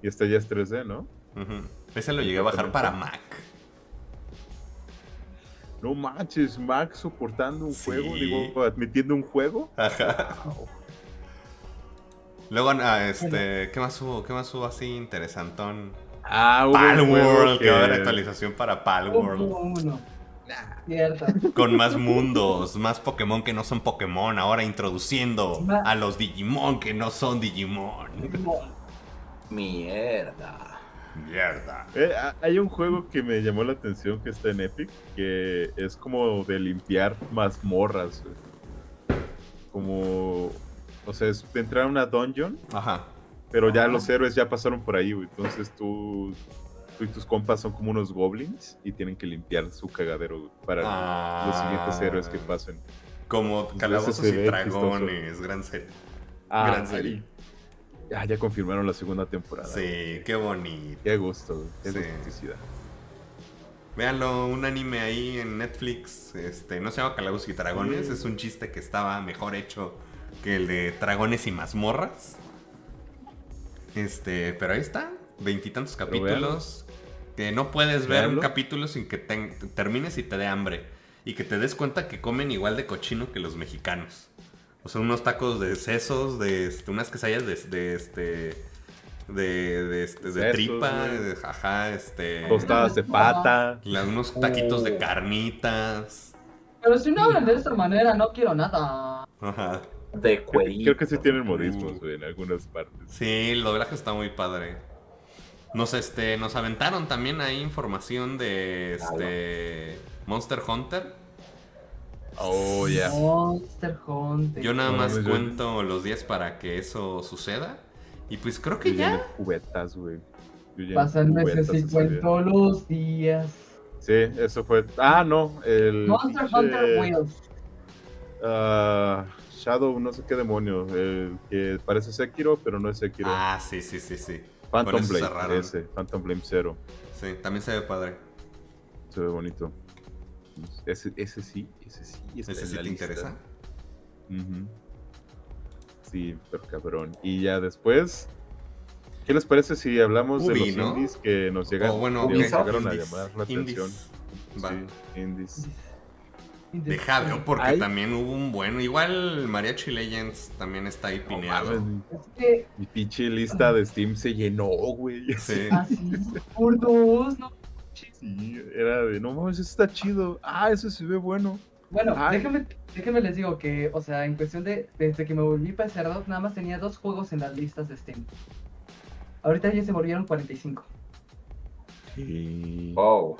Y este ya es 3D, ¿no? ujú. Ese lo llegué a bajar para Mac. No manches, Max soportando un Sí. juego, digo, admitiendo un juego. Ajá. Luego, ah, este, ¿qué más hubo? ¿Qué más hubo así interesantón? Ah, Palworld, que va a haber actualización para Palworld. Uno. Cierto. Con más mundos, más Pokémon que no son Pokémon, ahora introduciendo a los Digimon que no son Digimon. Mierda. Mierda. Eh, ha- hay un juego que me llamó la atención que está en Epic, que es como de limpiar mazmorras. güey. Como, o sea, es de entrar a una dungeon, Ajá. pero ya los héroes ya pasaron por ahí, güey. Entonces tú, tú y tus compas son como unos goblins y tienen que limpiar su cagadero güey, para los siguientes héroes que pasen. Como Calabozos y Dragones, gran serie. Ah, Gran serie. Ya, ya confirmaron la segunda temporada. Sí, qué bonito. Qué gusto, güey. Qué Sí. gusticidad. Véanlo, un anime ahí en Netflix. Este, no se llama Calabozos y Dragones, Sí. es un chiste que estaba mejor hecho que el de Dragones y Mazmorras. Este, pero ahí está, veintitantos capítulos. Que no puedes ver un capítulo sin que te- termines y te dé hambre. Y que te des cuenta que comen igual de cochino que los mexicanos. O sea, unos tacos de sesos, de este, unas quesadillas de, de este. De, de, este, de Sesos, tripa, güey. de jaja, este. Tostadas de pata. la- unos taquitos de Oh. carnitas. Pero si no hablan de esta manera, no quiero nada. Ajá. De cuerito. Creo que sí tienen modismos, güey, en algunas partes. Sí, el doblaje está muy padre. Nos, este, nos aventaron también ahí información de este Monster Hunter. Oh, ya. Monster Hunter. Yo nada No, más yo- cuento los días para que eso suceda. Y pues creo que Yo llené ya. cubetas, güey. Pasan meses y cuento los días. Sí, eso fue. Ah, no. El. Monster pinche, Hunter Wheels. ah, Shadow, no sé qué demonio. El que parece Sekiro, pero no es Sekiro. Ah, sí, sí, sí, sí. Phantom cerraron. ese. Phantom Blade Zero. Sí, también se ve padre. Se ve bonito. Ese, ese sí, ese sí. está ¿Ese en sí la te lista. interesa? Sí, pero cabrón. Y ya después. ¿Qué les parece si hablamos Ubi, de los ¿no? indies que nos llegan, O bueno, llegaron a llamar la indies. atención? Sí, indies. Deja, veo, porque también hubo un bueno. Igual Mariachi Legends también está ahí pineado. mames, Es que, Mi pinche lista de Steam se llenó, güey. Sí. (laughs) así, por dos, ¿no? Sí, era de, no mames, eso está chido. Ah, eso se ve bueno. Bueno, Ay. déjame, déjame les digo que, o sea, en cuestión de, desde que me volví PC2, nada más tenía dos juegos en las listas de Steam. Ahorita ya se volvieron 45. Sí. Wow.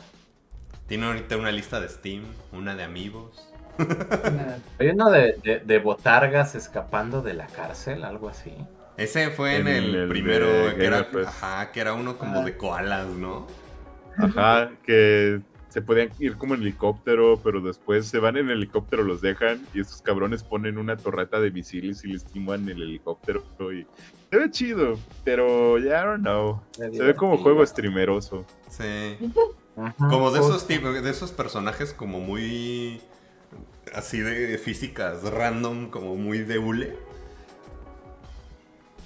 Tiene ahorita una lista de Steam, una de amigos. (laughs) Hay uno de, de, de botargas escapando de la cárcel, algo así. Ese fue en, En el, el primero, de que era, ajá, que era uno como Ah. de koalas, ¿no? Ajá, que se podían ir como en helicóptero, pero después se van en helicóptero, los dejan y estos cabrones ponen una torreta de misiles y les timan el helicóptero y se ve chido, pero ya I don't know. Se ve como juego streameroso. Sí. Como de Pues, esos tipos, de esos personajes como muy así de físicas random, como muy de hule.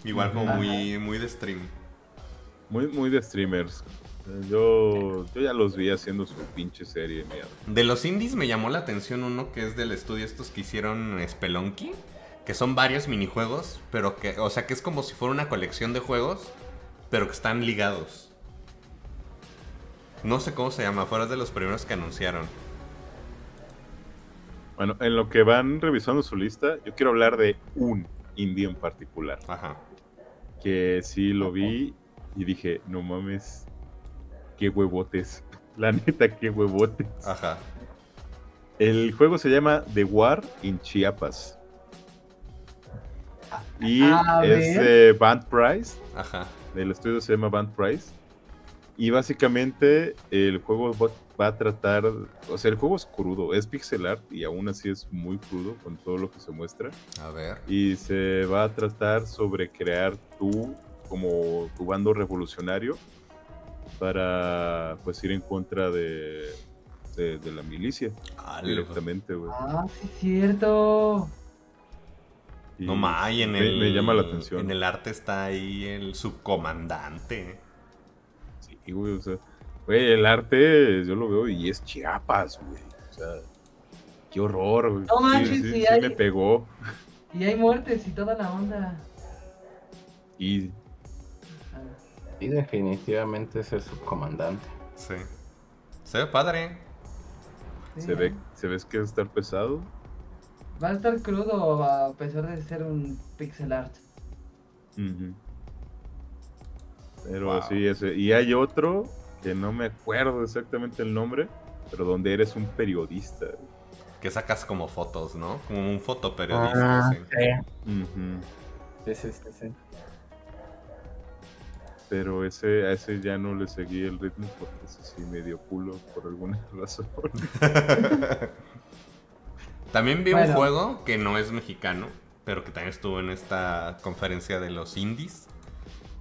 Igual como muy, muy de stream. Muy, muy de streamers. Yo, yo ya los vi haciendo su pinche serie, mierda. De los indies me llamó la atención uno que es del estudio estos que hicieron Spelunky, que son varios minijuegos, pero que, o sea, que es como si fuera una colección de juegos, pero que están ligados. No sé cómo se llama, fuera de los primeros que anunciaron. Bueno, en lo que van revisando su lista, yo quiero hablar de un indie en particular. Ajá. Que sí lo vi y dije, no mames, qué huevotes. La (laughs) neta, qué huevotes. Ajá. El juego se llama The War in Chiapas. Y A es de Band Price. Ajá. El estudio se llama Band Price. Y básicamente el juego va- va a tratar. O sea, el juego es crudo, es pixel art y aún así es muy crudo con todo lo que se muestra. A ver. Y se va a tratar sobre crear tú como tu bando revolucionario para pues ir en contra de, de, de la milicia Ale, directamente, güey. Ah, sí, es cierto. Y No más, y en me, el. me llama la atención. En el arte está ahí el subcomandante. Sí, güey, o sea, güey, el arte yo lo veo y es Chiapas, güey. O sea, qué horror, güey. No Sí, manches, sí, sí sí hay- me pegó. Y hay muertes y toda la onda. Y Y definitivamente es el subcomandante. Sí. Se ve padre. sí. se ve, se ve que va a estar pesado. Va a estar crudo a pesar de ser un pixel art. Ujú. Pero Wow. sí, ese. Y hay otro que no me acuerdo exactamente el nombre, pero donde eres un periodista. Que sacas como fotos, ¿no? Como un fotoperiodista. Ah, sí. sí. Ujú. Sí, sí, sí, sí. Pero ese, a ese ya no le seguí el ritmo porque ese sí me dio culo por alguna (laughs) razón. (laughs) También vi un juego que no es mexicano, pero que también estuvo en esta conferencia de los indies.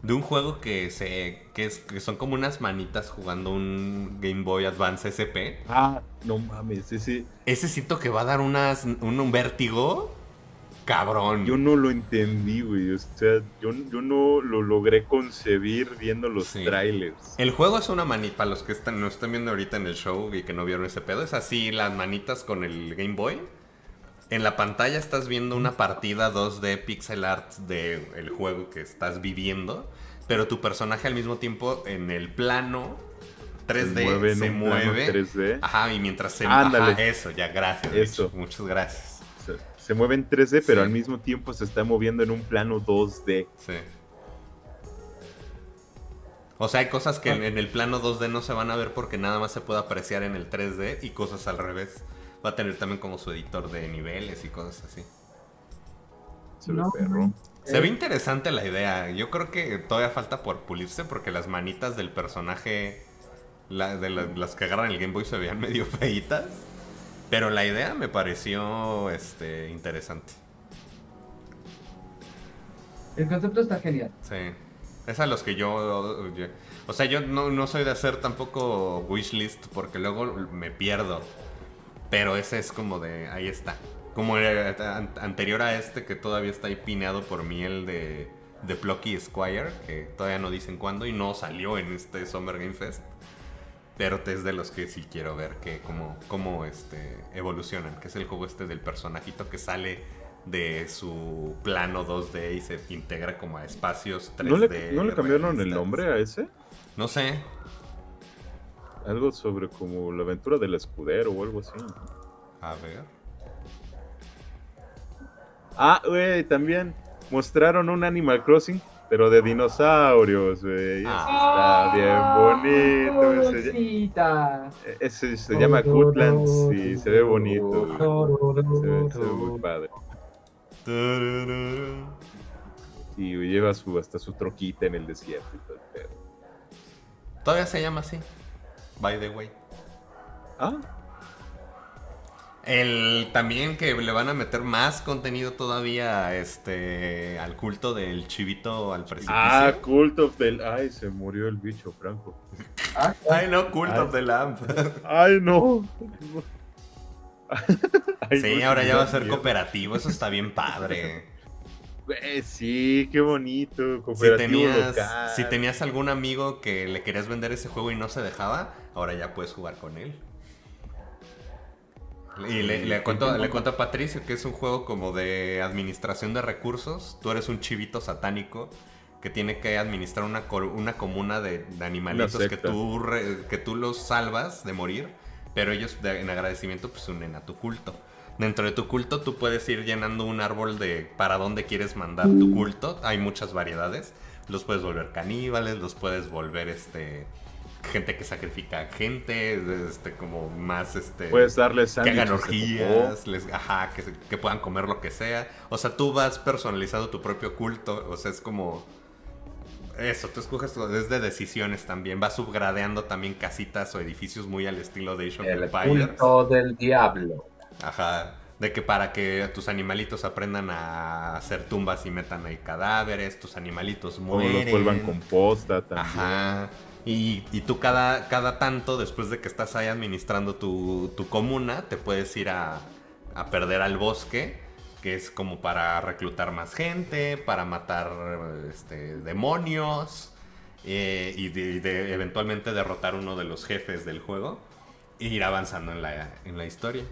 De un juego que se que, es, que son como unas manitas jugando un Game Boy Advance SP. ah, no mames, ese. Ese sitio que va a dar unas, un, un vértigo. Cabrón. Yo no lo entendí, güey. O sea, yo, yo no lo logré concebir viendo los Sí. trailers. El juego es una manita, para los que están, no están viendo ahorita en el show y que no vieron ese pedo, es así las manitas con el Game Boy. En la pantalla estás viendo una partida 2D pixel art del juego que estás viviendo, pero tu personaje al mismo tiempo en el plano 3D Se mueve se mueve. 3D. Ajá, y mientras se Ándale. Ajá, eso, ya, gracias. Eso. Muchas gracias. Se, mueve en 3D, pero Sí. al mismo tiempo se está moviendo en un plano 2D. Sí. O sea, hay cosas que en, en el plano 2D no se van a ver porque nada más se puede apreciar en el 3D y cosas al revés. Va a tener también como su editor de niveles y cosas así. Se No, ve perro. Se Eh. ve interesante la idea. Yo creo que todavía falta por pulirse porque las manitas del personaje, la- de la- las que agarran el Game Boy se veían medio (laughs) feitas. Pero la idea me pareció este, interesante. El concepto está genial. Sí. Es a los que yo, yo- o sea, yo no, no soy de hacer tampoco wishlist porque luego me pierdo. Pero ese es como de, ahí está. Como el an- anterior a este que todavía está ahí pineado por miel de, de Plucky Squire, que todavía no dicen cuándo y no salió en este Summer Game Fest. Pero es de los que sí quiero ver que cómo, cómo este, evolucionan, que es el juego este del personajito que sale de su plano 2D y se integra como a espacios 3D. ¿No le, ¿no le cambiaron el nombre a ese? No sé. Algo sobre como la aventura del escudero o algo así. A ver. Ah, güey, también mostraron un Animal Crossing, pero de dinosaurios, güey. Ah. Está bien bonito. Ese, Pobrecita. ese se llama Goodlands y se ve bonito. Se ve, se ve muy padre. Y lleva su, hasta su troquita en el desierto y todo el pedo. Todavía se llama así. By the way. Ah, El también que le van a meter más contenido todavía este al culto del chivito al precipicio. ah, Cult of the... Ay, se murió el bicho, Franco. Ah, (laughs) Ay, no, Cult Ay. of the Lamp. Ay, no. Ay, (laughs) sí, ahora ya va a ser cooperativo. Eso está bien padre. Güey, sí, qué bonito. Si Cooperativo tenías, local. si tenías algún amigo que le querías vender ese juego y no se dejaba, ahora ya puedes jugar con él. Y le, le cuento, le cuento a Patricio que es un juego como de administración de recursos. Tú eres un chivito satánico que tiene que administrar una, una comuna de, de animalitos que tú, re- que tú los salvas de morir, pero ellos de- en agradecimiento pues se unen a tu culto. Dentro de tu culto tú puedes ir llenando un árbol de para dónde quieres mandar tu culto. Hay muchas variedades. Los puedes volver caníbales, los puedes volver este gente que sacrifica gente, este como más este Puedes darles que hagan orgías, les, ajá, que, se- que puedan comer lo que sea. O sea, tú vas personalizando tu propio culto. O sea, es como. Eso, tú escoges tu- es de decisiones también. Vas subgradeando también casitas o edificios muy al estilo de Age of El Empires. culto del diablo. Ajá. De que para que tus animalitos aprendan a hacer tumbas y metan ahí cadáveres, tus animalitos O mueren. los vuelvan composta también. Ajá. Y, y tú cada, cada tanto, después de que estás ahí administrando tu, tu comuna, te puedes ir a, a perder al bosque, que es como para reclutar más gente, para matar este, demonios, eh, y, de, y de eventualmente derrotar uno de los jefes del juego, e ir avanzando en la, en la historia.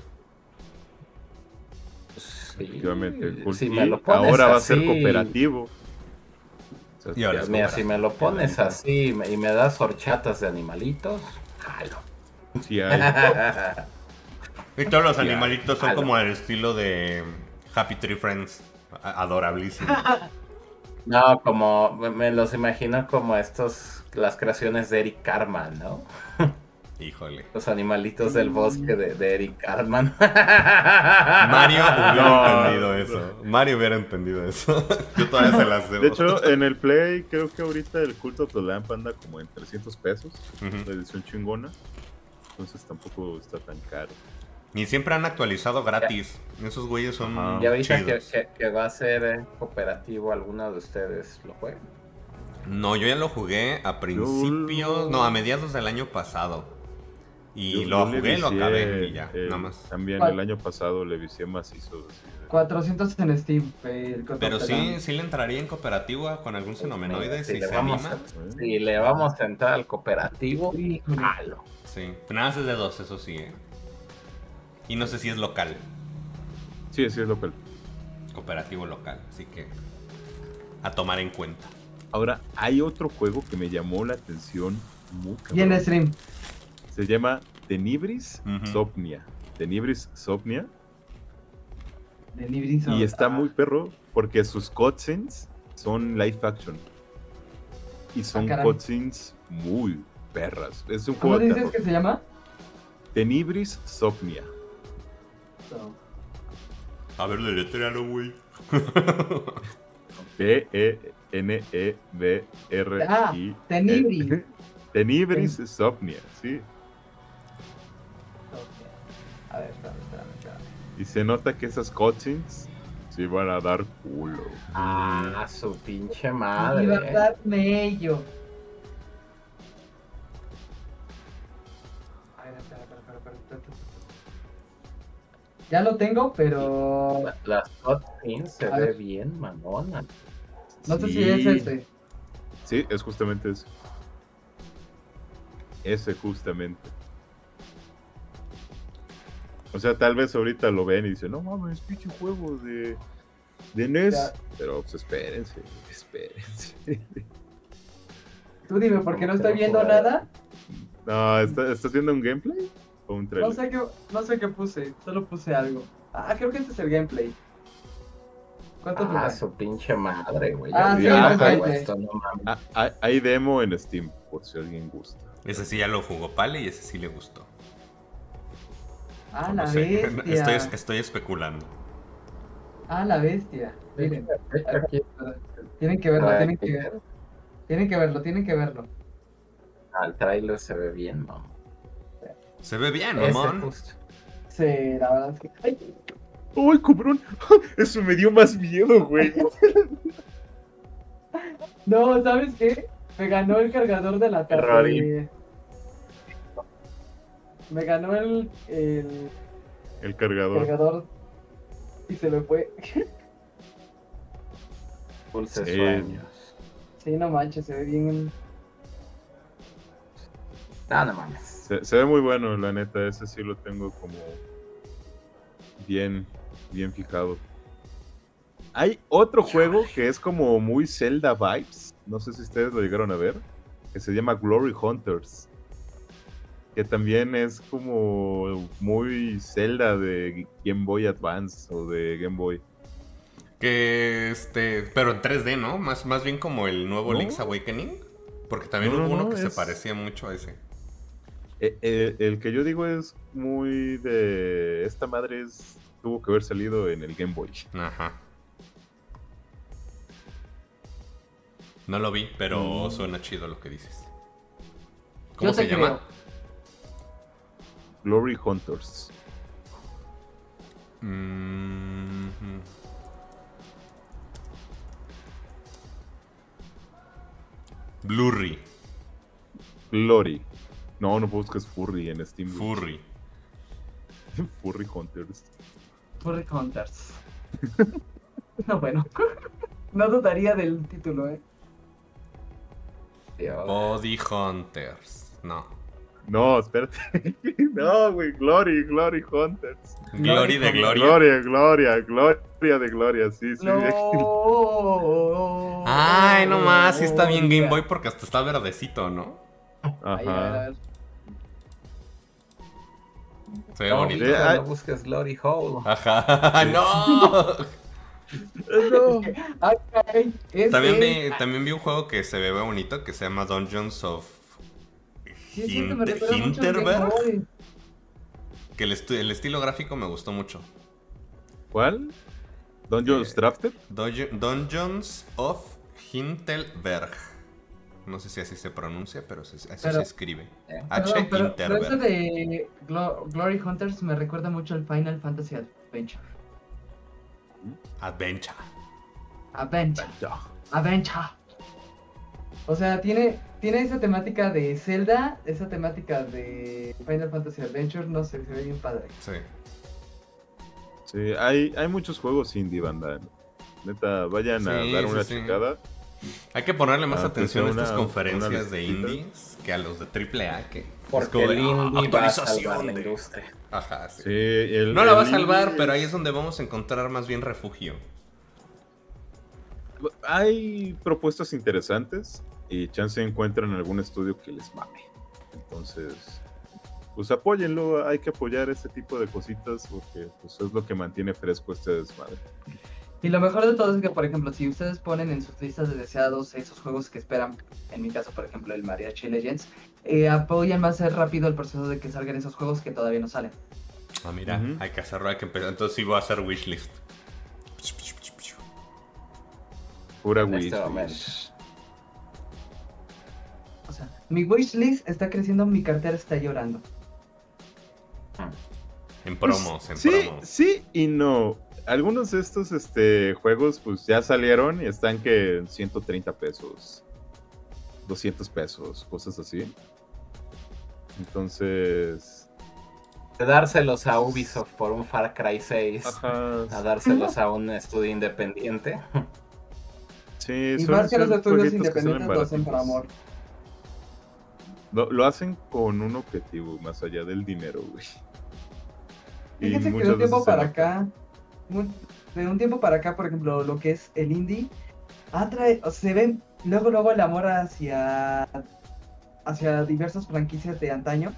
Sí, Efectivamente, el culto. si Y me lo pones ahora va a ser cooperativo. Y ahora ya- es Mira, cobra. si me lo pones así y me das horchatas de animalitos, jalo. sí hay. (laughs) Y todos los animalitos son jalo. como el estilo de Happy Tree Friends, adorabilísimo. (laughs) No, como me- me los imagino como estos, las creaciones de Eric Carman, ¿no? (laughs) Híjole. Los animalitos del bosque de, de Eric Carman. (laughs) Mario hubiera No, entendido eso. Mario hubiera entendido eso. (laughs) Yo todavía se las debo. De hecho, en el Play, creo que ahorita el Cult of the Lamp anda como en 300 pesos. La edición chingona. Entonces tampoco está tan caro. Y siempre han actualizado gratis. Esos güeyes son Ajá. ¿Ya viste que, chidos. que- que va a ser eh, cooperativo? ¿Alguno de ustedes lo juega? No, yo ya lo jugué a principios, Yo- no, a mediados del año pasado. Y Yo- lo yo jugué, lo acabé y ya, el- nada más. También el año pasado le vicié macizo. así de- 400 en Steam. Pero sí, sí le entraría en cooperativa con algún fenomenoide Sí, si le se vamos anima. a- Si le vamos a entrar al cooperativo, Híjole. jalo. Sí, nada más es de dos, eso sí. eh. Y no sé si es local, Sí, sí es local. cooperativo local, así que a tomar en cuenta. Ahora, hay otro juego que me llamó la atención muy Y en stream. Se llama Tenibris. Sopnia. Tenibris Sopnia. De Libris Y está muy perro porque sus cutscenes son live action. Y son Ah, caray. cutscenes muy perras. Es un ¿Cómo juego dices terror. que se llama? Tenibris Sopnia. A ver, deletréalo, güey. (laughs) T-E-N-E-B-R-I. Ah, Tenibris. Tenibris Sopnia, sí. A ver, espérame, espérame, espérame. Y se nota que esas cutscenes sí van a dar culo. Ah, su pinche Y madre. verdad, mello. A ver, espera, espera, espera, espera, espera, espera. Ya lo tengo, pero La- Las cutscenes se ve bien, mamona. no sé Sí. si es este. Sí, es justamente eso. Ese justamente. O sea, tal vez ahorita lo ven y dicen, no mames, pinche juego de, de NES. Ya. Pero pues espérense, espérense. Tú dime, porque no No estoy viendo nada. No, ¿está- ¿estás viendo un gameplay? ¿O un No trailer? sé qué, no sé qué puse, solo puse algo. Ah, creo que este es el gameplay. ¿Cuánto Ah, dura? su pinche madre, güey. Ah, sí, no esto, no mames. Ah, hay, hay demo en Steam, por si alguien gusta. Ese sí ya lo jugó Pale y ese sí le gustó. Ah, No la sé, (laughs) bestia. Estoy, estoy especulando. Ah, la bestia. Miren, tienen que verlo, Ah, tienen que, aquí- ver- tienen que verlo, tienen que verlo. El trailer se ve bien, mamá. Se ve bien, mamón. Sí, la verdad es que. ¡Ay! ¡Ay, cabrón! (laughs) Eso me dio más miedo, güey. (laughs) No, ¿sabes qué? Me ganó el cargador de la Rory. tarde. Me ganó el, el El cargador. cargador y se me fue. Dulces Sí. sueños. Sí, no manches, se ve bien. No, no mames. Se, se ve muy bueno, la neta. Ese sí lo tengo como bien, bien fijado. Hay otro juego que es como muy Zelda vibes. No sé si ustedes lo llegaron a ver. Que se llama Glory Hunters. Que también es como muy Zelda de Game Boy Advance o de Game Boy. Que este. Pero en 3D, ¿no? Más, más bien como el nuevo No. Link's Awakening. Porque también No, no, hubo uno no, que se parecía mucho a ese. Eh, eh, el que yo digo es muy de. Esta madre es, tuvo que haber salido en el Game Boy. Ajá. No lo vi, pero Mm. suena chido lo que dices. ¿Cómo Yo se llama? creo. Glory Hunters. Mm, Blurry, Glory. No, no busques Furry en Steam. Furry. (laughs) Furry Hunters. Furry Hunters. (laughs) no, bueno. (laughs) no dudaría del título, ¿eh? Dios. Body Hunters. No. No, espérate. (laughs) no, güey. Glory, Glory Hunters. Glory de. Gloria. Gloria, Gloria, Gloria de Gloria. Sí, sí. No. Ay, no más, sí está bien Game Boy porque hasta está verdecito, ¿no? Ajá. Se ve bonito. No busques Glory Hole. Ajá, (laughs) no. (laughs) No. También vi, también vi un juego que se ve bonito que se llama Dungeons of Sí, es cierto, me Hinter- recuerda mucho al Game Hinterberg. Boy. Que el, estu- el estilo gráfico me gustó mucho. ¿Cuál? Dungeons Eh, Drafter. Dunge- Dungeons of Hinterberg. No sé si así se pronuncia, pero se- así Pero- se escribe. Eh, H. Perdón, pero, pero Hinterberg. eso de Glo- Glory Hunters me recuerda mucho al Final Fantasy Adventure. Adventure. Adventure. Adventure. O sea, tiene, tiene esa temática de Zelda, esa temática de Final Fantasy Adventure, no sé, se ve bien padre. Sí. Sí, hay, hay muchos juegos indie, banda. Neta, vayan a dar sí, una sí. checada. Hay que ponerle más Ah, atención a estas una- conferencias una de indies que a los de AAA. Que es Porque como de, el "Ah, indie va a actualización la de-". industria. Ajá, sí. Sí, el- No la va a salvar, indie pero ahí es- es donde vamos a encontrar más bien refugio. Hay propuestas interesantes y chance encuentran algún estudio que les mame. Entonces, pues apóyenlo, hay que apoyar este tipo de cositas porque pues, es lo que mantiene fresco este desmadre. Y lo mejor de todo es que, por ejemplo, si ustedes ponen en sus listas de deseados esos juegos que esperan, en mi caso, por ejemplo, el Mariachi Legends, eh, apoyan más rápido el proceso de que salgan esos juegos que todavía no salen. Ah, mira, hay que hacerlo, hay que empezar. Entonces sí voy a hacer wishlist. Pura En mi wishlist está creciendo, mi cartera está llorando. En promos, en sí, promos. sí y no. Algunos de estos este, juegos pues ya salieron y están que en 130 pesos, 200 pesos, cosas así. Entonces, De dárselos a Ubisoft por un Far Cry 6, ajá, a dárselos a un estudio independiente. sí, Y más que los estudios independientes lo hacen por amor. Lo, lo hacen con un objetivo más allá del dinero, güey. Fíjense que de un tiempo para acá, de un tiempo para acá, por ejemplo, lo que es el indie, atrae, o se ven luego luego el amor hacia hacia diversas franquicias de antaño,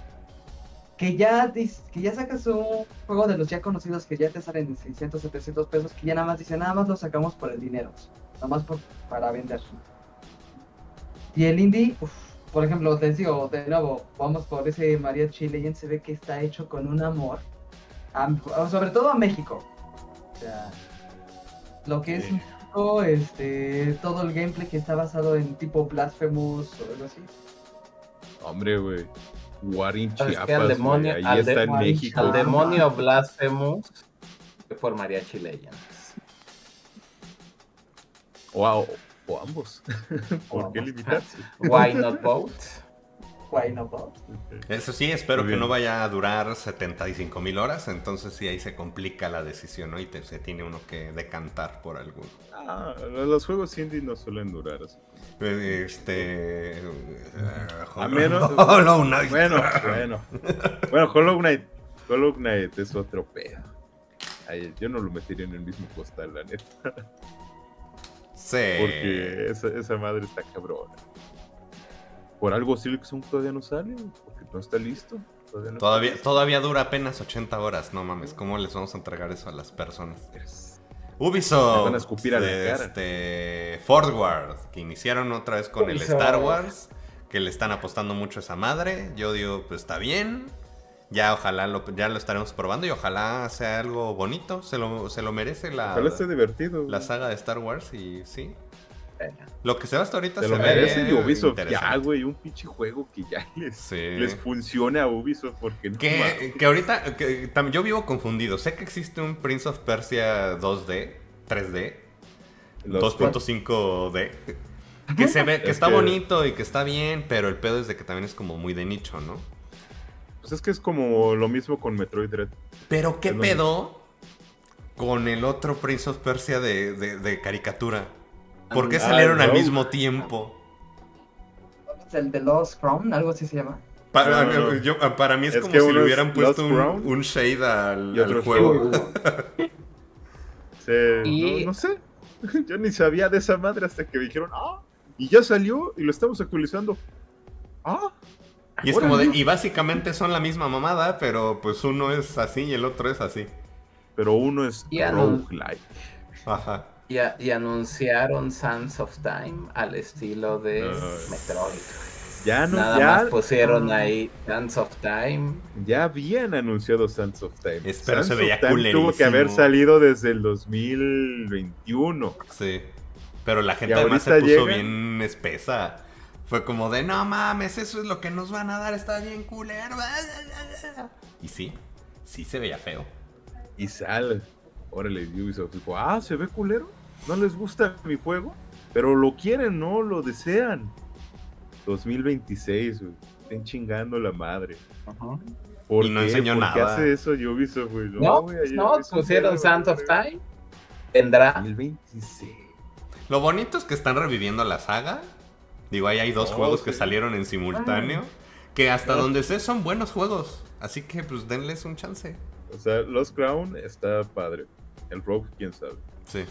que ya que ya sacas un juego de los ya conocidos que ya te salen en 600, 700 pesos, que ya nada más dicen, nada más lo sacamos por el dinero, nada más por, para vender. Y el indie, uf, por ejemplo, les digo de nuevo, vamos por ese Mariachi Legend, se ve que está hecho con un amor a- sobre todo a México. O sea, lo que es Sí. México, este, todo el gameplay que está basado en tipo Blasphemous o algo así. Hombre, güey. Warin ¿Sabes Chiapas? Al demonio, güey, al, ahí está de- en México. al demonio Blasphemous por Mariachi Legends. A- o ambos. (laughs) ¿Por qué limitarse? Why not both? Why not both? Eso sí, espero que no vaya a durar 75 mil horas. Entonces sí, ahí se complica la decisión, ¿no? Y te- se tiene uno que decantar por alguno. Ah, los juegos indie no suelen durar así. Este. eh, A Hollow- menos- (laughs) Hollow Knight. Bueno, bueno. Bueno, Hollow Knight. Hollow Knight es otro pedo. Ay, yo no lo metería en el mismo costal, la neta. Sí. Porque esa, esa madre está cabrona. Por algo Silksong todavía no sale, porque no está listo. Todavía, no está Todavía, dura apenas 80 horas, no mames, ¿cómo les vamos a entregar eso a las personas? Es- Ubisoft, van a escupir a la de cara. este, Forward, que iniciaron otra vez con el. Star Wars, que le están apostando mucho a esa madre. Yo digo, pues está bien. Ya ojalá lo, ya lo estaremos probando y ojalá sea algo bonito. Se lo, se lo merece la, Ojalá esté divertido. la saga de Star Wars y sí. Lo que se va hasta ahorita Se se, lo ve merece y Ubisoft ya, güey, un pinche juego que ya les, Sí. les funcione a Ubisoft porque no Que, que ahorita, que tam- yo vivo confundido. Sé que existe un Prince of Persia 2D, 3D, Los- 2.5D. Que se ve, que Es está que- bonito y que está bien, pero el pedo es de que también es como muy de nicho, ¿no? Pues es que es como lo mismo con Metroid Dread. Pero qué pedo con el otro Prince of Persia de, de- de caricatura. ¿Por qué Ah, salieron al mismo tiempo? ¿Es el de Lost Crown? Algo así se llama. Para, No, no, no. yo- para mí es, Es como que si le hubieran puesto un, shade al, y al juego. Se- (laughs) Y- no, no sé. (laughs) Yo ni sabía de esa madre hasta que me dijeron, ah, y ya salió y lo estamos actualizando. Ah, Y es como de, y básicamente son la misma mamada, pero pues uno es así y el otro es así. Pero uno es roguelike. Ajá. Y, a- y anunciaron Sands of Time al estilo de Ay. Metroid. Ya no, Nada ya, más pusieron ahí Sands of Time. ya habían anunciado Sands of Time. Es- pero se veía of Time tuvo que haber salido desde el 2021. Sí. Pero la gente Y además se puso llegan- bien espesa. Fue como de, no mames, eso es lo que nos van a dar, está bien culero. Y sí, sí se veía feo. Y sale. Órale, Ubisoft dijo, ah, se ve culero. No les gusta mi juego. Pero lo quieren, no lo desean. 2026, güey. Estén chingando la madre. ¿Por Y no qué? enseñó ¿Por qué nada. hace eso Ubisoft, güey? No, no, hizo un pusieron Sands of. Time. Vendrá. 2026. Lo bonito es que están reviviendo la saga. Digo, ahí hay dos Oh, juegos que salieron en simultáneo. Que hasta Ah. donde sé son buenos juegos. Así que pues denles un chance. O sea, Lost Crown está padre. El Rogue, quién sabe. Sí.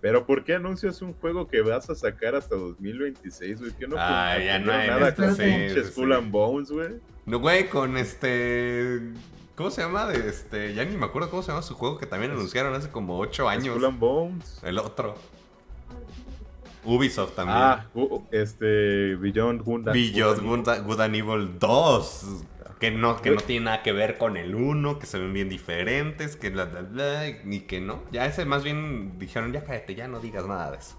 Pero ¿por qué anuncias un juego que vas a sacar hasta 2026, güey? ¿Qué no Ah, ya no hay nada esto, con pinches sí, sí. and Bones, güey? No, güey, con este. ¿Cómo se llama? De este. Ya ni me acuerdo cómo se llama su juego que también anunciaron hace como 8 años. Skull and Bones. El otro. Ubisoft también. Ah, este Beyond Good and- Beyond Good and- Good, Good and Evil 2. Que no, que no tiene nada que ver con el 1, que se ven bien diferentes, que bla, bla, bla, y que no. Ya ese más bien dijeron, ya cállate, ya no digas nada de eso.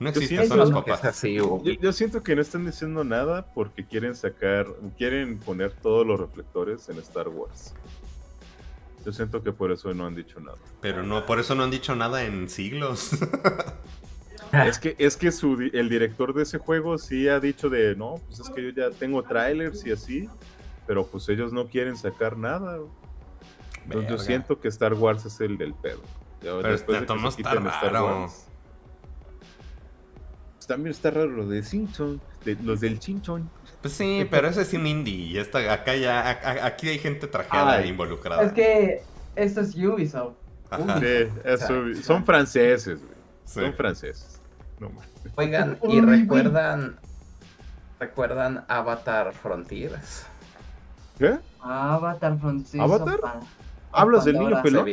No Yo existen, siento son es papás. así. Yo, yo siento que no están diciendo nada porque quieren sacar, quieren poner todos los reflectores en Star Wars. Yo siento que por eso no han dicho nada. Pero no, por eso no han dicho nada en siglos. (laughs) Es que, es que su, el director de ese juego sí ha dicho de, no, pues es que yo ya tengo trailers y así, pero pues ellos no quieren sacar nada. Entonces yo siento que Star Wars es el del pedo. Ya Pero después este de que tomo se está quiten Star raro. Wars. Pues También está raro lo de Simpson, de, los del Chinchon. Pues sí, pero ese es un indie. Y esta, acá ya, a- a- aquí hay gente trajeada Ay. e involucrada. Es que esto es Ubisoft. Sí, (laughs) son franceses, güey. sí. Son franceses. No. Oigan, y recuerdan. ¿Recuerdan Avatar Frontiers? ¿Qué? Avatar Francisco. ¿Avatar? Pa- ¿Hablas del niño pelón?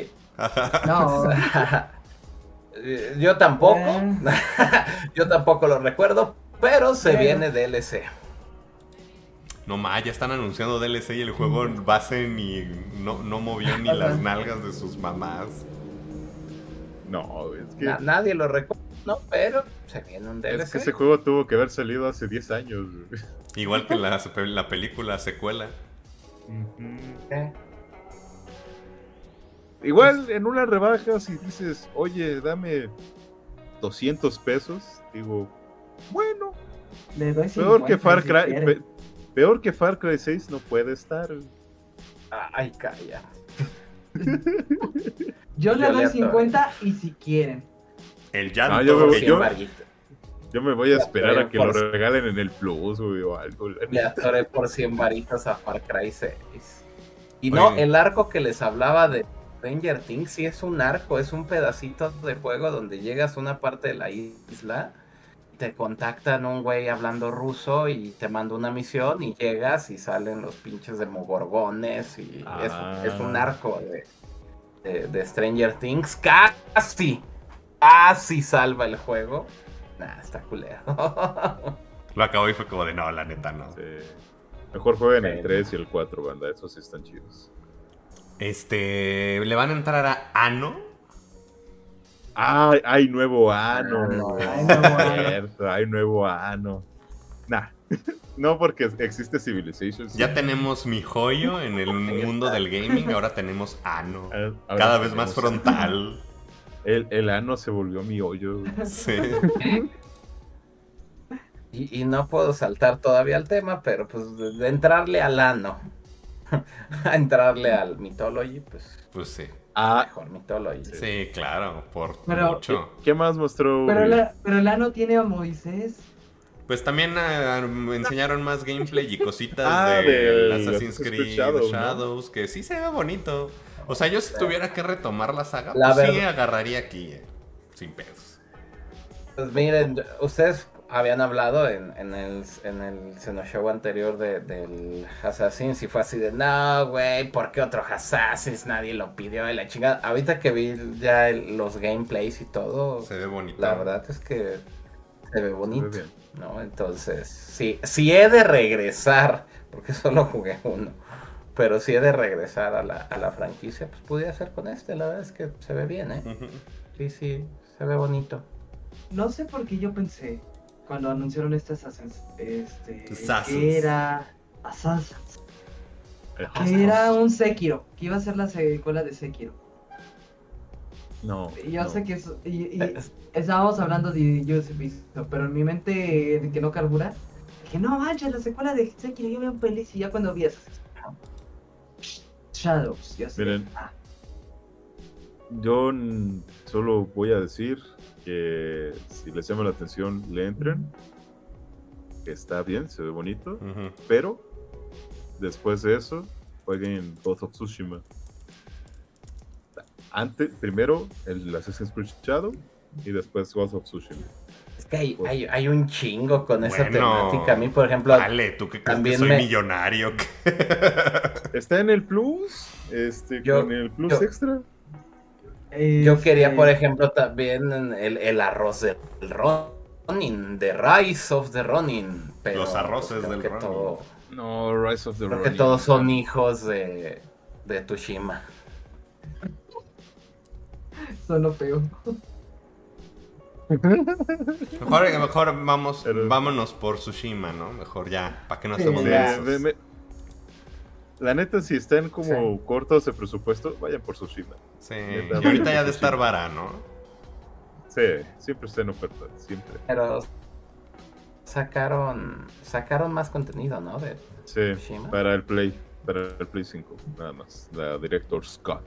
No. (laughs) Yo tampoco. Eh. (laughs) Yo tampoco lo recuerdo. Pero se viene DLC. No más, ya están anunciando DLC y el juego base ni no, no movió ni las nalgas de sus mamás. No, es que, Na- nadie lo recuerda, ¿no? Pero se viene un DLC. es que ese juego tuvo que haber salido hace 10 años. güey. (laughs) Igual que la, la película secuela. Eh, Igual en una rebaja, si dices, oye, dame 200 pesos, digo, bueno, Le doy peor que 50 Far Cry, pe- peor que Far Cry 6 no puede estar. Ay, calla. Yo le doy le 50 y si quieren. El llanto. Ah, yo me yo-. Yo me voy a esperar a que lo regalen en el Plus güey, o algo. Le atoré por 100 varitas a Far Cry 6. Y no, Oye. el arco que les hablaba de Stranger Things sí es un arco, es un pedacito de juego donde llegas a una parte de la isla, te contactan un güey hablando ruso y te manda una misión y llegas y salen los pinches demogorgones y es, es un Ah. arco de, de- de Stranger Things. Casi, casi salva el juego. Nah, está culero. Lo acabó y fue como de no, la neta no. Sí. Mejor jueguen el Bueno. 3 y el 4, banda. Esos sí están chidos. Este. ¿Le van a entrar a Ano? ¡Ah! Hay nuevo ano. Ano. Hay nuevo ano. Cierto, hay nuevo ano. Nah. (laughs) No, porque existe Civilization. sí. Ya tenemos mi joyo en el mundo del gaming, ahora tenemos Ano. Ah, ahora Cada vez más frontal. El, el ano se volvió mi hoyo. (laughs) Sí. Y, y no puedo saltar todavía al tema, pero pues de, de entrarle al ano, (laughs) a entrarle al Mythology, pues Pues sí. Ah, mejor Mythology. Sí, claro, por Pero- mucho. ¿qué más mostró? Pero, la, pero el ano tiene a Moisés. Pues también ah, me enseñaron más gameplay y cositas (laughs) Ah, de del Assassin's Creed Creed Shadows, que sí se ve bonito. O sea, yo si tuviera que retomar la saga, La pues sí agarraría aquí, eh, sin pedos. Pues miren, ustedes habían hablado en, en el, en el Xenoshow anterior de, del Assassin's y fue así de, no, güey, ¿por qué otro Assassin's? Nadie lo pidió de la chingada. Ahorita que vi ya el- los gameplays y todo, Se ve bonito. la verdad es que se ve bonito. bien. ¿No? Entonces, si, si he de regresar, porque (laughs) solo jugué uno, pero si he de regresar a la, a la franquicia, pues pudiera ser con este, la verdad es que se ve bien, ¿eh? Sí, sí, se ve bonito. No sé por qué yo pensé cuando anunciaron este Assassin's, este, Assassins. que era Assassins, Eh, que era un Sekiro, que iba a ser la secuela de Sekiro. No. Yo no. sé que es, y, y estábamos hablando de Yosef pero en mi mente de que no carbura, dije, no manches, la secuela de Sekiro, yo bien feliz y ya cuando vi Assassin's Shadows, yo sé. Miren. ah, Yo solo voy a decir que si les llama la atención, le entren. Que está bien, se ve bonito. Pero después de eso, jueguen Ghost of Tsushima. Antes, primero el Assassin's Creed Shadow y después Ghost of Tsushima. Es que hay, hay, hay un chingo con esa Bueno, temática. A mí, por ejemplo, Dale, tú que crees que también soy me- millonario. Está en el Plus, este, Yo- con el Plus yo- extra. yo quería, este, por ejemplo, también el, el arroz del Ronin, The Rise of the Ronin. Pero Los arroces del que Ronin. todo- No, Rise of the creo que Ronin. todos son hijos de, de Tushima. Sonó feo. (laughs) Mejor, mejor vamos, Pero- vámonos por Tsushima, ¿no? Mejor ya, para que no estemos me- me- La neta, si están como Sí. cortos de presupuesto, vayan por Tsushima. Sí, Neta, y ahorita ya de estar vara, ¿no? Sí, siempre está en oferta, siempre. Pero sacaron sacaron más contenido, ¿no? De Sí, Tsushima. para el Play, para el Play 5, nada más. La Director Scott,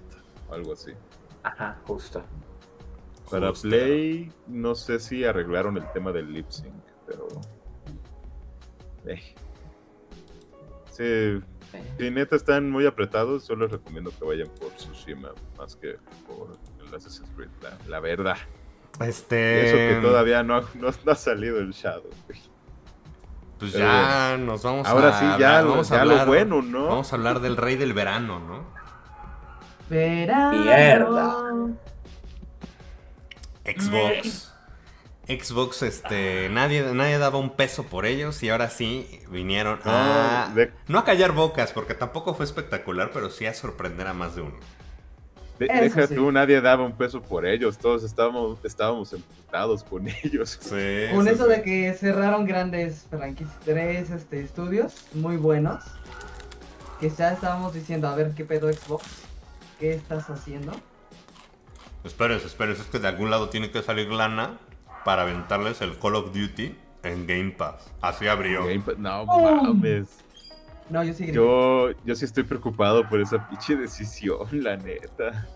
algo así. Ajá, justo. Para Justo. Play, no sé si arreglaron el tema del lip sync, pero. eh. Sí, Eh, si neta están muy apretados, yo les recomiendo que vayan por Tsushima más que por el Assassin's Creed, la, la verdad. Este. Eso que todavía no ha, no, no ha salido el Shadow. güey. Pues Pero ya nos vamos a. Ahora sí, ya, hablar- lo, vamos a hablar- lo bueno, ¿no? Vamos a hablar del rey del verano, ¿no? Mierda. Xbox. Xbox, este, nadie, nadie daba un peso por ellos y ahora sí vinieron a... No, de- No a callar bocas, porque tampoco fue espectacular, pero sí a sorprender a más de uno. De- deja sí. tú, nadie daba un peso por ellos, todos estábamos, estábamos emputados con (laughs) ellos. Sí. Con eso sí. de que cerraron grandes franquicias, tres este, estudios muy buenos. Que ya estábamos diciendo, a ver qué pedo Xbox, qué estás haciendo. Espérense, espérense, es que de algún lado tiene que salir lana para aventarles el Call of Duty en Game Pass. Así abrió. No mames. No, yo sí. Yo, yo sí estoy preocupado por esa pinche decisión, la neta.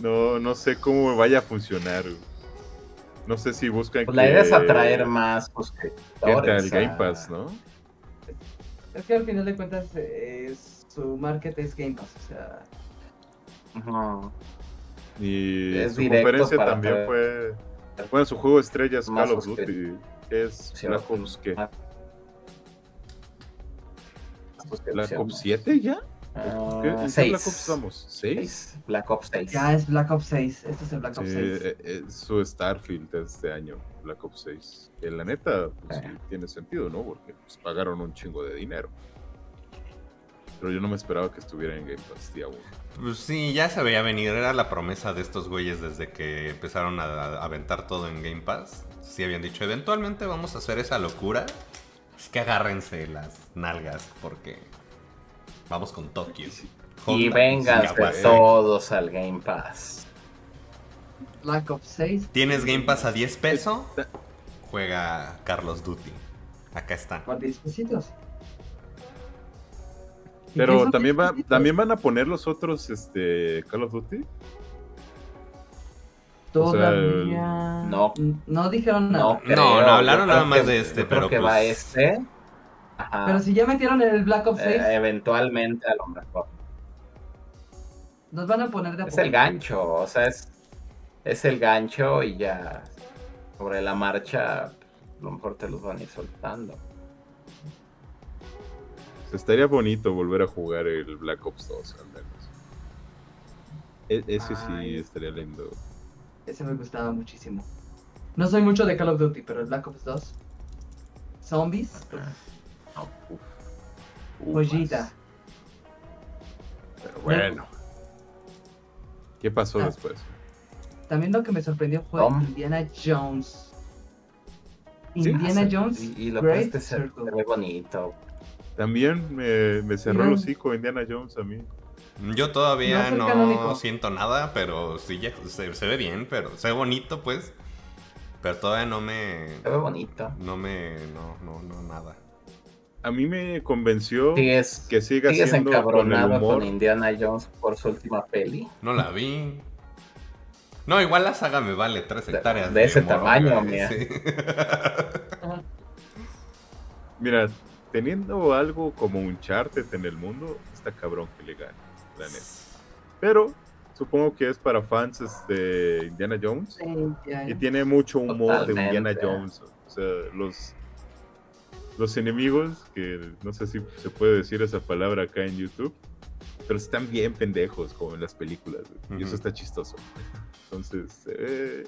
No, no sé cómo vaya a funcionar. No sé si buscan Pues la que idea es atraer más gente suscriptores. al Game Pass, ¿no? Es que al final de cuentas eh, su market es Game Pass, o sea, Ujú. Y Es su conferencia para también traer- fue. Bueno, su juego estrella es Más Call of Duty. que es Sí, Black no, Ops, ¿qué? más ¿Black suscripción. Ops 7 ya? Ah, ¿Qué, ¿En qué seis. Black Ops vamos? ¿6? Seis. Black Ops 6. Ya es Black Ops 6. Este es el Black Sí, Ops 6. eh, eh, su Starfield de este año, Black Ops 6. Que la neta, pues, sí Eh. tiene sentido, ¿no? Porque pues, pagaron un chingo de dinero. Pero yo no me esperaba que estuviera en Game Pass día. Pues sí, ya se veía venir. Era la promesa de estos güeyes desde que empezaron a, a aventar todo en Game Pass. Sí habían dicho, eventualmente vamos a hacer esa locura. Es que agárrense las nalgas porque vamos con Tokio. Y vengan todos al Game Pass. Black Ops 6. ¿Tienes Game Pass a 10 pesos? Juega Carlos Duty. Acá está. Por 10 pesitos. ¿Y qué Pero también, 10 va, también van a poner los otros este, Call of Duty. o sea, Todavía. no. No dijeron nada. No, creo, no, hablaron yo nada más que- de este, creo pero que pues- va este. Ajá. Pero si ya metieron el Black Ops 6, Eh, eventualmente a lo mejor. nos van a poner de a Es el gancho, o sea, es, es el gancho y ya sobre la marcha a lo mejor te los van a ir soltando. Estaría bonito volver a jugar el Black Ops 2 al menos. E- ese sí estaría lindo. Ese me gustaba muchísimo. No soy mucho de Call of Duty, pero el Black Ops 2. Zombies. pues, No, uf. Joyita. Pero bueno. ¿Qué pasó Ah. después? También lo que me sorprendió fue Tom. Indiana Jones. Indiana Ah, Jones. Y, y lo Great que se, Circle. se ve bonito. También me, me cerró el hocico Indiana Jones a mí. Yo todavía No siento nada, pero sí ya se, se ve bien, pero se ve bonito, pues. Pero todavía no me. Se ve bonito. No me. No, no, no, nada. A mí me convenció Sigues, que siga sigues siendo con el encabronado con, humor. Indiana Jones por su última peli. No la vi. No, igual la saga me vale tres hectáreas. de ese tamaño, mira. (laughs) sí. Mira, (laughs) teniendo algo como un chartet en el mundo, está cabrón que le gane, la neta. Pero supongo que es para fans de Indiana Jones y tiene mucho humor de. Indiana Jones. O sea, los, los enemigos, que no sé si se puede decir esa palabra acá en YouTube, pero están bien pendejos como en las películas. Y eso está chistoso. Entonces, eh,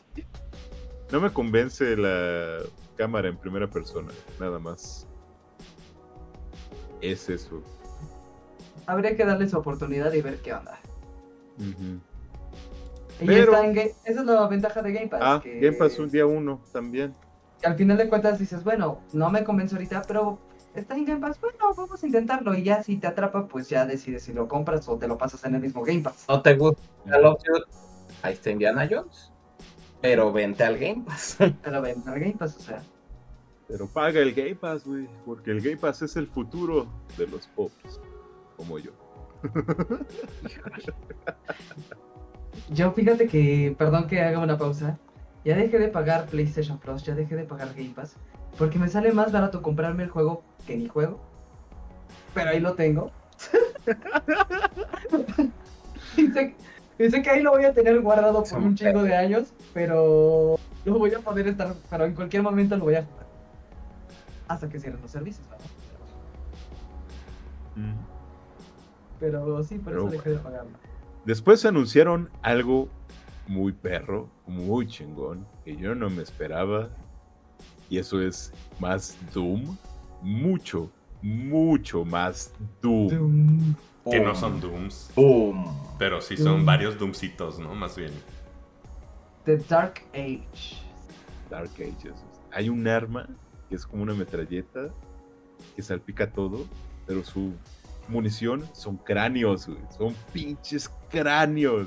no me convence la cámara en primera persona, nada más. Es eso. Habría que darle su oportunidad y ver qué onda. Y Pero- está en Esa es la ventaja de Game Pass. Ah, que, Game Pass un día uno también. que al final de cuentas dices, bueno, no me convence ahorita, pero está en Game Pass, bueno, vamos a intentarlo. Y ya si te atrapa, pues ya decides si lo compras o te lo pasas en el mismo Game Pass. ¿No te gusta of Duty? Ahí está Indiana Jones. Pero vente al Game Pass. Pero ven al Game Pass, o sea. Pero paga el Game Pass, güey. Porque el Game Pass es el futuro de los pobres. Como yo. (laughs) Yo fíjate que, perdón que haga una pausa, ya dejé de pagar PlayStation Plus, ya dejé de pagar Game Pass, porque me sale más barato comprarme el juego que ni juego. Pero ahí lo tengo. y, sé, y sé que ahí lo voy a tener guardado por un chingo de años, pero lo voy a poder estar, pero en cualquier momento lo voy a jugar. Hasta que cierren los servicios, ¿no? Pero sí, por Pero eso dejé de pagarlo. Después anunciaron algo muy perro, muy chingón, que yo no me esperaba. Y eso es más Doom. Mucho, mucho más Doom. Que no son Dooms. Boom. Pero sí son Mm. varios Doomcitos, ¿no? Más bien. The Dark Age. Dark Ages. Hay un arma que es como una metralleta que salpica todo, pero su munición son cráneos, güey. Son pinches cráneos.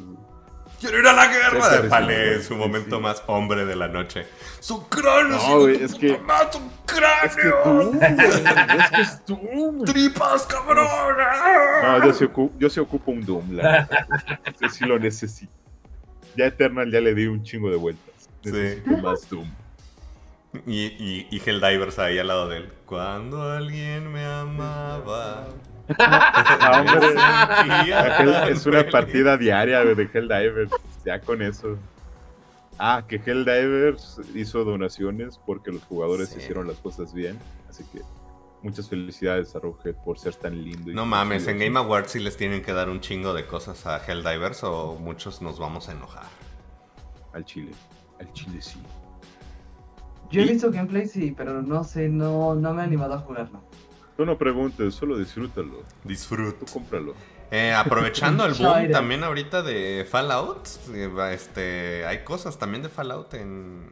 ¡Quiero ir a la guerra! Sí, De sí, su momento sí. más hombre de la noche. ¡Su cráneo! No, güey, es que- madre, ¡Su Es que cráneo! Güey, es que es Doom. ¡Tripas, cabrón! No, yo sí, ocu- yo sí ocupo un Doom, la. Yo sí lo necesito. Ya Eternal ya le di un chingo de vueltas. Sí. Más Doom. Y, y, y Helldivers ahí al lado de él. Cuando alguien me amaba. (laughs) Hombre. Es una partida diaria de Helldivers. Ya con eso. Ah, que Helldivers hizo donaciones porque los jugadores Sí. hicieron las cosas bien. Así que muchas felicidades a Rocket por ser tan lindo. y No mames, en. Game Awards sí les tienen que dar un chingo de cosas a Helldivers o muchos nos vamos a enojar. Al Chile. Al Chile sí. Yo he ¿Y? visto gameplay, sí, pero no sé, no, no me he animado a jugarlo. Tú no preguntes, solo disfrútalo. Disfruto. Tú cómpralo. Eh, aprovechando el (laughs) boom también ahorita de Fallout, eh, este, hay cosas también de Fallout en,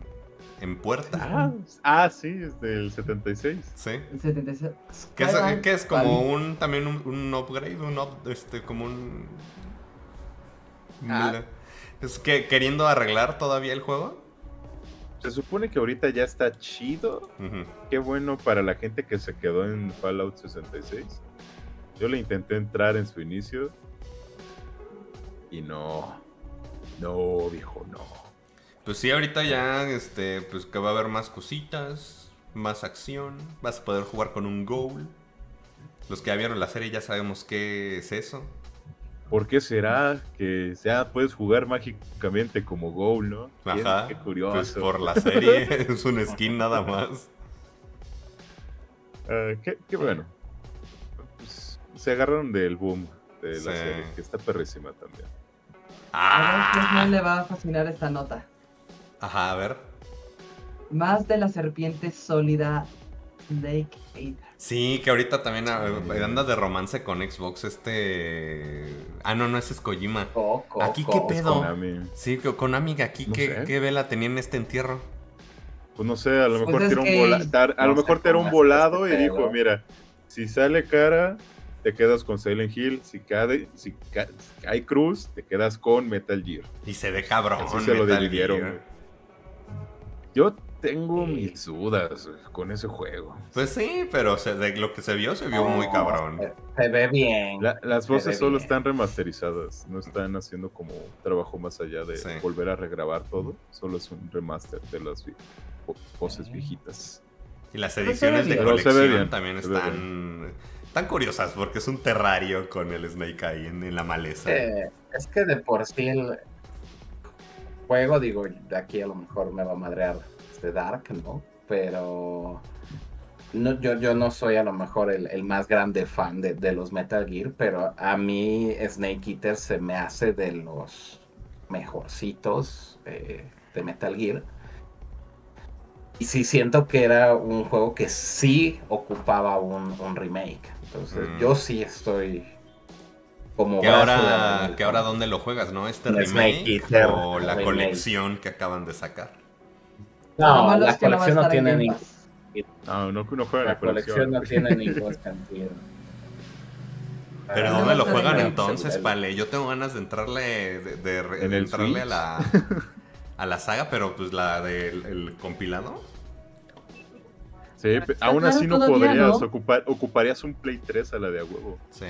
en puerta. Ah, ah, sí, es del 76. Sí. El 76. Que es, Skyline que es como un también un, un upgrade, un up- este, como un. Ah. Es que queriendo arreglar todavía el juego. Se supone que ahorita ya está chido. Ujú. Qué bueno para la gente que se quedó en Fallout 66. Yo le intenté entrar en su inicio. Y no. No, viejo, no. Pues sí, ahorita ya, este, pues que va a haber más cositas, más acción, vas a poder jugar con un goal. Los que ya vieron la serie ya sabemos qué es eso. ¿Por qué será que ya puedes jugar mágicamente como Goal, no? Ajá. Qué curioso. Pues por la serie, (laughs) es un skin nada más. Ah, (laughs) qué, qué bueno. Pues, se agarraron del boom de la Sí. serie, que está perrísima también. A ver, Ah, ¿quién le va a fascinar esta nota? Ajá, a ver. Más de la serpiente sólida Snake Eater. Sí, que ahorita también ah, anda de romance con Xbox este... Ah, no, no, ese es Kojima. Aquí, ¿qué pedo? Konami. Sí, que con amiga aquí, No ¿qué, sé. qué vela tenía en este entierro? Pues no sé, a lo Pues mejor es tiró un que- vola- tar- a no lo mejor te era un volado y haces ese dijo, mira, si sale cara, te quedas con Silent Hill, si cae, si ca- si hay cruz, te quedas con Metal Gear. Y se ve cabrón. Así se lo dividieron. Gear. Yo tengo Sí. mis dudas con ese juego. Pues sí, pero se- de lo que se vio, se vio muy No, cabrón. Se, se ve bien. La- las voces solo bien. están remasterizadas, no están haciendo como trabajo más allá de Sí. volver a regrabar todo, solo es un remaster de las vi- vo- voces Sí. viejitas. Y las se ediciones de colección bien, también están, están curiosas porque es un terrario con el Snake ahí en, en la maleza. Eh, es que de por sí el juego, digo, de aquí a lo mejor me va a madrear este Dark, ¿no? Pero no, yo, yo no soy a lo mejor el, el más grande fan de, de los Metal Gear, pero a mí Snake Eater se me hace de los mejorcitos eh, de Metal Gear. Y sí siento que era un juego que sí ocupaba un, un remake. Entonces Mm. yo sí estoy como de ahora, que ahora dónde lo juegas, ¿no? ¿Este remake Snake Eater o la remake. colección que acaban de sacar? No, la no colección no en tiene ni-. No, no, no juega la la colección no colección. tiene (laughs) ningún sentido. Pero Ah, ¿dónde no lo juegan entonces, Pale? Yo tengo ganas de entrarle, de, de re- ¿En de el entrarle a la, a la saga, pero pues la del el compilado. Sí, Está aún así no podrías no. ocupar, ocuparías un Play 3 a la de a huevo. Sí.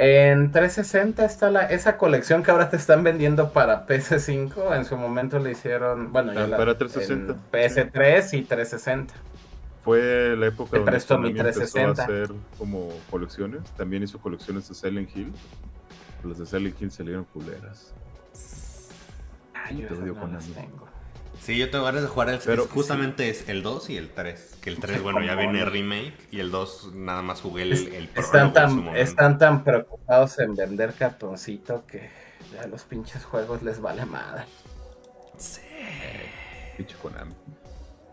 En 360 está la, esa colección que ahora te están vendiendo para PS5. En su momento le hicieron, bueno, yo Ah, la- para 360, en PS3 y 360. Fue la época Te donde presto mi Konami empezó a 360. hacer como colecciones. También hizo colecciones de Silent Hill. Las de Silent Hill salieron culeras. Ay, yo Te odio, no Konami. las tengo. Sí, yo tengo ganas de jugar el Pero es- justamente es el 2 y el 3. Que el 3, Ay, (laughs) bueno, ya viene remake. Y el 2 nada más jugué el, el Están tan, están tan preocupados en vender cartoncito que ya los pinches juegos les vale madre. Pinche Konami.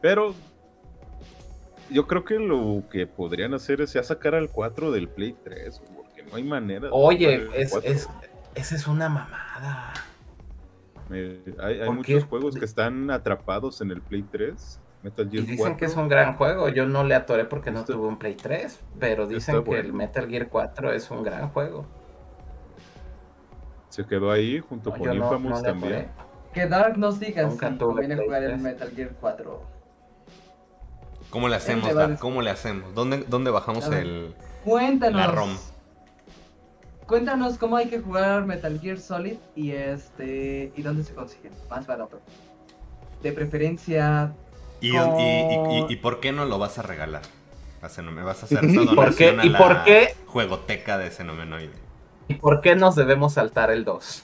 Pero yo creo que lo que podrían hacer es ya sacar al 4 del Play 3. Porque no hay manera. de Oye, el es, 4. es, esa es una mamada. Eh, hay hay ¿Por muchos qué? juegos que están atrapados en el Play 3. Metal Y Gear dicen 4. que es un gran juego. Yo no le atoré porque no tuve un Play 3, pero dicen está que el bueno. Metal Gear 4 es un gran juego. Se quedó ahí junto No, con no, Infamous no le también. Que Dark nos diga si conviene jugar el 3. Metal Gear 4. ¿Cómo le hacemos, Él te va a Dar? decir. ¿Cómo le hacemos? ¿Dónde, dónde bajamos el, Cuéntanos. la ROM? Cuéntanos cómo hay que jugar Metal Gear Solid y este y dónde se consigue más barato. De preferencia ¿Y, y, y- y- y por qué no lo vas a regalar? A Xeno- me vas a hacer (laughs) esa ¿Por qué? donación a ¿Y la por qué? juegoteca de Xenomenoide. ¿Y por qué nos debemos saltar el 2?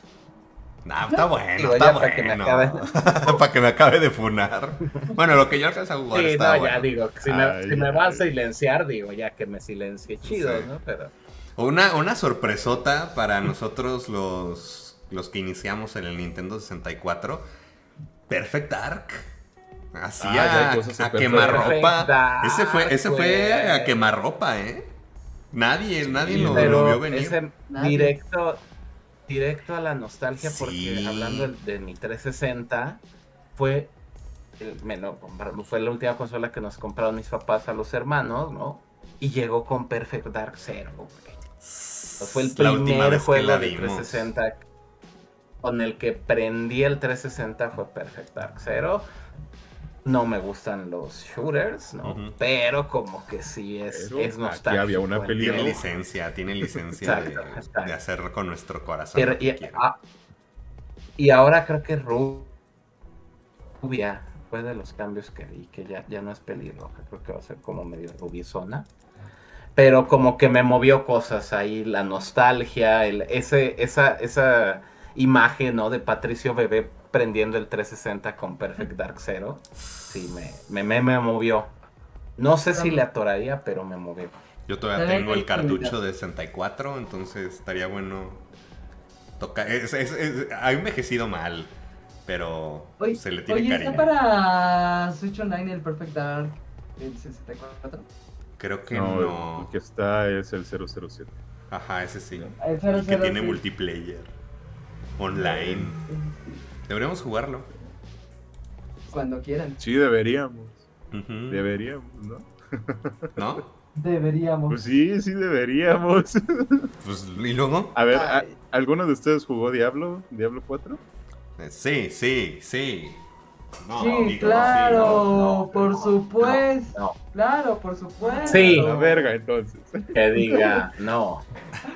Nah, está bueno, Digo, está ya para que me bueno. acabe. (laughs) para que me acabe de funar. Bueno, lo que yo alcancé a jugar Sí, está no, bueno. ya digo, si, me, si me va a silenciar, digo, ya que me silencie chido, Sí. ¿no? Pero Una, una sorpresota para nosotros los, los que iniciamos en el Nintendo 64. Perfect Dark. Así Ah, a, a quemarropa. Ese fue, ese fue a quemarropa, ¿eh? Nadie, nadie lo, vio venir. ese Nadie. directo, directo a la nostalgia, porque hablando de, de mi 360, fue, el- me lo compraron- fue la última consola que nos compraron mis papás a los hermanos, ¿no? Y llegó con Perfect Dark Zero, güey. Fue el La última primer juego la de vimos. 360 con el que prendí el 360 fue Perfect Dark Zero. No me gustan los shooters, ¿no? Pero como que sí es, Pero es aquí nostálgico. había una entiendo. Tiene licencia, tiene licencia de, Exacto, de hacer con nuestro corazón. Pero- y, ah, ahora creo que Ru- Rubia fue de los cambios que vi, que ya, ya no es pelirroja, creo que va a ser como medio rubizona. Pero como que me movió cosas ahí, la nostalgia, el, ese, esa, esa imagen ¿no? de Patricio Bebé prendiendo el 360 con Perfect Dark Zero. Sí, me, me, me, me movió. No sé si le atoraría, pero me movió. Yo todavía tengo el cartucho de 64, entonces estaría bueno tocar. Es, es- es- ha envejecido mal, pero Oye, se le tiene oye, cariño. ¿está para Switch Online el Perfect Dark del 64? Creo que No, no. el que está es el 007. Ajá, ese sí. El Y que 00, tiene multiplayer. Online. Deberíamos jugarlo. Cuando quieran. Sí, deberíamos. Deberíamos, ¿no? (laughs) ¿No? Deberíamos. Pues sí, sí deberíamos. (laughs) Pues, ¿y luego? A ver, ¿a- Ay. ¿alguno de ustedes jugó Diablo? ¿Diablo 4? Eh, Sí, sí, sí. No, sí, amigo, claro, no, no. por supuesto. No, Claro, por supuesto. Sí. La verga, entonces. que diga, no.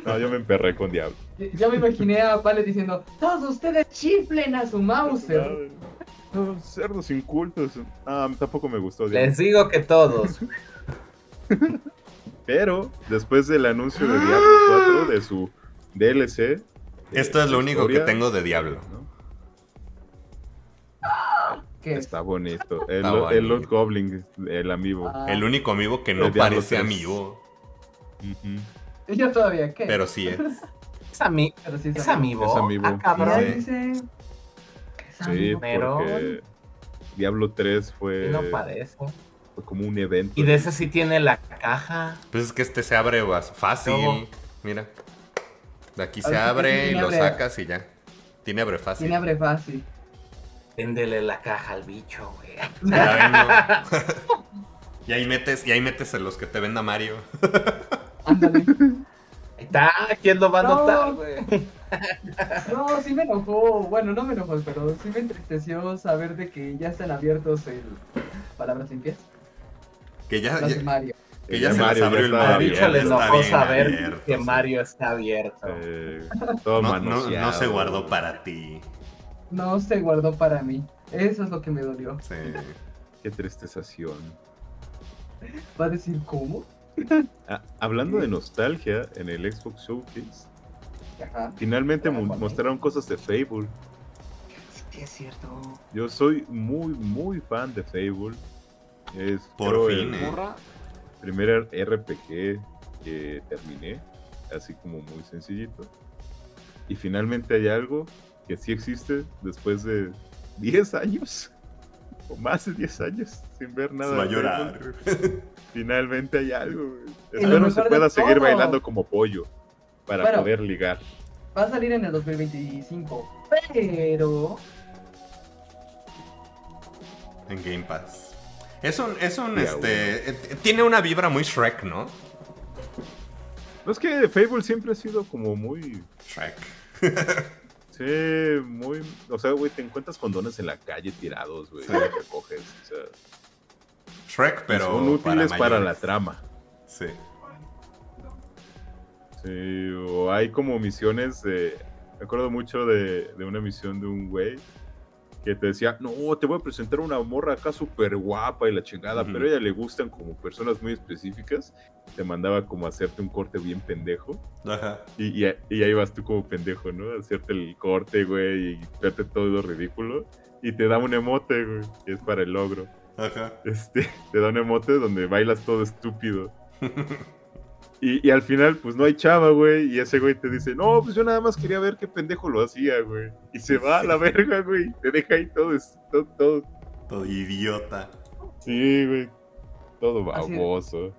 No, yo me emperré con Diablo. Ya me imaginé a Pale diciendo, todos ustedes chiflen a su Mauser. No, cerdos incultos. Ah, tampoco me gustó Diablo. Les digo que todos. (laughs) Pero después del anuncio de Diablo 4, de su DLC. Esto es lo único que tengo de Diablo. ¿no? Está bonito. El, Está el. Lord Goblin, el amigo. Ah, El único amigo que no parece 3. amigo. Yo todavía, ¿qué? pero sí es. (laughs) Es, ami Pero sí es amiibo. Es amiibo. Ah, cabrón. Ahí Sí. dice que es Sí, amigo. Porque Diablo 3 fue, Y no parece. fue como un evento. Y de ese sí tiene la caja. Pues es que este se abre fácil. Mira. De aquí se ver, ¿qué abre y lo sacas y ya. Tiene abre fácil. Tiene abre fácil. Véndele la caja al bicho, güey. Ay, no. (laughs) y ahí metes, y ahí metes en los que te venda Mario. Ándale. Ahí está, ¿quién lo va a No. notar, güey? No, sí me enojó. Bueno, no me enojó, pero sí me entristeció saber de que ya están abiertos el Palabras limpias. Que ya, ya- Mario. que ya Ya se les Mario abrió ya el Mario. bicho ya le enojó saber abierto, que sí. Mario está abierto. Eh, todo No, no- no manoseado. se guardó para ti. No se guardó para mí. Eso es lo que me dolió. Sí. Qué tristezación. Va a decir, ¿cómo? (laughs) Ah, hablando de nostalgia, en el Xbox Showcase, Ajá. finalmente mostraron cosas de Fable. Sí, es cierto. Yo soy muy, muy fan de Fable. Es Por fin, el eh. primer RPG que terminé, así como muy sencillito. Y finalmente hay algo que sí existe después de 10 años, o más de 10 años, sin ver nada. Se de. Finalmente hay algo. Espero se pueda seguir todo. bailando como pollo para Bueno. poder ligar. Va a salir en el 2025. Pero. En Game Pass. Es un, es un, este, eh, tiene una vibra muy Shrek, ¿no? No es que Fable siempre ha sido como muy Shrek. (laughs) Sí, muy. O sea, güey, te encuentras condones en la calle tirados, güey. Sí. y los recoges. O sea, Shrek, pero son útiles para, la trama. Sí. Sí, o hay como misiones de. Me acuerdo mucho de, de una misión de un güey que te decía, no, te voy a presentar una morra acá súper guapa y la chingada, pero a ella le gustan como personas muy específicas. Te mandaba como a hacerte un corte bien pendejo. Ajá. Y, y, y ahí vas tú como pendejo, ¿no? A hacerte el corte, güey, y verte todo ridículo. Y te da un emote, güey, que es para el logro. Ajá. Este, te da un emote donde bailas todo estúpido. (laughs) Y, y al final, pues no hay chava, güey. Y ese güey te dice, no, pues yo nada más quería ver qué pendejo lo hacía, güey. Y se va a la (laughs) verga, güey. Te deja ahí todo, todo, todo. Todo idiota. Sí, güey. Todo Así de- baboso.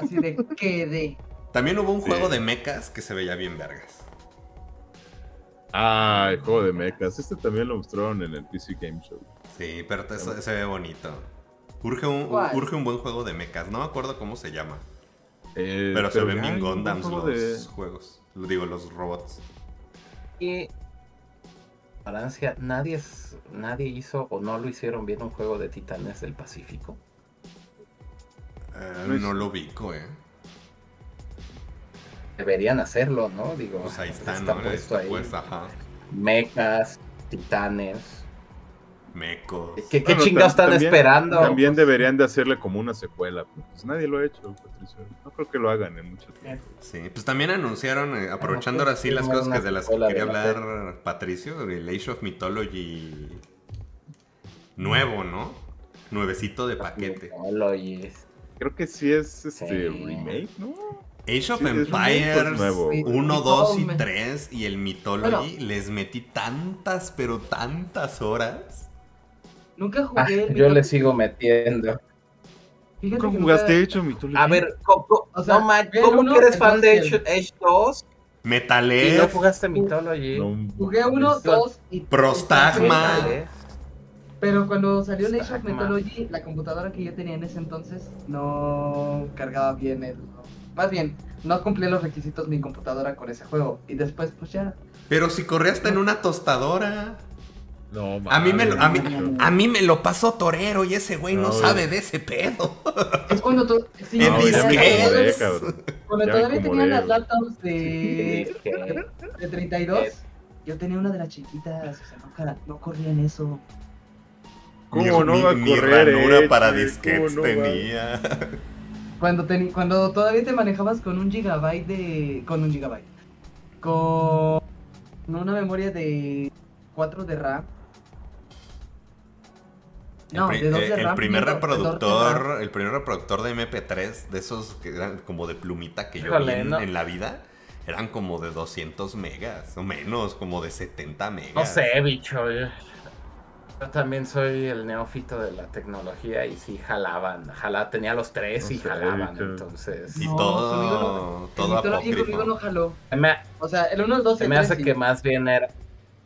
Así de (laughs) que de. También hubo un Sí. juego de mechas que se veía bien vergas. Ah, el juego de mechas. Este también lo mostraron en el PC Game Show. Sí, pero te- se, se ve bonito. Urge un, urge un buen juego de mechas. No me acuerdo cómo se llama. Eh, Pero, se ven bien Gundams los de- juegos. Digo, los robots. Y Francia, nadie, es- nadie hizo o no lo hicieron bien un juego de Titanes del Pacífico. Eh, No lo ubico, eh. Deberían hacerlo, ¿no? Digo, Pues ahí está, está ¿no? puesto Está ahí. pues, ajá. Mechas, Titanes. Mecos. ¿Qué, qué Bueno, chingados están también- esperando? También deberían de hacerle como una secuela. pero Pues nadie lo ha hecho, Patricio. No creo que lo hagan en mucho tiempo. Sí, pues también anunciaron, eh, aprovechando ahora sí las cosas que de las que quería hablar Patricio, el Age of Mythology nuevo, ¿no? Nuevecito de paquete. Creo que sí es este Sí. remake, ¿no? Age of Sí, Empires pues, nuevo. 1, 2 y Mythology. 3 y el Mythology les metí tantas, pero tantas horas. Nunca Ah, jugué. el yo le sigo metiendo. Fíjate ¿Nunca jugaste nunca- hecho Mythology? A ver, ¿cómo, cómo- O sea, no, man, ve el ¿cómo uno, que eres fan de Age, el- Age 2 y no jugaste Mythology? No, Jugué uno, dos y Prostagma. Vale. Pero cuando salió el Age of. Mythology, la computadora que yo tenía en ese entonces no cargaba bien el. Más bien, no cumplía los requisitos mi computadora con ese juego. Y después, pues ya. pero si corría hasta en una tostadora. No, A mí me lo, a mí, a mí me lo pasó Torero y ese güey no, No, sabe de ese pedo. Es cuando tú. Sí, No, cuando disquetes. todavía tenían las laptops de, de 32, yo tenía una de las chiquitas. O sea, no, no corría en eso. ¿Cómo mi, no mi- va a mi correr, ranura para disquetes tenía. Cuando, teni- cuando todavía te manejabas con un gigabyte de. Con un gigabyte. Con una memoria de 4 de RAM. No, el, pri- de 2 eh, el primer reproductor, el primer reproductor de MP3 de esos que eran como de plumita que yo Híjole, vi en, no. en la vida, eran como de 200 megas o menos, como de 70 megas. No sé, bicho. Yo, yo también soy el neófito de la tecnología y sí jalaban. Jala, tenía los tres No y sé, jalaban, bicho. entonces. Y No, todo, no- todo apócrifo. no jaló. Se me, O sea, el 1, el 2, se el me 3. hace que más bien era,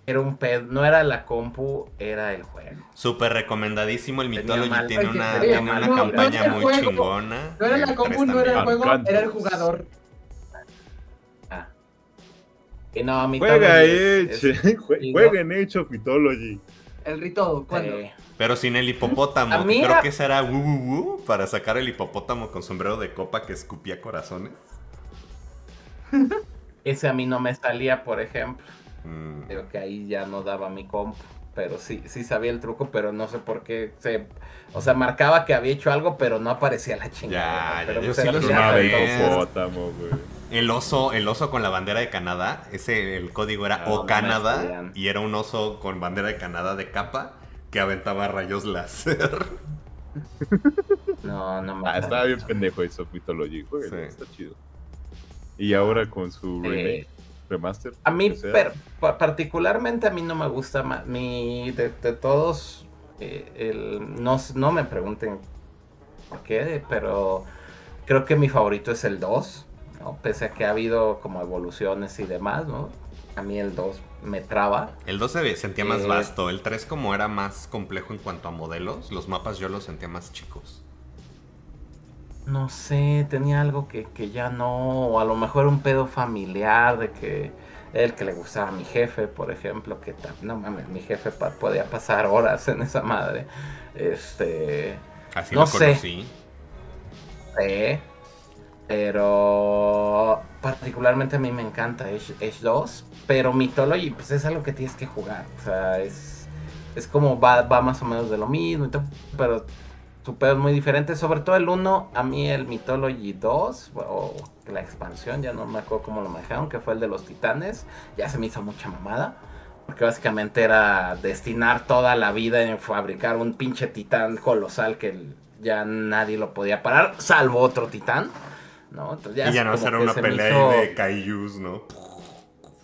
era un pedo. No era la compu, era el juego. Súper recomendadísimo, el Mythology mal- tiene Oye, una, oye, tiene una no, campaña muy juego. chingona. No era la compu, no era el juego, Arcantos. era el jugador. Ah. Y no, mi Juega es- es- (laughs) juega en Age of Mythology. El rito, ¿cuándo? eh, Pero sin el hipopótamo, que mí creo que ese era wu, wu, wu, para sacar el hipopótamo con sombrero de copa que escupía corazones. (laughs) ese a mí no me salía, por ejemplo. Mm. Digo que ahí ya no daba mi compu. Pero sí, sí sabía el truco, pero no sé por qué se. O sea, marcaba que había hecho algo, pero no aparecía la chingada. Ya, pero ya, yo pues sí lo güey. El oso, el oso con la bandera de Canadá, ese el código era No, no O Canadá y era un oso con bandera de Canadá de capa que aventaba rayos láser. No, no me Ah, estaba bien pendejo Mythology. Jueguenlo, Sí. está chido. Y ahora con su Eh, remake, remaster. A mí, per- particularmente, a mí no me gusta más. Mi, de, de todos, eh, el, no, no me pregunten por qué, pero creo que mi favorito es el 2, ¿no? Pese a que ha habido como evoluciones y demás, ¿no? A mí el 2 me traba. El 2 se sentía más Eh, vasto, el 3 como era más complejo en cuanto a modelos, los mapas yo los sentía más chicos. No sé, tenía algo que, que ya no, o a lo mejor un pedo familiar de que el que le gustaba a mi jefe, por ejemplo, que no mames, mi jefe pa- podía pasar horas en esa madre. Este, Así No lo sé. conocí. sí, pero particularmente a mí me encanta Age 2, pero Mythology pues es algo que tienes que jugar, o sea, es es como va, va más o menos de lo mismo, pero su pedo es muy diferente. Sobre todo el 1, a mí el Mythology 2, o la expansión, ya no me acuerdo cómo lo manejaron, que fue el de los titanes, ya se me hizo mucha mamada. Porque básicamente era destinar toda la vida en fabricar un pinche titán colosal que ya nadie lo podía parar, salvo otro titán. ¿no? Entonces y ya no será una pelea hizo- de kaijus, ¿no?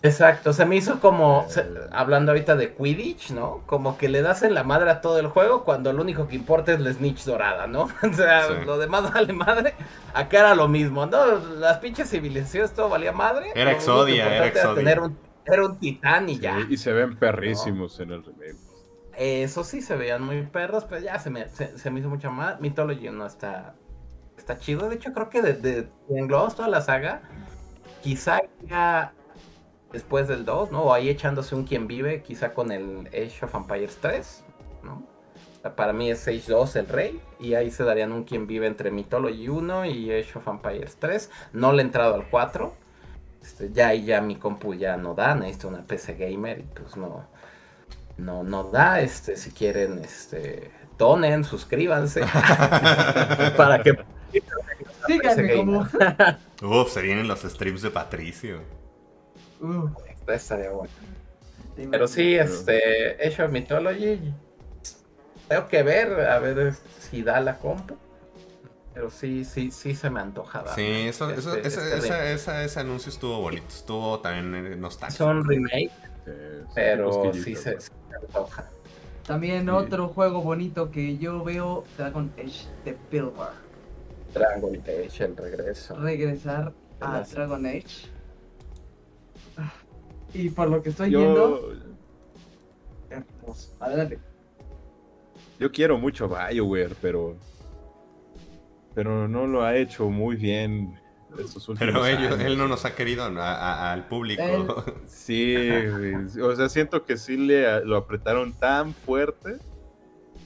Exacto, se me hizo como, se- hablando ahorita de Quidditch, ¿no? Como que le das en la madre a todo el juego cuando lo único que importa es la snitch dorada, ¿no? (laughs) O sea, Sí. lo demás vale madre. Acá era lo mismo, ¿no? Las pinches civilizaciones todo valía madre. Era Exodia, era Exodia. tener un, era un titán y Sí, ya. y se ven perrísimos en el remake. Eso sí se veían muy perros, pero ya se me, se, se me hizo mucho más. Mythology no está, está chido. De hecho, creo que de, de, de toda la saga, quizá ya después del 2, ¿no? O ahí echándose un quien vive, quizá con el Age of Empires 3, ¿no? Para mí es Age 2 el rey, y ahí se darían un quien vive entre Mythology 1 y Age of Empires 3. No le he entrado al 4. Este, ya ahí ya mi compu ya no da, necesito una PC gamer y pues no, no, no da. Este, si quieren, este, donen, suscríbanse. (laughs) (laughs) para que Síganme como. (laughs) Uf, se vienen los streams de Patricio. Uh, estaría bueno. Pero sí, este, Age of Mythology. Tengo que ver, a ver si da la compu. Pero sí, sí, sí se me antoja. darle. Sí, eso, eso, Este- ese, este esa- remake. esa- ese anuncio estuvo bonito. Estuvo también eh, nostálgico. Son remake, Eh, sí, pero sí se, me antoja. También Sí. otro juego bonito que yo veo, Dragon Age de Pilbar. Dragon Age, el regreso. Regresar a Gracias. Dragon Age. Y por lo que estoy viendo, Yo, hermoso. Adelante. yo quiero mucho BioWare, pero. Pero no lo ha hecho muy bien estos últimos Pero ellos, años. él no nos ha querido a- a- al público. Él- Sí, güey. o sea, siento que sí le lo apretaron tan fuerte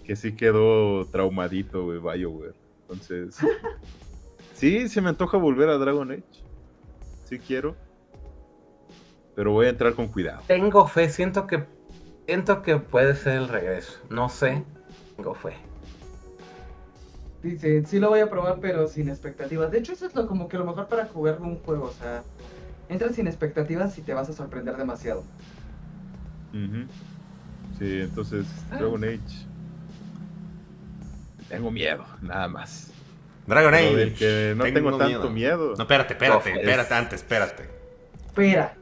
que sí quedó traumadito, güey, BioWare. Entonces, (laughs) sí, se me antoja volver a Dragon Age. Sí quiero. Pero voy a entrar con cuidado. Tengo fe, siento que siento que puede ser el regreso. No sé, tengo fe. Dice, sí lo voy a probar, pero sin expectativas. De hecho, eso es lo, como que lo mejor para jugar un juego. O sea, entras sin expectativas y te vas a sorprender demasiado. Ujú. Sí, entonces, Ah. Dragon Age. Tengo miedo, nada más. Dragon Age. no tengo, tanto miedo. No, espérate, espérate, espérate antes, espérate. Espera.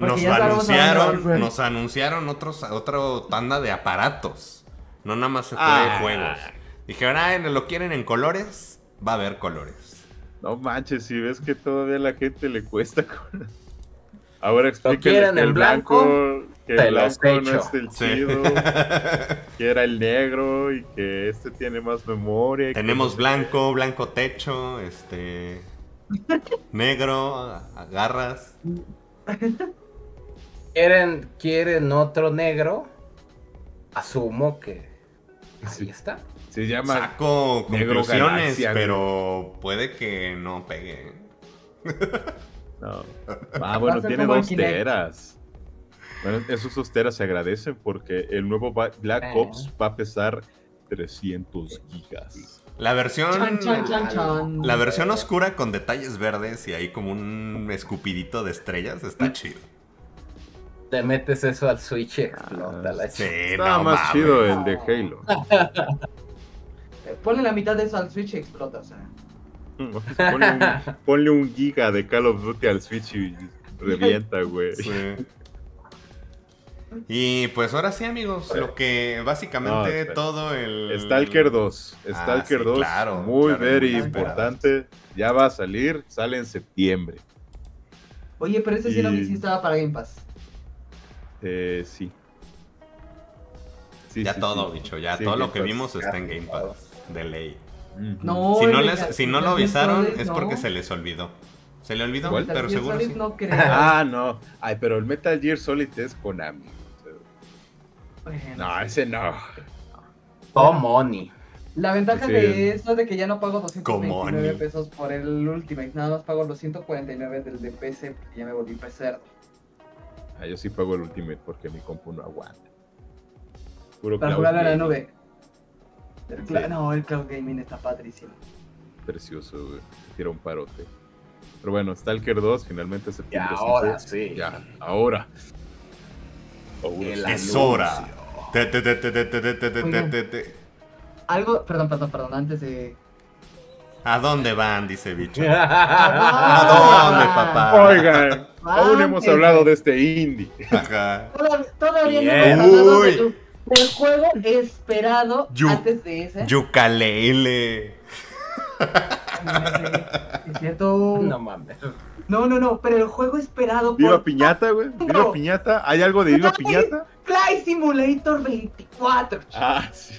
Porque Nos anunciaron, nos anunciaron otros, otra tanda de aparatos. No nada más se fue Ah. de juegos. Dijeron, ah, ¿lo quieren en colores? Va a haber colores. No manches, si ves que todavía a la gente le cuesta. con- (laughs) Ahora explíquenle que el blanco, blanco, que el blanco no es el Sí. chido, (laughs) que era el negro y que este tiene más memoria. que Tenemos blanco, blanco techo, este. (laughs) negro, a- garras. ¿Quieren, quieren otro negro? Asumo que ahí Sí. está. Se llama Saco Negro conclusiones, pero puede que no pegue. (laughs) No. (laughs) Ah, bueno, tiene dos teras. Bueno, esos dos teras se agradecen porque el nuevo Black Eh. Ops va a pesar 300 gigas. La versión. La versión oscura con detalles verdes y ahí como un escupidito de estrellas está chido. Le metes eso al Switch y explota la Sí, Estaba no más chido el de Halo. (laughs) Eh, Ponle la mitad de eso al Switch y explota, o sea. ponle, un, (laughs) ponle un giga de Call of Duty al Switch y revienta, güey. Sí. (laughs) Y pues ahora sí, amigos, lo que básicamente todo el. Stalker 2. Ah, Stalker sí, 2, claro, muy claro, very muy importante. Ya va a salir, sale en septiembre. Oye, pero ese sí no Y- si estaba para Game Pass. Eh, sí. Sí, Ya sí, todo, sí. bicho, ya Sí, todo lo que vimos está en Game Pass. De ley. No, si, no les- si no lo avisaron es no. porque se les olvidó. Se le olvidó, pero seguro Solid sí. no creo. Ah, no. Ay, pero el Metal Gear Solid es Konami. Bueno, No, ese no. Oh, money. La ventaja Sí. de esto es de que ya no pago Como 229 ni. pesos por el Ultimate, nada más pago los 149 del de PC porque ya me volví PC. Ah, yo sí pago el Ultimate porque mi compu no aguanta. Para jugarlo a la nube. El. No, el cloud gaming está patrísimo. Precioso, güey. Tira un parote. Pero bueno, Stalker 2 finalmente se Ya, ahora sí. Ya, ahora. es hora. Algo, perdón, perdón, perdón, antes de ¿A dónde van? Dice bicho. (laughs) ¿A dónde, papá? Oigan, aún hemos hablado de este indie. Ajá. Todavía, no hemos hablado Uy. del, juego esperado Yu- antes de ese. Yucalele. Es cierto. No mames. No, no, no, pero el juego esperado Viva por Piñata, güey. Viva No. Piñata. ¿Hay algo de Viva. Piñata? Fly Simulator 24. Ah, sí.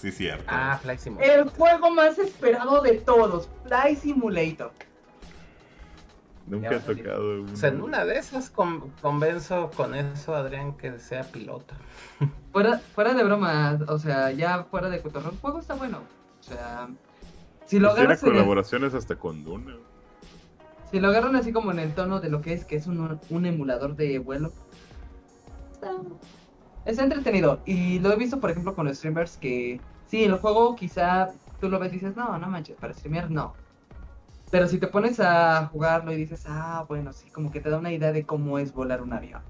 Sí, cierto. Ah, Flight Simulator. El juego más esperado de todos, Fly Simulator. Nunca he tocado uno. O sea, en una de esas con- convenzo con eso a Adrián que sea piloto. (laughs) Fuera, fuera de broma, o sea, ya fuera de cotorreo, el juego está bueno. O sea, si lo Pues el- colaboraciones hasta con Dune. Si lo agarran así como en el tono de lo que es, que es un, un emulador de vuelo, está, está entretenido. Y lo he visto, por ejemplo, con los streamers que, sí, el juego quizá tú lo ves y dices, no, no manches, para streamear no. Pero si te pones a jugarlo y dices, ah, bueno, sí, como que te da una idea de cómo es volar un avión.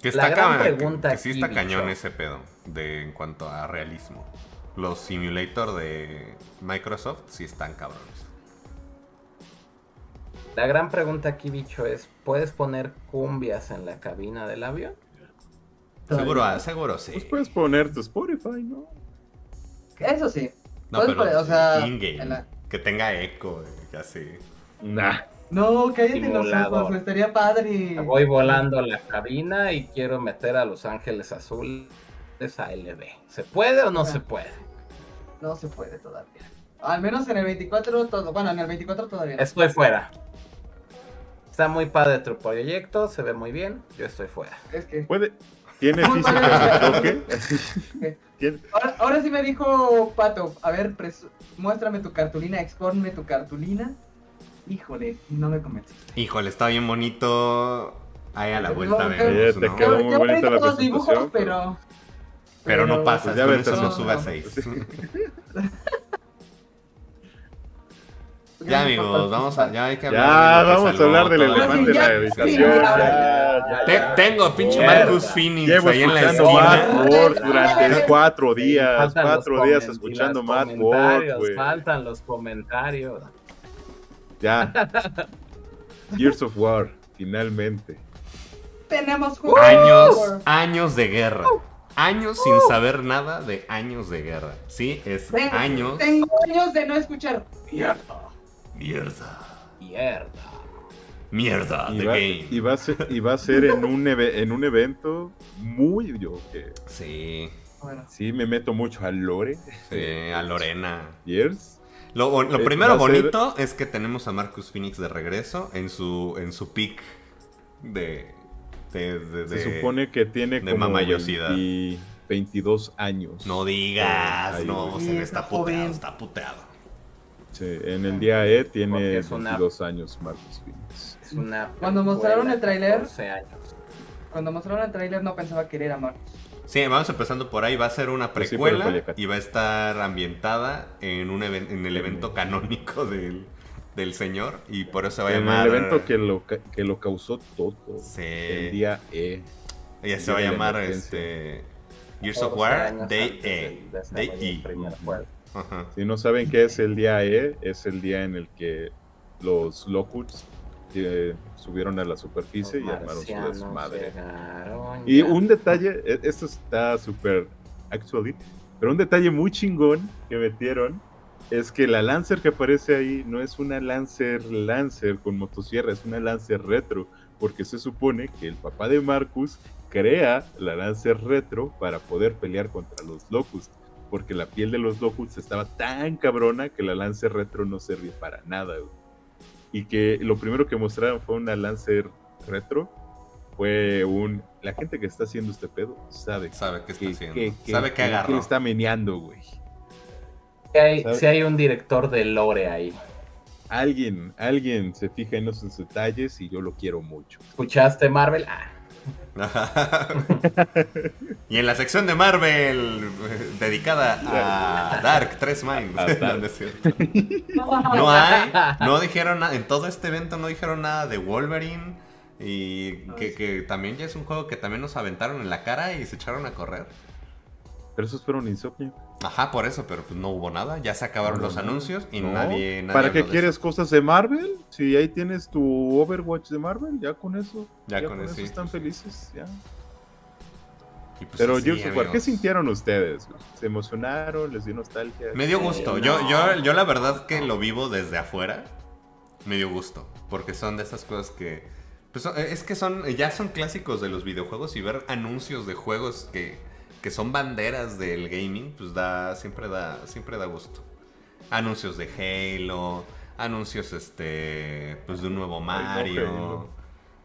Que La está gran ca- que- pregunta que sí está cañón ese pedo de en cuanto a realismo. Los simulator de Microsoft sí están cabrones. La gran pregunta aquí, bicho, es: ¿puedes poner cumbias en la cabina del avión? Seguro, ah, seguro sí. Pues puedes poner tu Spotify, ¿no? Eso sí. No, pero poner, o sea, la- que tenga eco, eh, así. Nah. No, cállate los Simulador. ojos, estaría padre. Voy volando a la cabina y quiero meter a Los Ángeles Azules a LB. ¿Se puede o no Ah. se puede? No se puede todavía. Al menos en el 24 todo. Bueno, en el 24 todavía no. Estoy fuera. Está muy padre tu proyecto, se ve muy bien. Yo estoy fuera. Es que. Puede. Tiene física de toque. (laughs) Ahora, ahora sí me dijo Pato. A ver, muéstrame tu cartulina, expónme tu cartulina. Híjole, no me convenciste. Híjole, está bien bonito. Ahí a la vuelta quedó- vemos, Oye, te ¿no? quedó Yo- muy bonita la los dibujos, presentación, pero. Pero no pasa, Pues ya con vete eso no su- sube a no. 6. Ya Ya amigos, vamos a, ya hay que Ya, hablar de lo que vamos a hablar del elefante Ya, la sí, habitación. ya, Ya, ya, Te- ya. tengo a pinche Mierda. Marcus Phoenix Llevo ahí en la esquina. Mad World durante cuatro días. Faltan Cuatro días escuchando World, comentarios, güey. Faltan los comentarios. Ya. (laughs) Gears of War, finalmente. Tenemos juego. Años, años de guerra. Años sin saber nada de años de guerra. Sí, es Tengo- años. Tengo años de no escuchar. Mierda. Mierda. Mierda. Mierda, Y the va, game. y va a ser, y va a ser en, un eve- en un evento muy. Yo que Sí, Bueno, sí me meto mucho al lore. sí, a Lorena. Gears. Lo, Eh, primero a ser- bonito es que tenemos a Marcus Phoenix de regreso en su, en su peak de. de, de- Se supone que tiene de como mamayosidad. 20 22 años. No digas, Ahí, no, se ve, está puteado, está puteado. Sí, en el día E tiene una- 22 años Marcus Phoenix. Es una Cuando mostraron el tráiler- de 14 años. cuando mostraron el tráiler no pensaba que era Marcos. Sí, vamos empezando por ahí. Va a ser una Pues sí, precuela y va a estar ambientada en, un en el evento canónico del, del señor. Y por eso se va a En llamar. el evento que lo, que lo causó todo. Sí. El día E. Ella se va a llamar este. Gears of 14 War Day E. Day E. Ajá. Si no saben qué es el día E, es el día en el que los Locusts eh, subieron a la superficie y Los armaron su desmadre. Y un detalle, e- esto está súper actually, pero un detalle muy chingón que metieron es que la Lancer que aparece ahí no es una Lancer Lancer con motosierra, es una Lancer retro, porque se supone que el papá de Marcus crea la Lancer retro para poder pelear contra los Locusts, porque la piel de los Locusts estaba tan cabrona que la Lancer retro no servía para nada. güey. Y que lo primero que mostraron fue una Lancer retro, fue un... La gente que está haciendo este pedo sabe Sabe qué está que, haciendo. que- que- Sabe qué que- agarró. que está meneando, güey. Sí hay, sí hay un director de lore ahí. Alguien, alguien se fija en esos detalles y yo lo quiero mucho. ¿Escuchaste Marvel? Ah, (laughs) y en la sección de Marvel dedicada a Dark 3 Mind. A Dark. (laughs) No, hay, no dijeron nada, en todo este evento no dijeron nada de Wolverine y que, que también ya es un juego que también nos aventaron en la cara y se echaron a correr. Pero esos fueron Insomnio. Ajá, por eso, pero pues no hubo nada, ya se acabaron los anuncios y No. nadie, nadie ¿Para qué quieres eso. cosas de Marvel? Si ahí tienes tu Overwatch de Marvel, ya con eso. Ya con eso, sí, están sí. felices, ya. Pues Pero War, ¿qué sintieron ustedes? ¿Se emocionaron? ¿Les dio nostalgia? Me dio gusto. Eh, Yo, no. yo, yo la verdad que lo vivo desde afuera. Me dio gusto. Porque son de esas cosas que. Pues es que son. Ya son clásicos de los videojuegos. Y ver anuncios de juegos que, que son banderas del gaming. Pues da. Siempre da. Siempre da gusto. Anuncios de Halo. Anuncios este. Pues de un nuevo Mario.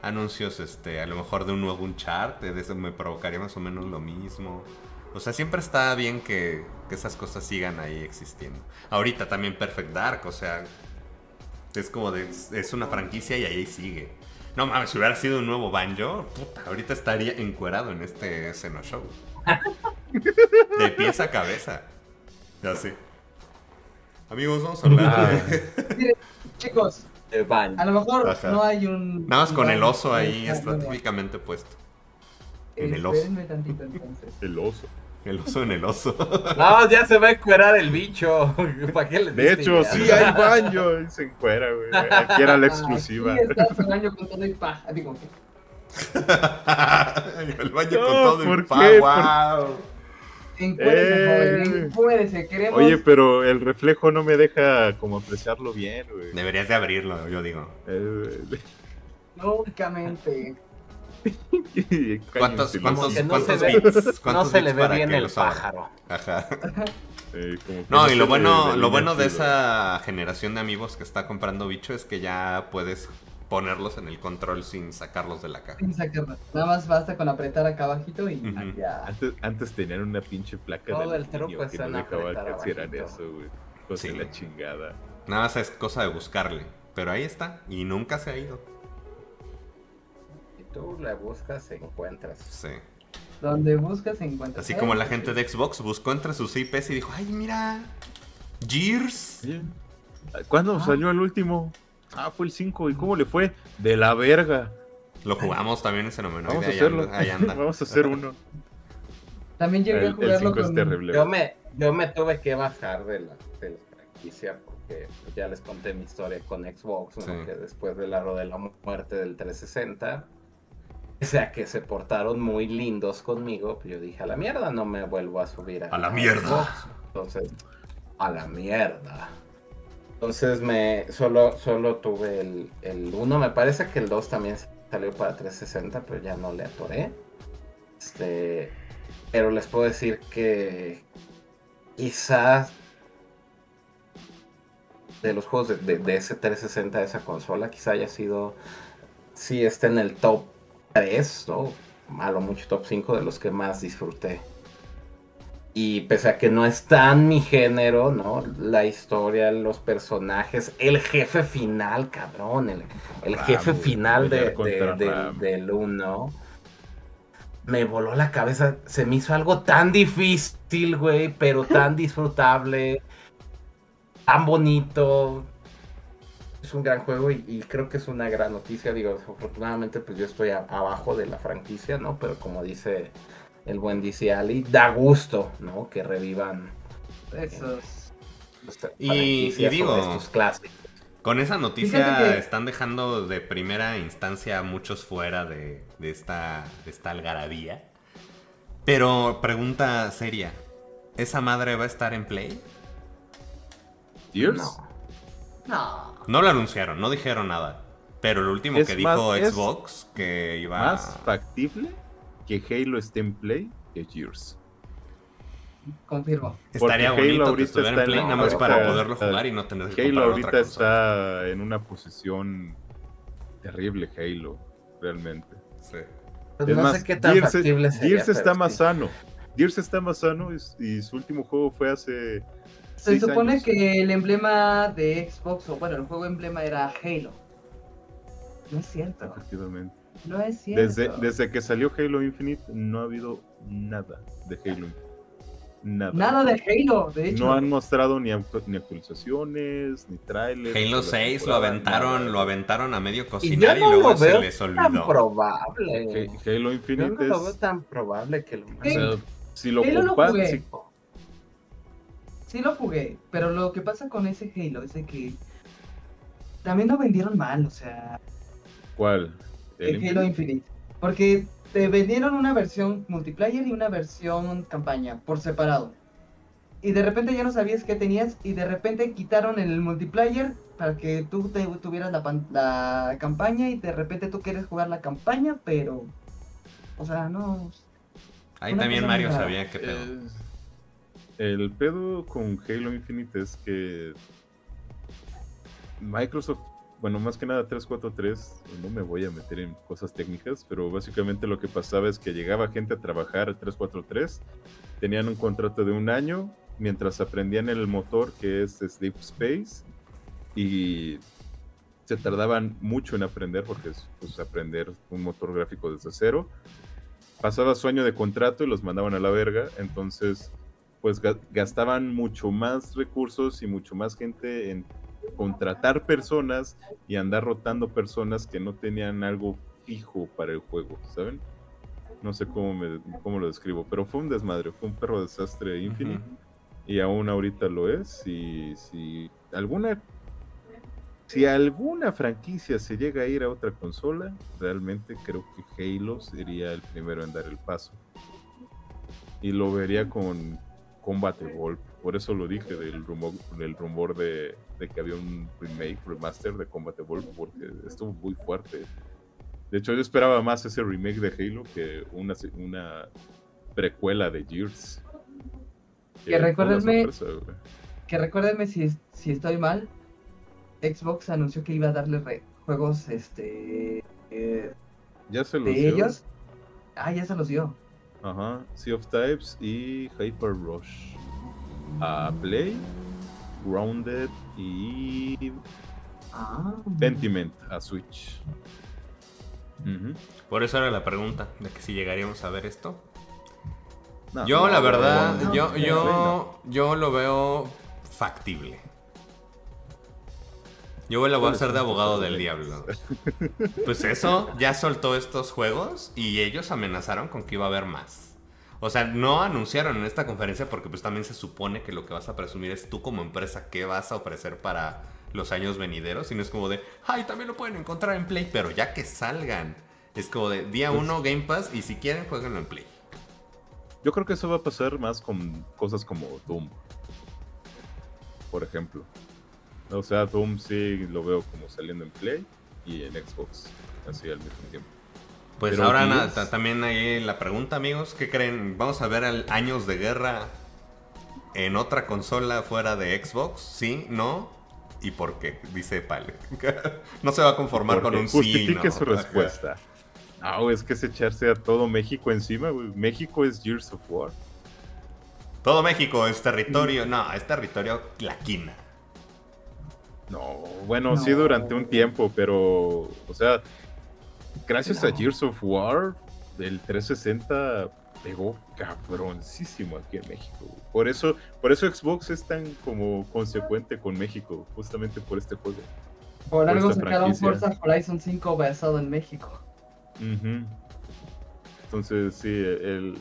Anuncios este. A lo mejor de un nuevo Uncharted. Eso me provocaría más o menos lo mismo. O sea, siempre está bien que, que esas cosas sigan ahí existiendo. Ahorita también Perfect Dark, o sea, es como de, es una franquicia y ahí sigue. No mames, si hubiera sido un nuevo Banjo, puta, ahorita estaría encuerado en este Seno Show. De pies a cabeza. Ya sé. Amigos, vamos a hablar de... Chicos, baño. a lo mejor Ajá. no hay un. Nada más con el oso ahí bueno, estratégicamente puesto. En el oso. Tantito. El oso. El oso en el oso. (laughs) No, ya se va a encuerar el bicho. (laughs) ¿Para qué le De hecho, idea? sí hay baño. y Se encuera, güey. Aquí era la exclusiva. Ah, sí, está su baño con todo y paja. Digo, el baño No, con todo el ¿por pa, qué? wow. encuérdese, Eh. joven, encuérdese, queremos. Oye, pero el reflejo no me deja como apreciarlo bien, güey. Deberías de abrirlo, yo digo. Eh, Únicamente. (laughs) ¿Cuántos, cuántos, que no cuántos se ve- bits? No ¿Cuántos se le ve para bien que el pájaro. Ajá. Eh, como No, y lo bueno, lo bueno de esa generación de amigos que está comprando bicho es que ya puedes ponerlos en el control sin sacarlos de la caja. Sin sacarlo. Nada más basta con apretar acá abajito y Ujú. ya. Antes, antes tenían una pinche placa Todo de el truco aluminio que no apretar que hicieran eso, güey. Cosa Sí. la chingada. Nada más es cosa de buscarle. Pero ahí está. Y nunca se ha ido. Si tú la buscas, encuentras. Sí. Donde buscas encuentras. Así como la gente de Xbox buscó entre sus IPs y dijo, ay, mira. Gears. ¿Cuándo Ah. salió el último? Ah, fue el 5. ¿Y cómo le fue? De la verga. Lo jugamos también ese nomenoide. Vamos a hacerlo. ahí anda. (laughs) Vamos a hacer uno. También llegué El, a jugarlo 5 es con. terrible. Yo me, yo me tuve que bajar de la, de la franquicia porque ya les conté mi historia con Xbox, ¿no? Sí. que después del aro de la muerte del 360, o sea que se portaron muy lindos conmigo, pues yo dije, a la mierda, no me vuelvo a subir a, A la mierda. Xbox. Entonces, a la mierda. Entonces me solo, solo tuve el, el 1, me parece que el 2 también salió para 360, pero ya no le atoré. Este, pero les puedo decir que quizás de los juegos de, de- de ese 360 de esa consola, quizá haya sido, sí está en el top 3, ¿no? A lo mucho top 5 de los que más disfruté. Y pese a que no es tan mi género, ¿no? La historia, los personajes, el jefe final, cabrón, el, el jefe Ram, final de, contra de- del- Ram. del 1 me voló la cabeza. Se me hizo algo tan difícil, güey, pero (laughs) tan disfrutable, tan bonito. Es un gran juego y, y creo que es una gran noticia. Digo, afortunadamente, pues yo estoy a- abajo de la franquicia, ¿no? Pero como dice el buen DC Ali, da gusto, ¿no? Que revivan Esos. esta Y- y digo- estos clásicos. Con esa noticia que- están dejando de primera instancia a muchos fuera de, de esta, de esta algarabía. Pero pregunta seria, ¿esa madre va a estar en Play? ¿Gears? No. No. No lo anunciaron, no dijeron nada. Pero lo último Es que más- dijo es Xbox, que iba Más factible que Halo esté en Play que Gears. Confirmo. Estaría Halo bonito que ahorita estuviera en está en Play, la- nada más para poderlo jugar y no tener que Halo comprar ahorita otra está en una posición terrible, Halo, realmente. Sí. Pues Es no más, sé qué tan Gears, factible sería, Gears está más sí. sano. Gears está más sano y, y su último juego fue hace. Se seis supone años. que el emblema de Xbox, o bueno, el juego emblema era Halo. No es cierto. Efectivamente. No es cierto. Desde, desde que salió Halo Infinite no ha habido nada de Halo Infinite. Nada. Nada de Halo, de hecho. No han mostrado ni, ni actualizaciones, ni trailers. Halo de la 6 lo aventaron, nada. lo aventaron a medio Y cocinar yo y, no luego lo se veo les tan olvidó. probable. Ha- Halo Yo Infinite no lo veo es. tan probable que lo o sea, si lo Halo lo comparas. jugué. si- Sí lo jugué, pero lo que pasa con ese Halo es de que también lo vendieron mal, o sea, ¿Cuál? El Halo Infinite. Porque te vendieron una versión multiplayer y una versión campaña por separado. Y de repente ya no sabías qué tenías y de repente quitaron el multiplayer para que tú te- tuvieras la, pan- la campaña y de repente tú quieres jugar la campaña, pero... O sea, no... Ahí también Mario rara. sabía que pedo. Eh, el pedo con Halo Infinite es que Microsoft, bueno, más que nada 343, no me voy a meter en cosas técnicas, pero básicamente lo que pasaba es que llegaba gente a trabajar a 343, tenían un contrato de un año, mientras aprendían el motor que es Sleep Space, y se tardaban mucho en aprender, porque es pues, aprender un motor gráfico desde cero. Pasaba su año de contrato y los mandaban a la verga, entonces pues ga- gastaban mucho más recursos y mucho más gente en contratar personas y andar rotando personas que no tenían algo fijo para el juego, ¿saben? No sé cómo, me, cómo lo describo, pero fue un desmadre, fue un perro desastre Infinite Ujú. y aún ahorita lo es. Y si alguna si alguna franquicia se llega a ir a otra consola, realmente creo que Halo sería el primero en dar el paso. Y lo vería con Combat Evolved. Por eso lo dije del rumor, del rumor de, de que había un remake, remaster de Combat Evolved, porque estuvo muy fuerte. De hecho, yo esperaba más ese remake de Halo que una, una precuela de Gears. Que una recuérdenme- sorpresa. Que recuérdenme si, si estoy mal, Xbox anunció que iba a darle re- juegos este eh, Ya se los de dio. ellos. Ah, ya se los dio. Ajá, Sea of Types y Hyper Rush. A Play, Grounded y Ah. Pentiment a Switch. Por eso era la pregunta, de que si llegaríamos a ver esto. No, Yo, no, la verdad, no, yo, no, yo, yo lo veo factible. Yo la voy a ¿Cuáles hacer de abogado del diablo. (laughs) Pues eso, ya soltó estos juegos y ellos amenazaron con que iba a haber más. O sea, no anunciaron en esta conferencia porque pues también se supone que lo que vas a presumir es tú como empresa qué vas a ofrecer para los años venideros. Y no es como de, ay, también lo pueden encontrar en Play, pero ya que salgan. Es como de día Pues uno Game Pass y si quieren, jueguenlo en Play. Yo creo que eso va a pasar más con cosas como Doom. Por ejemplo. O sea, Doom sí lo veo como saliendo en Play y en Xbox. Así al mismo tiempo. Pues Pero ahora na- también hay la pregunta, amigos, ¿qué creen? ¿Vamos a ver al- años de guerra en otra consola fuera de Xbox? ¿Sí? ¿No? ¿Y por qué? Dice Pal. (laughs) no se va a conformar con un sí. justifique ¿no? su respuesta. Ah, güey, es que es echarse a todo México encima, güey. México es Gears of War. Todo México es territorio. No, es territorio la quina. No, bueno, sí No. durante un tiempo, pero, o sea, gracias a. Gears of War, el 360 pegó cabroncísimo aquí en México. Por eso, por eso Xbox es tan como consecuente con México, justamente por este juego. Por Por algo sacaron. Forza Horizon 5 basado en México. Entonces, sí, el,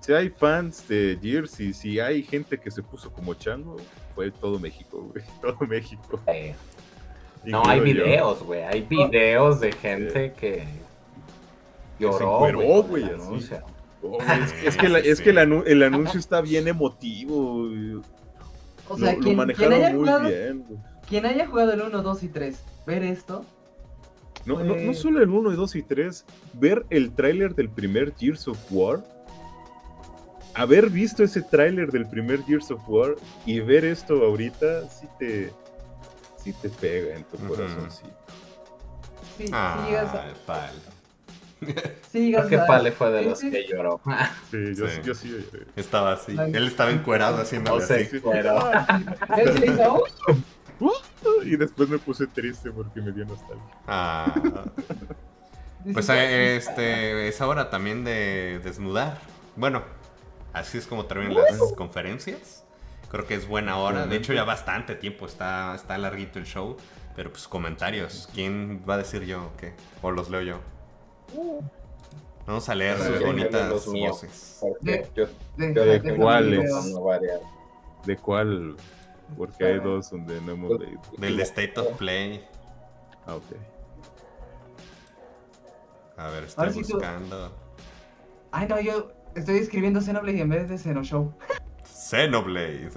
si hay fans de Gears y si hay gente que se puso como chango, fue todo México, güey. (laughs) Todo México. No, hay videos, güey. Hay videos de gente que lloró, güey. Oh, es, (laughs) es que, la- es sí. que el, anu- el anuncio está bien emotivo. güey. O sea, lo, lo quien, quien manejaron haya muy jugado, bien. güey. quien haya jugado el 1, 2 y 3, ver esto, No, no, no Pues- solo el 1, 2 y 3, ver el tráiler del primer Gears of War, haber visto ese tráiler del primer Gears of War y ver esto ahorita, sí te, sí te pega en tu corazoncito. sí, Ah, sí llegas a... Pal. Sí Creo que a- Pale fue de sí, los sí. que lloró. Sí, yo (laughs) Sí. sí, yo sí. eh, Estaba así. Ay. Él estaba encuerado haciendo No sé, así. pero (laughs) Él se hizo, "Uh". Y después me puse triste porque me dio nostalgia. Ah. Pues que- eh, este es hora también de desnudar. Bueno, así es como terminan las conferencias. Creo que es buena hora. De hecho, ya bastante tiempo está, está larguito el show. Pero pues comentarios. ¿Quién va a decir yo o qué? ¿O los leo yo? Vamos a leer sus bonitas voces. Yo, de- yo de- de de- ¿cuáles? de- no varias. ¿De cuál? Porque hay dos donde no hemos leído. Del de State of Play. Ah, ok. A ver, estoy Ahora sí tú- buscando. Ay, no, yo estoy escribiendo Xenoblade en vez de Xenoshow. Xenoblade.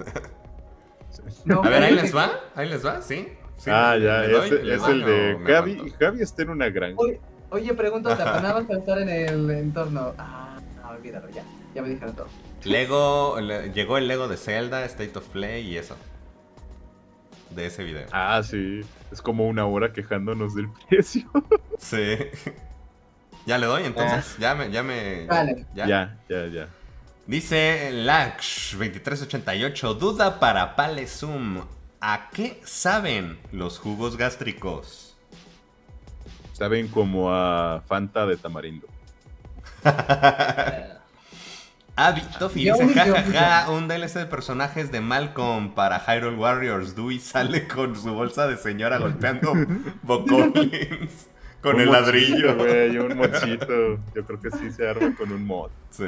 No, A ver, ahí les va. Ahí les va, sí. Sí, ah, ¿le- ya, doy? ese ¿Le es doy el de Javi. aguanto? Javi está en una granja. Oye, oye, pregunta, (laughs) Ajá. nada más para estar en el entorno. Ah, no, olvídalo, ya. Ya me dijeron todo. Lego, le- llegó el Lego de Zelda, State of Play y eso. De ese video. Ah, sí. Es como una hora quejándonos del (laughs) precio. Sí. (laughs) ¿Ya le doy entonces? Ya me, ya me. Vale. ¿Ya? ya, ya, ya. Dice Lax2388, duda para Pale Zoom. ¿A qué saben los jugos gástricos? Saben como a Fanta de tamarindo. (laughs) Ah, Tofi Yo, dice, jajaja, un DLC de personajes de Malcolm para Hyrule Warriors. Dewey sale con su bolsa de señora golpeando (laughs) bocoblins con Un el mochito, ladrillo. güey, un (laughs) mochito. Yo creo que sí se arma con un mod. Sí.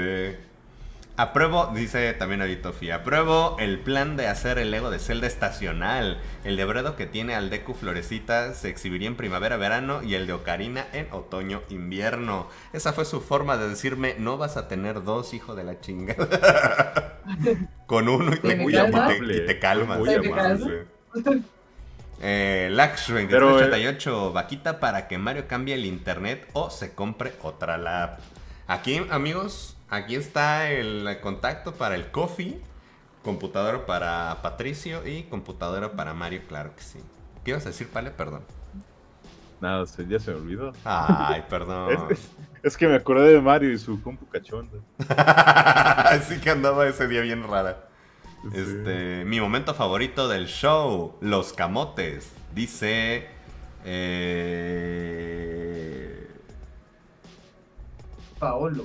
Apruebo, dice también Avitofi, apruebo el plan de hacer el Lego de Zelda estacional. El de Bredo que tiene al Deku Florecita se exhibiría en primavera-verano y el de Ocarina en otoño-invierno. Esa fue su forma de decirme, no vas a tener dos, hijo de la chingada. (laughs) Con uno y te, ¿Me y te- y te calmas. Muy ¿Me amable. Eh, Lax2388, Pero, eh, vaquita para que Mario cambie el internet o se compre otra lap. Aquí, amigos, aquí está el contacto para el Coffee, computadora para Patricio y computadora para Mario, claro que sí. ¿Qué ibas a decir, Pale? Perdón. Nada, se- ya se me olvidó. Ay, perdón. (laughs) Es, es- es que me acordé de Mario y su compu cachonda. (laughs) Así que andaba ese día bien rara. Sí. Este, mi momento favorito del show, los camotes. Dice. Eh, Paolo.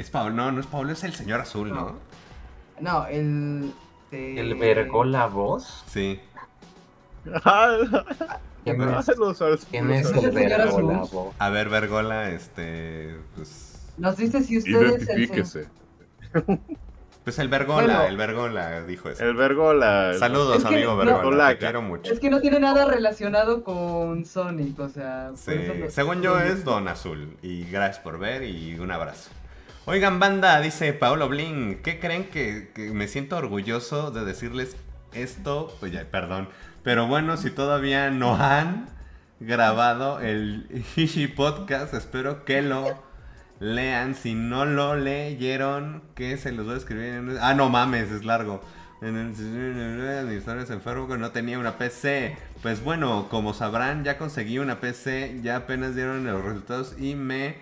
Es Pablo, no, no es Pablo, es el señor azul, ¿no? No, el. de- ¿El vergó la voz? Sí. (laughs) ¿Quién es, quién el. A ver, Vergola, este. Pues. Nos dice si ustedes. Identifíquese. (laughs) Pues el Vergola, Bueno. el Vergola dijo eso. El vergola. Saludos, Es que amigo no- Vergola. Te quiero mucho. Es que no tiene nada relacionado con Sonic, o sea. Sí, según yo es Don Azul. Y gracias por ver y un abrazo. Oigan, banda, dice Paolo Bling, ¿qué creen que, me siento orgulloso de decirles esto? Pues ya, perdón. Pero bueno, si todavía no han grabado el Hishi Podcast, espero que lo lean. Si no lo leyeron, que se los voy a escribir en... Ah, no mames, es largo. En el historia es enfermo que no tenía una PC. Pues bueno, como sabrán, ya conseguí una PC, ya apenas dieron los resultados y me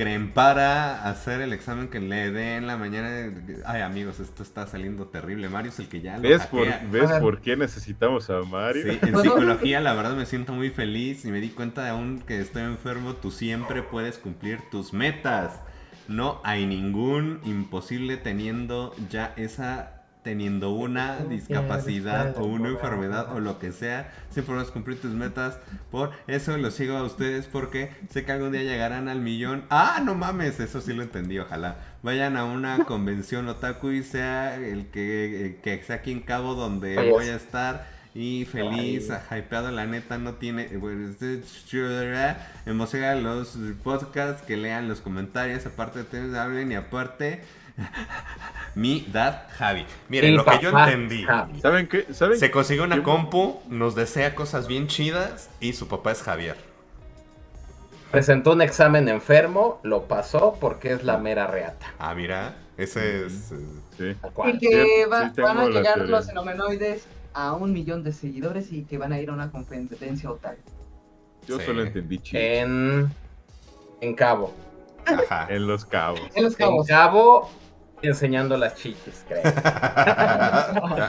creen para hacer el examen que le dé en la mañana. Ay, amigos, esto está saliendo terrible. Mario es el que ya lo ¿Ves, por. ¿ves por qué necesitamos a Mario? Sí, en (laughs) psicología la verdad me siento muy feliz y me di cuenta de aún que estoy enfermo, tú siempre puedes cumplir tus metas. No hay ningún imposible teniendo ya esa teniendo una (laughs) discapacidad o una enfermedad o lo que sea, siempre vas a cumplir tus metas. Por eso los sigo a ustedes porque sé que algún día llegarán al millón. Ah, no mames, eso sí lo entendí, ojalá. Vayan a una (laughs) convención otaku y sea el que, el que sea aquí en Cabo donde voy a estar y feliz, hypeado, la neta no tiene, eh, emociona los podcasts, que lean los comentarios, aparte ustedes hablen y aparte mi dad Javi. Miren, Mi lo que yo entendí. Javi. ¿Saben qué? ¿Saben? Se consiguió una Yo- compu, nos desea cosas bien chidas y su papá es Javier. Presentó un examen enfermo, lo pasó porque es la mera reata. Ah, mira, ese es... eh, Sí. Tal. Y que va- sí van a llegar teoría. los fenomenoides a un millón de seguidores y que van a ir a una competencia otal. Yo Sí. solo entendí chicos. En, en Cabo. Ajá. En los cabos. En los En cabos. Cabo enseñando las chichis, creo. (laughs)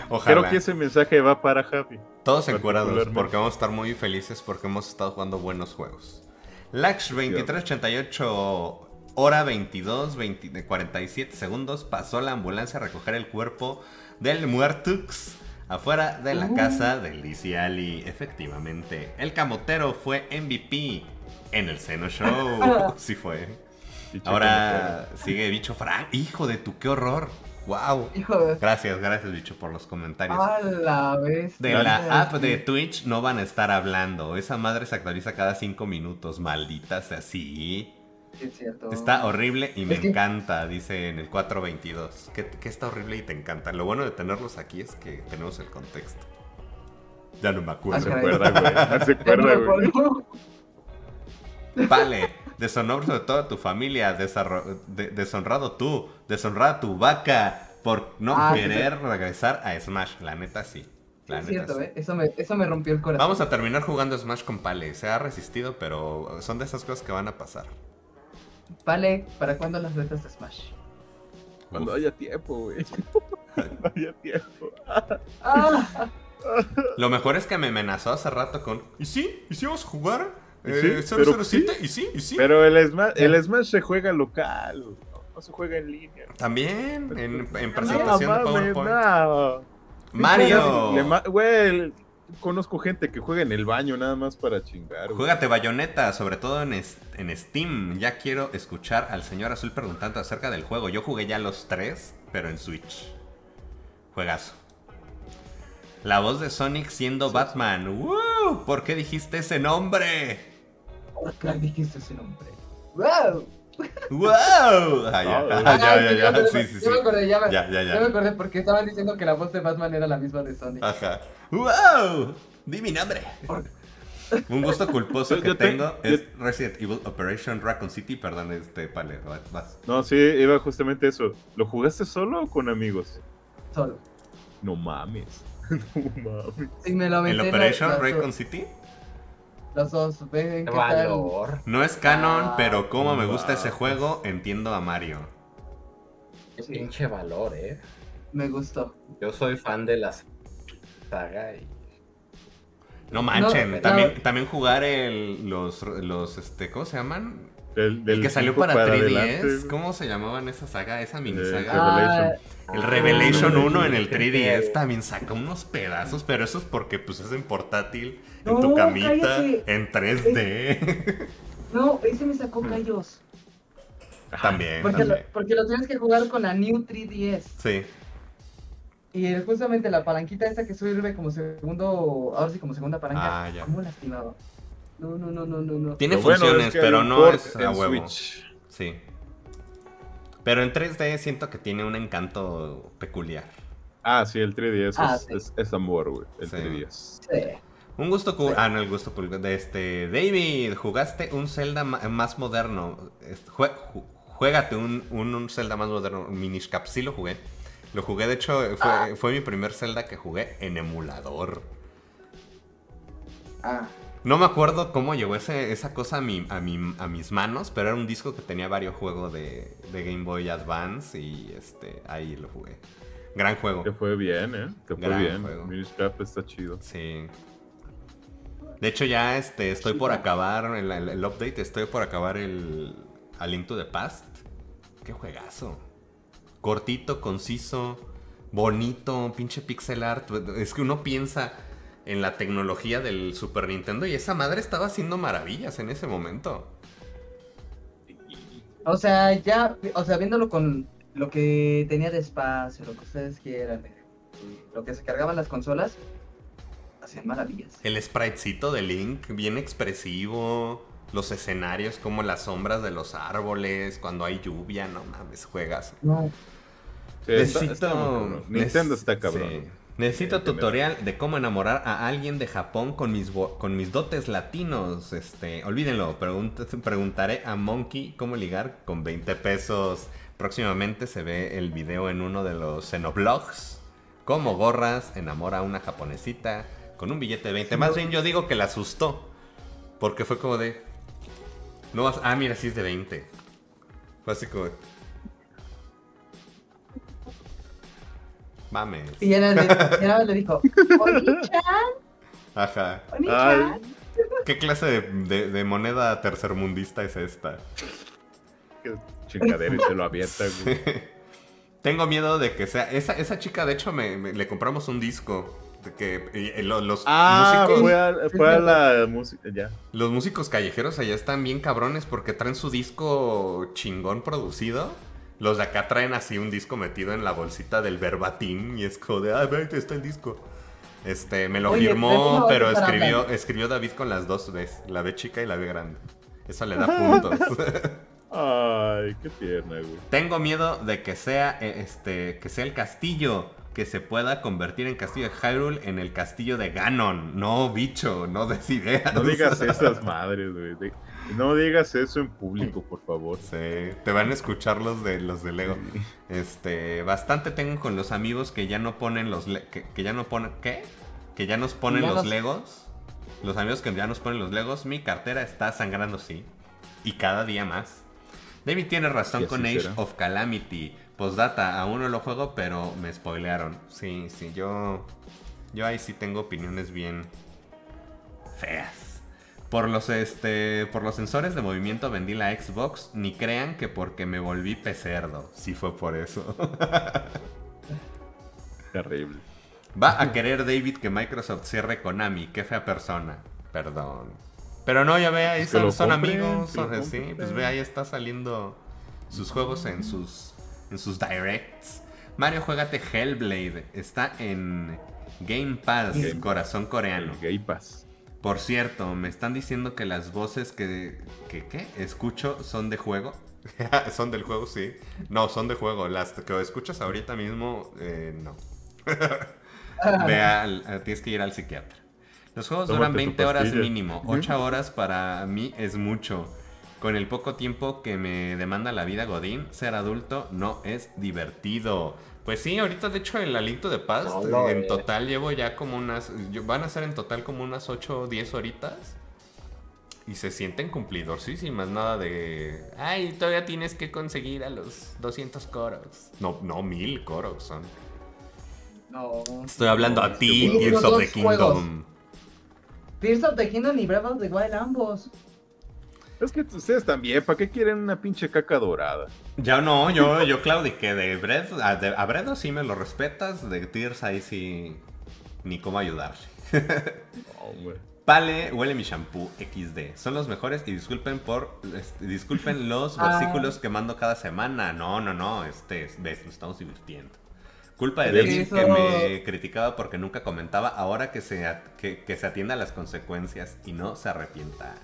Ojalá. Creo que ese mensaje va para Javi. Todos Particularmente. porque vamos a estar muy felices porque hemos estado jugando buenos juegos. Lax 2388, hora 22, 20 47 segundos, pasó la ambulancia a recoger el cuerpo del muertux afuera de la Uh. casa del Lisiali. Efectivamente, el camotero fue MVP en el Seno Show. (laughs) Sí fue. Bicho Ahora sigue Bicho Frank. Hijo de tu, qué horror. Wow. Hijo de... Gracias, gracias, Bicho, por los comentarios. A la vez. De la app de Twitch no van a estar hablando. Esa madre se actualiza cada 5 minutos. Maldita sea así. Sí, es cierto. Está horrible y me Es que- encanta, dice en el 422. ¿Qué, qué está horrible y te encanta? Lo bueno de tenerlos aquí es que tenemos el contexto. Ya no me No acuerdo. se caray. acuerda, güey. (laughs) No se acuerda, güey. acuerdo. Vale, deshonroso de toda tu familia, desarro- de- deshonrado tú, deshonrada tu vaca por no Ah, sí, querer regresar a Smash. La neta sí. La Es neta cierto, sí. ¿eh? Eso me, eso me rompió el corazón. Vamos a terminar jugando Smash con Pale. Se ha resistido, pero son de esas cosas que van a pasar. Vale, ¿para cuándo las retas de Smash? Cuando haya tiempo, güey. (laughs) Cuando haya tiempo. ¡Ah! Lo mejor es que me amenazó hace rato con. ¿Y sí? ¿Y sí vamos a jugar? ¿Y Eh, sí? Pero 007? ¿Y sí? ¿Y sí? Pero el Smash, el Smash se juega local, no, no se juega en línea. También, en, en No, presentación de mames, PowerPoint. no. Mario, Güey, conozco gente que juega en el baño nada más para chingar, güey. juégate Bayonetta, sobre todo en, en Steam. Ya quiero escuchar al señor Azul preguntando acerca del juego. Yo jugué ya los tres, pero en Switch. Juegazo. La voz de Sonic siendo Batman. ¡Woo! ¿Por qué dijiste ese nombre? ¿Por qué dijiste ese nombre? ¡Wow! ¡Wow! Ah, ya, Ah, (laughs) ah, ya, ya, sí, ya, me- sí, sí, sí. Ya me acordé, ya me, Ya, ya, ya. ya me acordé porque estaban diciendo que la voz de Batman era la misma de Sonic. Ajá. ¡Wow! Di mi nombre. (laughs) Un gusto culposo Yo- que yo te- tengo yo- es Resident Evil Operation Raccoon City. Perdón, este pale, vas. No, sí, iba justamente eso. ¿Lo jugaste solo o con amigos? Solo. No mames. (laughs) No mames. Y me lo ¿El aventé Operation Raccoon City? Las dos, ven Qué tal. valor. No es canon, Ah, pero como me gusta wow. ese juego, entiendo a Mario. Qué Sí. pinche valor, eh. Me gustó. Yo soy fan de la saga y No manchen, No, no. también, jugar el, los, los, este, ¿cómo se llaman? Del, El que salió para 3DS, adelante, ¿cómo se llamaban esa saga, esa mini Eh, saga? Ah, El Ah, Revelation sí, 1 en el qué 3DS pedo. también saca unos pedazos, pero eso es porque pues es en portátil, en No, tu camita, cállate. en 3D. No, ese me sacó callos. también, Porque lo, también. porque lo tienes que jugar con la New 3DS. Sí, Y es justamente la palanquita esta que sirve como segundo, ahora sí como segunda palanca. Ah, ya. ¿Cómo lastimaba? No, no, no, no, no, no. tiene Lo bueno funciones, es que hay pero no es a huevo. Switch. Sí. Pero en 3D siento que tiene un encanto peculiar. Ah, sí, el 3DS Ah, es, sí. es, es amor, güey. El Sí. 3DS. Sí. Un gusto cu- Ah, no, el gusto cul- de este. David, jugaste un Zelda ma- más moderno. Jue- ju- Juégate un, un, un Zelda más moderno. un Minish Cap, sí lo jugué. Lo jugué, de hecho, fue, fue mi primer Zelda que jugué en emulador. Ah, No me acuerdo cómo llegó ese- esa cosa a, mi, a, mi- a mis manos, pero era un disco que tenía varios juegos de, de Game Boy Advance y este ahí lo jugué. Gran juego. Te fue bien, ¿eh? Te fue Gran bien. juego. Minish Cap está chido. Sí. De hecho, ya este, estoy por acabar el, el- el update, estoy por acabar el A Link to the Past. Qué juegazo. Cortito, conciso, bonito, pinche pixel art. Es que uno piensa en la tecnología del Super Nintendo y esa madre estaba haciendo maravillas en ese momento. o sea, ya, o sea, viéndolo con lo que tenía de espacio, lo que ustedes quieran, eh, lo que se cargaban las consolas, hacían maravillas. El spritecito de Link, bien expresivo. Los escenarios como las sombras de los árboles, cuando hay lluvia, no mames, juegas. No, Sí, está- está muy cabrón. Nintendo está cabrón. sí. Necesito Sí, tutorial de cómo enamorar a alguien de Japón con mis, con mis dotes latinos. Este, olvídenlo, pregunt- preguntaré a Monkey cómo ligar con 20 pesos. Próximamente se ve el video en uno de los Xenoblogs. Cómo gorras enamora a una japonesita con un billete de 20. Más bien yo digo que la asustó. Porque fue como de... No vas... Ah, mira, sí es de 20. Fue así como... de, Mames. y ya le, ya le dijo, Oni-chan, Ajá. Oni-chan. ¿Qué clase de, de- de moneda tercermundista es esta? Qué chingadera y te lo avienta, güey. (laughs) Tengo miedo de que sea. Esa, esa chica, de hecho, me, me- le compramos un disco. Que y- y lo- los, Ah, músicos, fue a, fue a la música. Ya. los músicos callejeros allá están bien cabrones porque traen su disco chingón producido. Los de acá traen así un disco metido en la bolsita del verbatim y es como de, ah, ve, ahí está el disco. Este, me lo Oye, ¿de qué firmó, pero escribió, escribió David con las dos Bs, la B chica y la B grande. Eso le da (laughs) puntos. Ay, qué tierna, güey. Tengo miedo de que sea eh, este que sea el castillo que se pueda convertir en castillo de Hyrule en el castillo de Ganon. No, bicho, no des ideas. No digas (laughs) esas madres, güey. No digas eso en público, por favor. Sí, te van a escuchar los de los de Lego. Este, bastante tengo con los amigos que ya no ponen los le- que, que ya no ponen ¿qué? Que ya nos ponen Ya los Legos. Los amigos que ya nos ponen los Legos, mi cartera está sangrando sí. Y cada día más. David tiene razón con Age será. of Calamity. Postdata, aún no lo juego, pero me spoilearon. Sí, sí, yo yo ahí sí tengo opiniones bien feas. Por los este por los sensores de movimiento vendí la Xbox, ni crean que porque me volví pecerdo. Sí fue por eso. (laughs) Terrible. Va a querer David que Microsoft cierre Konami, qué fea persona. Perdón. Pero no, ya ve, ahí son, son compren, amigos. son- sí, pues ve, ahí está saliendo sus juegos en sus en sus directs. Mario, juégate Hellblade. Está en Game Pass, Game- corazón coreano. Gay Pass. Por cierto, me están diciendo que las voces que, que ¿qué? escucho son de juego. (laughs) son del juego, sí. No, son de juego. Las que escuchas ahorita mismo, eh, no. (laughs) Ve al- a- tienes que ir al psiquiatra. Los juegos duran Tómate tu 20 horas mínimo. 8 horas para mí es mucho. Con el poco tiempo que me demanda la vida Godín, ser adulto no es divertido. Pues sí, ahorita de hecho el aliento de paz, No en total llevo ya como unas, van a ser en total como unas 8 o 10 horitas. Y se sienten cumplidorcísimas, nada de... Ay, todavía tienes que conseguir a los 200 coros. No, no, mil coros son. No. Estoy hablando a ti, Tears of the. Kingdom. Tears of the Kingdom y Breath of the Wild ambos. Es que ustedes también, ¿para qué quieren una pinche caca dorada? Ya no, yo, yo claudiqué de Breath, a, de- a Breath sí me lo respetas, de Tears ahí sí ni cómo ayudarle. Güey. Pale, huele mi shampoo XD. Son los mejores y disculpen por este, disculpen los Ah. versículos que mando cada semana. No, no, no, este, ves, nos estamos divirtiendo. Culpa de David que me criticaba porque nunca comentaba. Ahora que se, at- que, que se atienda a las consecuencias y no se arrepienta.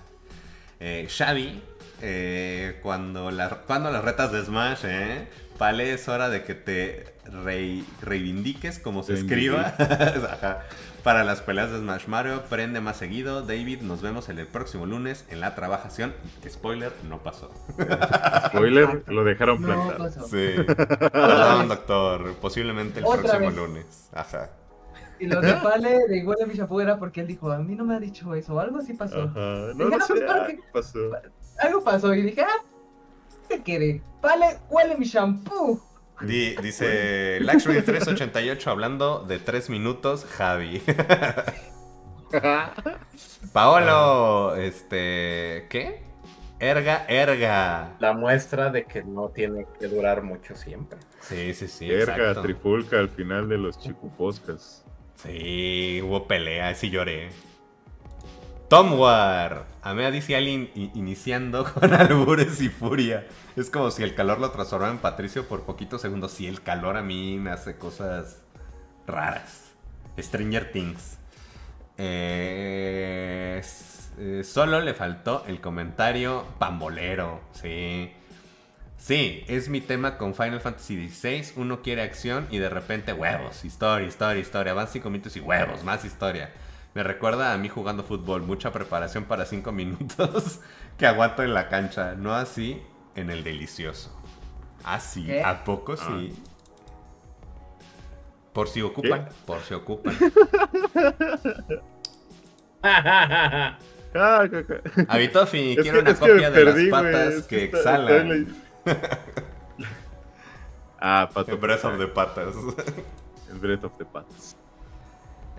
Eh, Xavi, eh, cuando, la- cuando las retas de Smash, ¿eh? Pale, es hora de que te rei- reivindiques como se escriba. (laughs) Ajá. Para las peleas de Smash Mario, prende más seguido. David, nos vemos el próximo lunes en la trabajación. Spoiler, no pasó. (laughs) Spoiler, lo dejaron No pasó. Sí. Perdón, doctor. Posiblemente el Otra próximo vez. lunes. Ajá. Y lo de Pale de igual de mi champú era porque él dijo, a mí no me ha dicho eso, o algo así pasó. Ajá. No, Dije, no no, sé, ¿para ah, qué? ¿qué pasó? Algo pasó y dije, ah, ¿qué quiere? Pale, huele mi shampoo. Di- dice Luxury 388 hablando de 3 minutos, Javi. (laughs) Paolo, este, ¿qué? Erga, erga. La muestra de que no tiene que durar mucho siempre. Sí, sí, sí, Verga, exacto. trifulca al final de los chicuposcas. Sí, hubo pelea, sí lloré. Tom War. Amé a DC iniciando (laughs) con albures y furia. Es como si el calor lo transformara en Patricio por poquitos segundos. Sí, el calor a mí me hace cosas raras. Stranger Things. Eh, eh, solo le faltó el comentario pambolero. Sí. Sí, es mi tema con Final Fantasy XVI. Uno quiere acción y de repente huevos, historia, historia, historia. Van cinco minutos y huevos, más historia. Me recuerda a mí jugando fútbol, mucha preparación para cinco (laughs) minutos que aguanto en la cancha. No así en el delicioso. Ah, sí, ¿Qué? ¿a poco sí? Por si ocupan, por si ocupan. (laughs) (laughs) Ah. Habitofi, quiero que- una copia de perdí, las patas que está- exhalan. está (laughs) ah, pato. El Breath of the Patas. (laughs) El Breath of the Patas.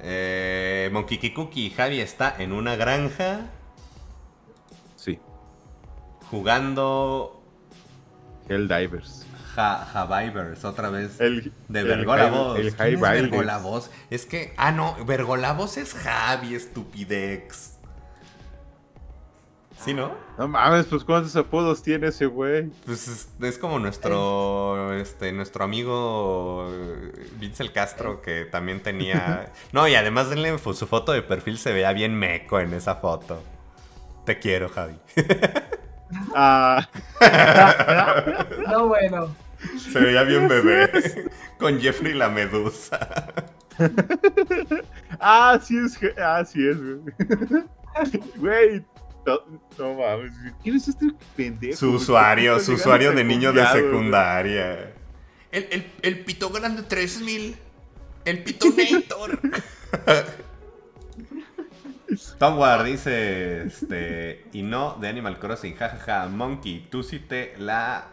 Eh, Monkey Kikuki, Javi está en una granja. Sí. Jugando. Helldivers. Javivers, otra vez. El, de Vergolavoz. El, el, el es Es que. Ah, no, Vergolavoz es Javi, estupidex. ¿Sí, no? No mames, pues ¿cuántos apodos tiene ese güey? Pues es, es como nuestro. Este, nuestro amigo eh, Vince el Castro, que también tenía. (laughs) No, y además denle su foto de perfil se veía bien meco en esa foto. Te quiero, Javi. (laughs) Ah, (laughs) No, bueno. Se veía bien bebé. Con Jeffrey la medusa. ah, sí es, ah, sí es, güey. Güey, no, no mames, ¿quién es este pendejo? Su usuario, ¿Cómo su usuario de niño de secundaria. El, el, el pito grande 3000. El pitonator. (laughs) Tom Ward dice, este, y no de Animal Crossing, jajaja, Monkey, tú sí te la,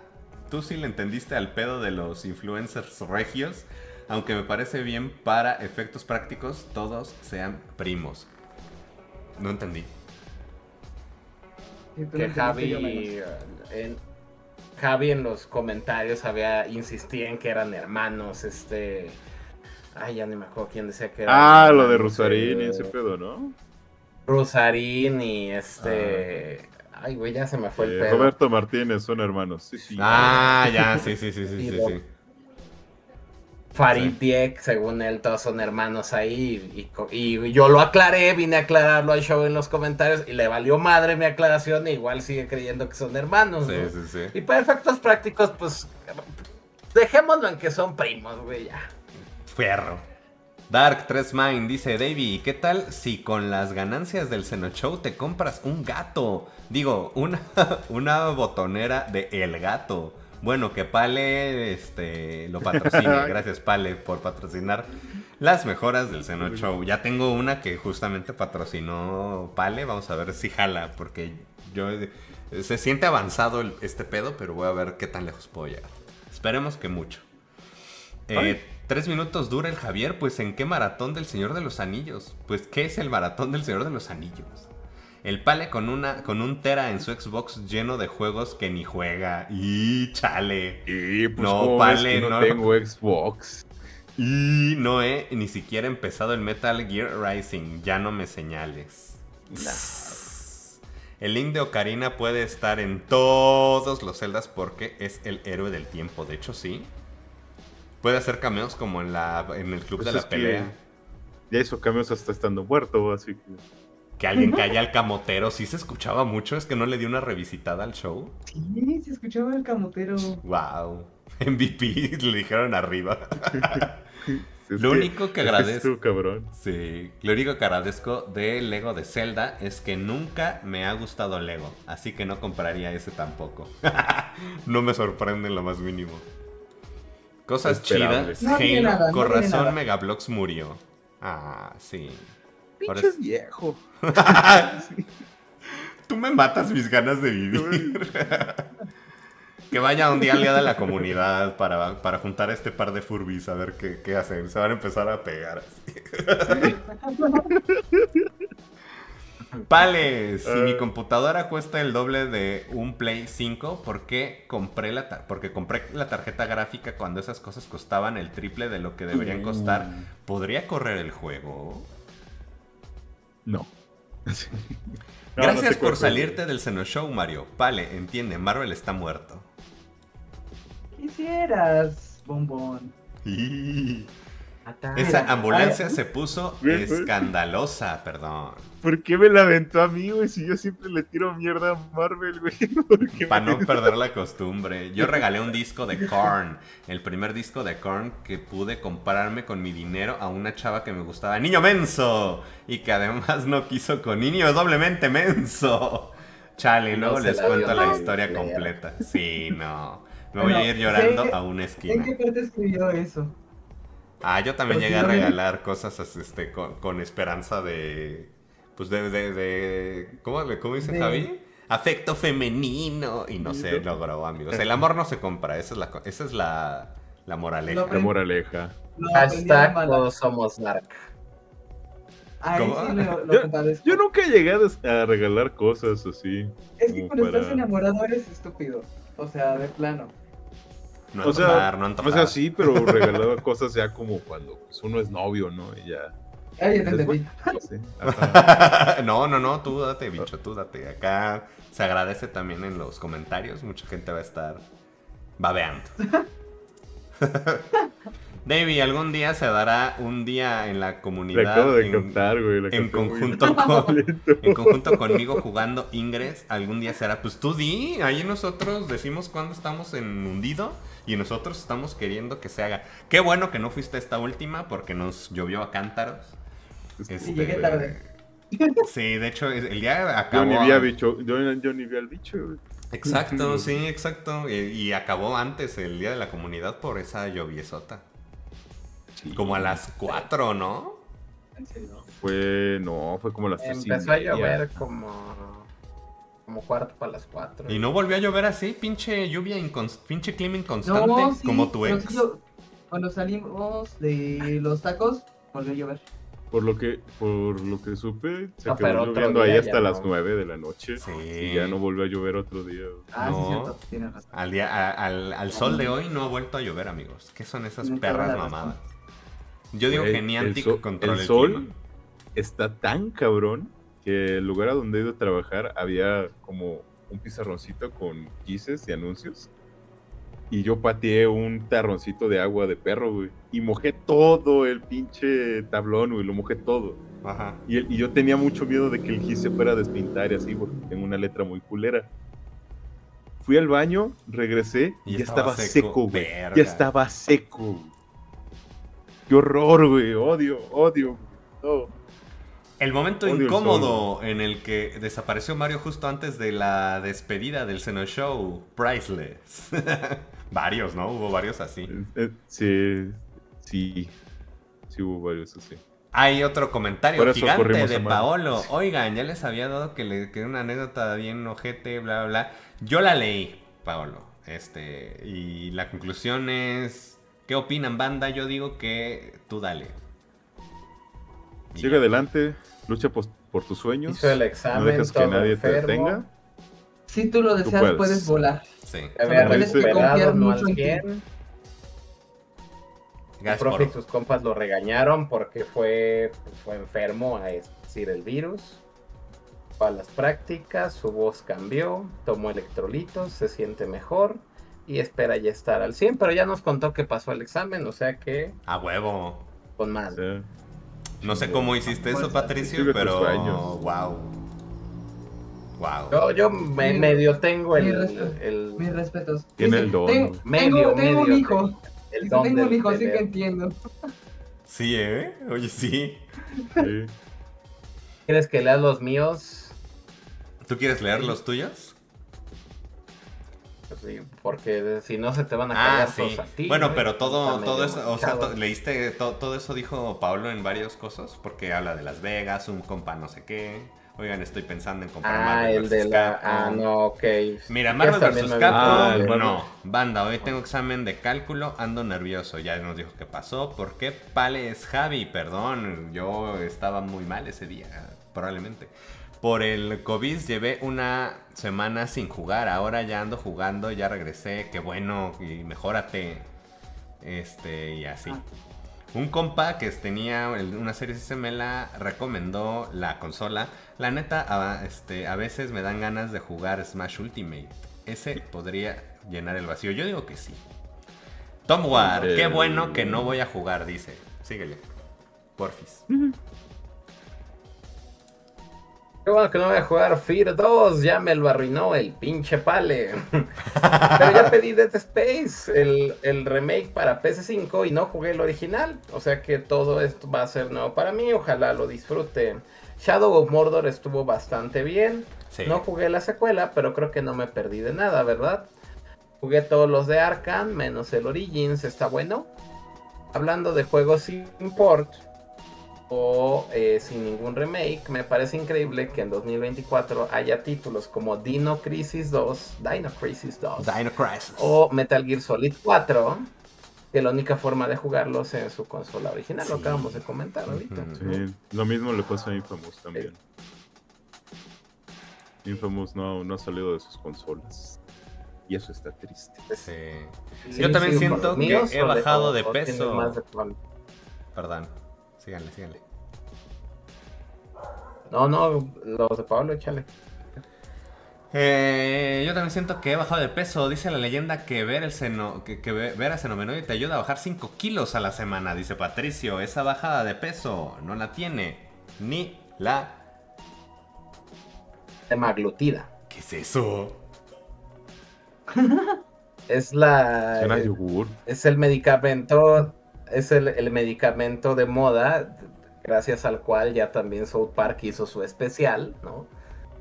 tú sí le entendiste al pedo de los influencers regios, aunque me parece bien para efectos prácticos, todos sean primos. No entendí. Que Javi, en, Javi en los comentarios había insistía en que eran hermanos, este... Ay, ya ni me acuerdo quién decía que eran Ah, lo de Rosarín y ese pedo, ¿no? Rosarín y este... Ay, güey, ya se me fue el Eh, pedo. Roberto Martínez son hermanos. Sí, sí. Ah, ya, sí, sí, sí, sí, (laughs) sí, sí. Farid Diek, según él, todos son hermanos ahí. Y, yo lo aclaré, vine a aclararlo al show en los comentarios y le valió madre mi aclaración. E igual sigue creyendo que son hermanos. Sí, ¿no? sí, sí. Y para efectos prácticos, pues. Dejémoslo en que son primos, güey, ya. Fierro. Dark 3 Mind dice, Davey, ¿qué tal si con las ganancias del Seno Show te compras un gato? Digo, una, (laughs) una botonera de El Gato. Bueno, que Pale este, lo patrocine. (laughs) Gracias, Pale, por patrocinar las mejoras del Seno Show. Ya tengo una que justamente patrocinó Pale. Vamos a ver si jala, porque yo... Se siente avanzado el- este pedo, pero voy a ver qué tan lejos puedo llegar. Esperemos que mucho. Eh, tres minutos dura el Javier, pues ¿en qué maratón del Señor de los Anillos? Pues ¿qué es el maratón del Señor de los Anillos? El Pale con una con un tera en su Xbox lleno de juegos que ni juega. Y chale. Y pues No, ¿cómo vale, ves que no, no. tengo Xbox. Y no he ni siquiera empezado el Metal Gear Rising. Ya no me señales. El link de Ocarina puede estar en todos los celdas porque es el héroe del tiempo. De hecho, sí. Puede hacer cameos como en, la, en el club Pues de la es pelea. Ya hizo cambios hasta estando muerto, así que. Que alguien calla al camotero. Sí se escuchaba mucho. Es que no le di una revisitada al show. Sí, se escuchaba el camotero. Wow. MVP (laughs) le dijeron arriba. Es Lo único que es agradezco- cabrón. Sí, lo único que agradezco de Lego de Zelda es que nunca me ha gustado Lego, así que no compraría ese tampoco. (laughs) no me sorprende en lo más mínimo. Cosas chidas. No tiene Halo, nada, no con razón nada. Megablocks murió. Ah, sí. Ahora Pinche es- viejo. Tú me matas mis ganas de vivir. (laughs) que vaya un día al día de la comunidad para, para juntar a este par de furbis a ver qué, qué hacen. Se van a empezar a pegar así. (laughs) Vale, si mi Ah. computadora cuesta el doble de un Play 5, ¿por qué compré la tar- porque compré la tarjeta gráfica cuando esas cosas costaban el triple de lo que deberían costar? ¿Podría correr el juego? No. No Gracias por salirte del Seno Show, Mario. Vale, entiende, Marvel está muerto. Quisieras, bombón. Esa ambulancia se puso güey. escandalosa, perdón. ¿Por qué me la aventó a mí, güey? Si yo siempre le tiro mierda a Marvel, güey. (laughs) ¿Por qué Para no perder la costumbre. Yo regalé un disco de Korn. El primer disco de Korn que pude comprarme con mi dinero a una chava que me gustaba. ¡Niño menso! Y que además no quiso con niño doblemente menso. Chale, No luego les la cuento la historia completa. Sí, no. Me voy a ir llorando ¿en qué- a una ¿En esquina. qué parte escribió eso? Ah, yo también llegué a regalar cosas este, con, con esperanza de. Pues de. de, de- ¿cómo, le- ¿Cómo dice De- Javi? Afecto femenino. Y no se logró, amigos. El amor no se compra. Esa es la, esa es la, la moraleja. La moraleja. No, a Hashtag todos somos. Ahí ¿Cómo? sí lo, lo Yo- nunca he llegado a regalar cosas así. Es que cuando estás enamorado eres estúpido. O sea, de plano. No O sea, no O antojar. sea, sí, pero regalaba (laughs) cosas ya como cuando pues, uno es novio, ¿no? Y ya. Ah. (laughs) No no, no, tú date, bicho, tú date. Acá se agradece también en los comentarios. Mucha gente va a estar babeando. (laughs) David, algún día se dará un día en la Le comunidad. acabo de en- captar, güey. la en conjunto (laughs) con, en conjunto conmigo jugando Ingress, algún día será. Pues tú di, ahí nosotros decimos cuando estamos en hundido y nosotros estamos queriendo que se haga. Qué bueno que no fuiste esta última porque nos llovió a cántaros. Este, llegué tarde. (laughs) Sí, de hecho, el día Yo acabó. ni vi, a bicho, yo, yo ni vi al bicho, güey. Exacto, sí, exacto. Y, y acabó antes el día de la comunidad por esa lloviesota. Sí. Como a las 4, ¿no? Fue, no, fue como las tres y Empezó a llover como, como cuarto para las cuatro. Y no volvió a llover así, pinche lluvia, pinche clima inconstante, No, sí, como tu ex. cuando salimos de los tacos, volvió a llover. Por lo que, por lo que supe, se No, quedó lloviendo ahí hasta las no. 9 de la noche. Sí. Y ya no volvió a llover otro día. Ah, No. sí, cierto, tienes razón. Al, día, a- al, al sol de hoy no ha vuelto a llover, amigos. ¿Qué son esas perras mamadas? Yo digo Güey, que ni el Antic sol- controla el el, sol clima. está tan cabrón que el lugar a donde he ido a trabajar había como un pizarroncito con quises y anuncios. Y yo pateé un tarroncito de agua de perro, güey. Y mojé todo el pinche tablón, güey. Lo mojé todo. Ajá. Y, el- y yo tenía mucho miedo de que el gis se fuera a despintar y así, porque tengo una letra muy culera. Fui al baño, regresé Y ya estaba estaba, seco. seco, güey. Ya estaba seco. Qué horror, güey. Odio, odio. No. El momento Odio el incómodo en el que desapareció Mario justo antes de la despedida del Seno Show, Priceless. (laughs) varios, ¿no? Hubo varios así. Sí, sí. Sí hubo varios así. Hay otro comentario gigante de. Paolo. Oigan, ya les había dado que le que una anécdota bien ojete, bla, bla, bla. Yo la leí, Paolo. Este, y la conclusión es, ¿qué opinan, banda? Yo digo que tú dale. Y Sigue ya. adelante, lucha por tus sueños. Hizo el no examen, dejes que nadie te detenga. Si tú lo deseas, puedes. puedes volar. Sí. Se había Como dice- recuperado, confiar no mucho al en ti. 100. El Gracias profe y sus compas lo regañaron porque fue, pues, fue enfermo, a decir, el virus. Fue a las prácticas, su voz cambió, tomó electrolitos, se siente mejor y espera ya estar al 100, pero ya nos contó que pasó el examen, o sea que A huevo. con más. Sea, No sé cómo hiciste eso, Fuerza. Patricio, pero... Wow. Wow. Yo, yo me- Mi- medio tengo mi el, respeto. el Mis respetos. Tiene el don. Tengo, medio, tengo, tengo un hijo. el Dice, don tengo un hijo, de sí que entiendo. Sí, ¿eh? Oye, sí. (laughs) sí. ¿Quieres que leas los míos? ¿Tú quieres leer los tuyos? Pues sí, porque si no se te van a Ah, caer sí. todos a ti. Bueno, pero todo, todo eso, o sea, to- leíste, to- todo eso dijo Pablo en varias cosas, porque habla de Las Vegas, un compa no sé qué. Oigan, estoy pensando en comprar Ah, Marvel el de vs. la. Capcom. Ah, no, ok. Mira, Marvel vs. Capcom, Ah, Marvel. no. Banda, hoy tengo examen de cálculo, ando nervioso. Ya nos dijo qué pasó. ¿Por qué pales Javi? Perdón, yo estaba muy mal ese día, probablemente. Por el COVID llevé una semana sin jugar. Ahora ya ando jugando, ya regresé. Qué bueno, y mejórate. Este, y así. Ah. Un compa que tenía una serie S me la recomendó la consola. La neta, a, este, a veces me dan ganas de jugar Smash Ultimate. Ese podría llenar el vacío. Yo digo que sí. Tom War, qué bueno que no voy a jugar, dice. Síguele. Porfis. Qué bueno que no voy a jugar Fear 2, ya me lo arruinó el pinche pale. (laughs) Pero ya pedí Dead Space, el, el remake para PS5 y no jugué el original. O sea que todo esto va a ser nuevo para mí, ojalá lo disfruten. Shadow of Mordor estuvo bastante bien. Sí. No jugué la secuela, pero creo que no me perdí de nada, ¿verdad? Jugué todos los de Arkane, menos el Origins, está bueno. Hablando de juegos sin port o eh, sin ningún remake, me parece increíble que en 2024 haya títulos como Dino Crisis 2, Dino Crisis 2 Dino Crisis. o Metal Gear Solid 4 que la única forma de jugarlos es en su consola original. Lo acabamos de comentar ahorita. Sí, lo mismo le pasa a Infamous también. Infamous no, no ha salido de sus consolas. Y eso está triste. Sí. Sí, Yo también sí, siento que he bajado todo, de peso. de cual- Perdón. Síganle, síganle. No, no, los de Pablo, échale. Eh, yo también siento que he bajado de peso. Dice la leyenda que ver el seno, que, que ve- ver a Xenomenoide te ayuda a bajar 5 kilos a la semana. Dice Patricio, esa bajada de peso no la tiene ni la. Semaglutida. ¿Qué es eso? Es la. Suena eh, yogur. es el medicamento. Es el, el medicamento de moda. Gracias al cual ya también South Park hizo su especial, ¿no?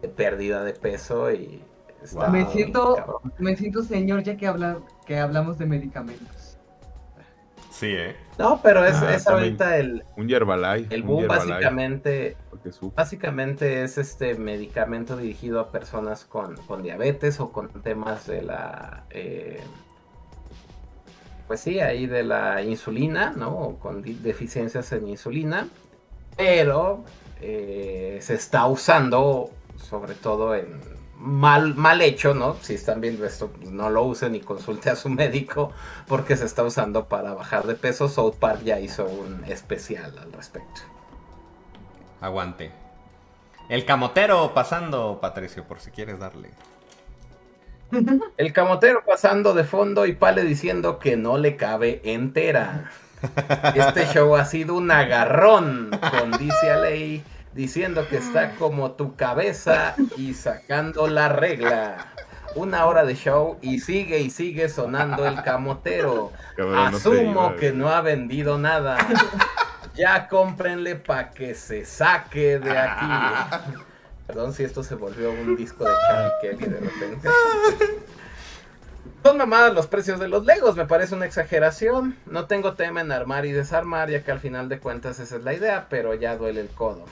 De pérdida de peso y. está Me siento- cabrón. Me siento señor ya que, habla, que hablamos de medicamentos. Sí, ¿eh? No, pero es, Ah, es ahorita el, Un el boom básicamente. Básicamente es este medicamento dirigido a personas con, con diabetes o con temas de la... eh, pues sí, ahí de la insulina, ¿no? Con deficiencias en insulina. Pero eh, se está usando sobre todo en mal, mal hecho, ¿no? Si están viendo esto, pues no lo usen y consulte a su médico porque se está usando para bajar de peso. South Park ya hizo un especial al respecto. Aguante. El camotero pasando, Patricio, por si quieres darle. (laughs) El camotero pasando de fondo y Pale diciendo que no le cabe entera. Este show ha sido un agarrón con Dice Ley diciendo que está como tu cabeza y sacando la regla. Una hora de show y sigue y sigue sonando el camotero. Cabrón, no Asumo iba, que no ha vendido nada. Ya cómprenle pa' que se saque de aquí. (laughs) Perdón si esto se volvió un disco de Charlie Kelly de repente. (laughs) Son mamadas los precios de los Legos, me parece una exageración. No tengo tema en armar y desarmar, ya que al final de cuentas esa es la idea, pero ya duele el codo.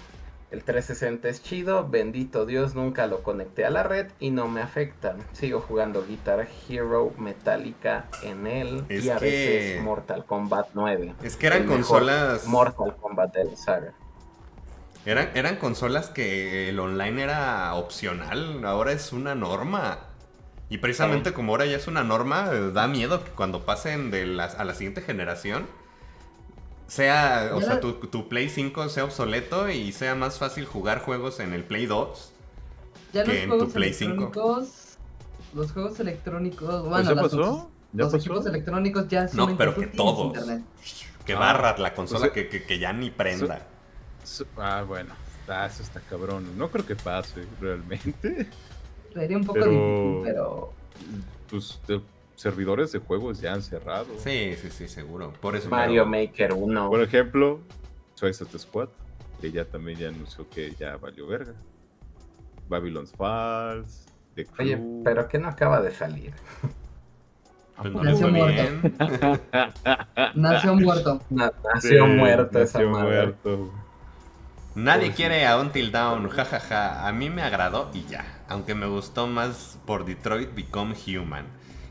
El 360 es chido, bendito Dios, nunca lo conecté a la red y no me afecta. Sigo jugando Guitar Hero Metallica en él Es y a que- veces Mortal Kombat 9. Es que eran consolas. Mortal Kombat de la saga. Eran, eran consolas que el online era opcional, ahora es una norma. Y precisamente como ahora ya es una norma, eh, da miedo que cuando pasen de las, a la siguiente generación, sea, o sea, tu, tu Play 5 sea obsoleto y sea más fácil jugar juegos en el Play 2. Ya Que los en juegos tu Play 5. electrónicos. Los juegos electrónicos. Bueno, ¿Pues ya pasó? cons- ¿Ya los pasó? equipos electrónicos ya No, asumen pero que todos. internet. Que Ah, barra la consola o sea- que, que- que ya ni prenda. Ah, bueno. Ah, eso está cabrón. No creo que pase, realmente. (laughs) Sería un poco Pero- difícil, pero. Tus de- servidores de juegos ya han cerrado. Sí, sí, sí, seguro. Por eso Mario Maker 1. Por ejemplo, Suicide Squad, que ya también ya anunció que ya valió verga. Babylon's Falls, The Crew. Oye, pero que no acaba de salir. (laughs) Pues no fue muerto. (laughs) Nació muerto. Na- nació Sí, muerto esa nació madre. muerto. Nadie quiere a Until Dawn, jajaja. A mí me agradó y ya. Aunque me gustó más por Detroit Become Human.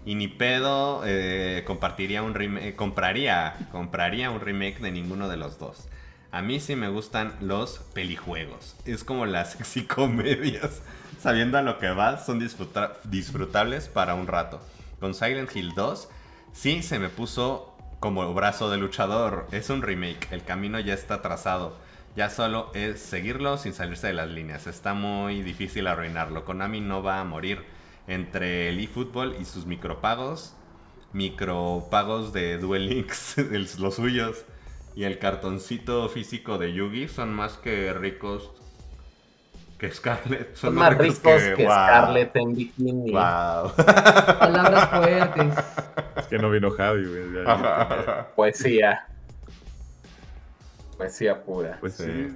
Y ni pedo eh, compartiría un remake, compraría, compraría un remake de ninguno de los dos. A mí sí me gustan los pelijuegos. Es como las (laughs) sexy comedias. Sabiendo a lo que va, son disfruta- disfrutables para un rato. Con Silent Hill 2, sí se me puso como brazo de luchador. Es un remake, el camino ya está trazado. Ya solo es seguirlo sin salirse de las líneas. Está muy difícil arruinarlo. Konami no va a morir. Entre el eFootball y sus micropagos, micropagos de Duel Links, (laughs) los suyos, y el cartoncito físico de Yugi son más que ricos que Scarlett. Son más ricos que, Wow. Scarlett en Bikini. Wow. Palabras fuertes. Es que no vino Javi, güey. (laughs) Poesía. Poesía pura. Pues Sí. sí.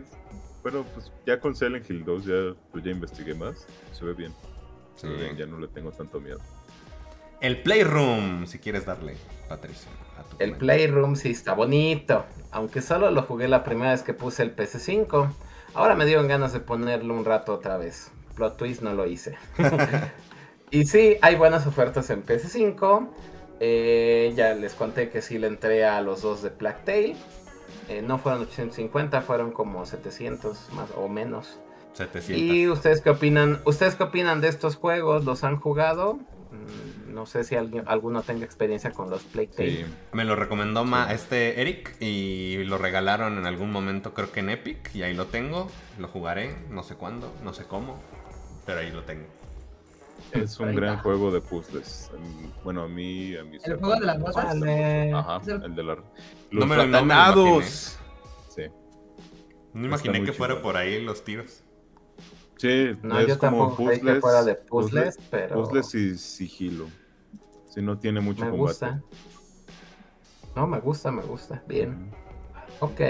Pero pues ya con Silent Hill 2 ya, pues, ya investigué más. Se ve bien. Se ve bien, ya no le tengo tanto miedo. El Playroom, si quieres darle, Patricio. a tu El comentario. Playroom sí está bonito. Aunque solo lo jugué la primera vez que puse el PC5. Ahora me dieron ganas de ponerlo un rato otra vez. Plot twist no lo hice. (laughs) y sí, hay buenas ofertas en PC5. Eh, ya les conté que sí le entré a los dos de Plague Tale. Eh, no fueron 850, fueron como 700 más o menos. 700. ¿Y ustedes qué opinan? ¿Ustedes qué opinan de estos juegos? ¿Los han jugado? Mm, No sé si alguien, alguno tenga experiencia con los Plague Tale. Sí. Me lo recomendó ma- este Eric y lo regalaron en algún momento, creo que en Epic, y ahí lo tengo. Lo jugaré, no sé cuándo, no sé cómo, pero ahí lo tengo. Es un gran juego de puzzles. Mm, Bueno, a mí, a mí. ¿El juego de las rosas? Vale. Ajá, el- el de la... Los no. Sí. No imaginé que fuera por ahí los tiros. Sí, No, es yo como tampoco creí que puzzles. fuera de puzzles, pero Puzzles y sigilo. Sí, no tiene mucho me combate. gusta. No, me gusta, me gusta. Bien. Ok.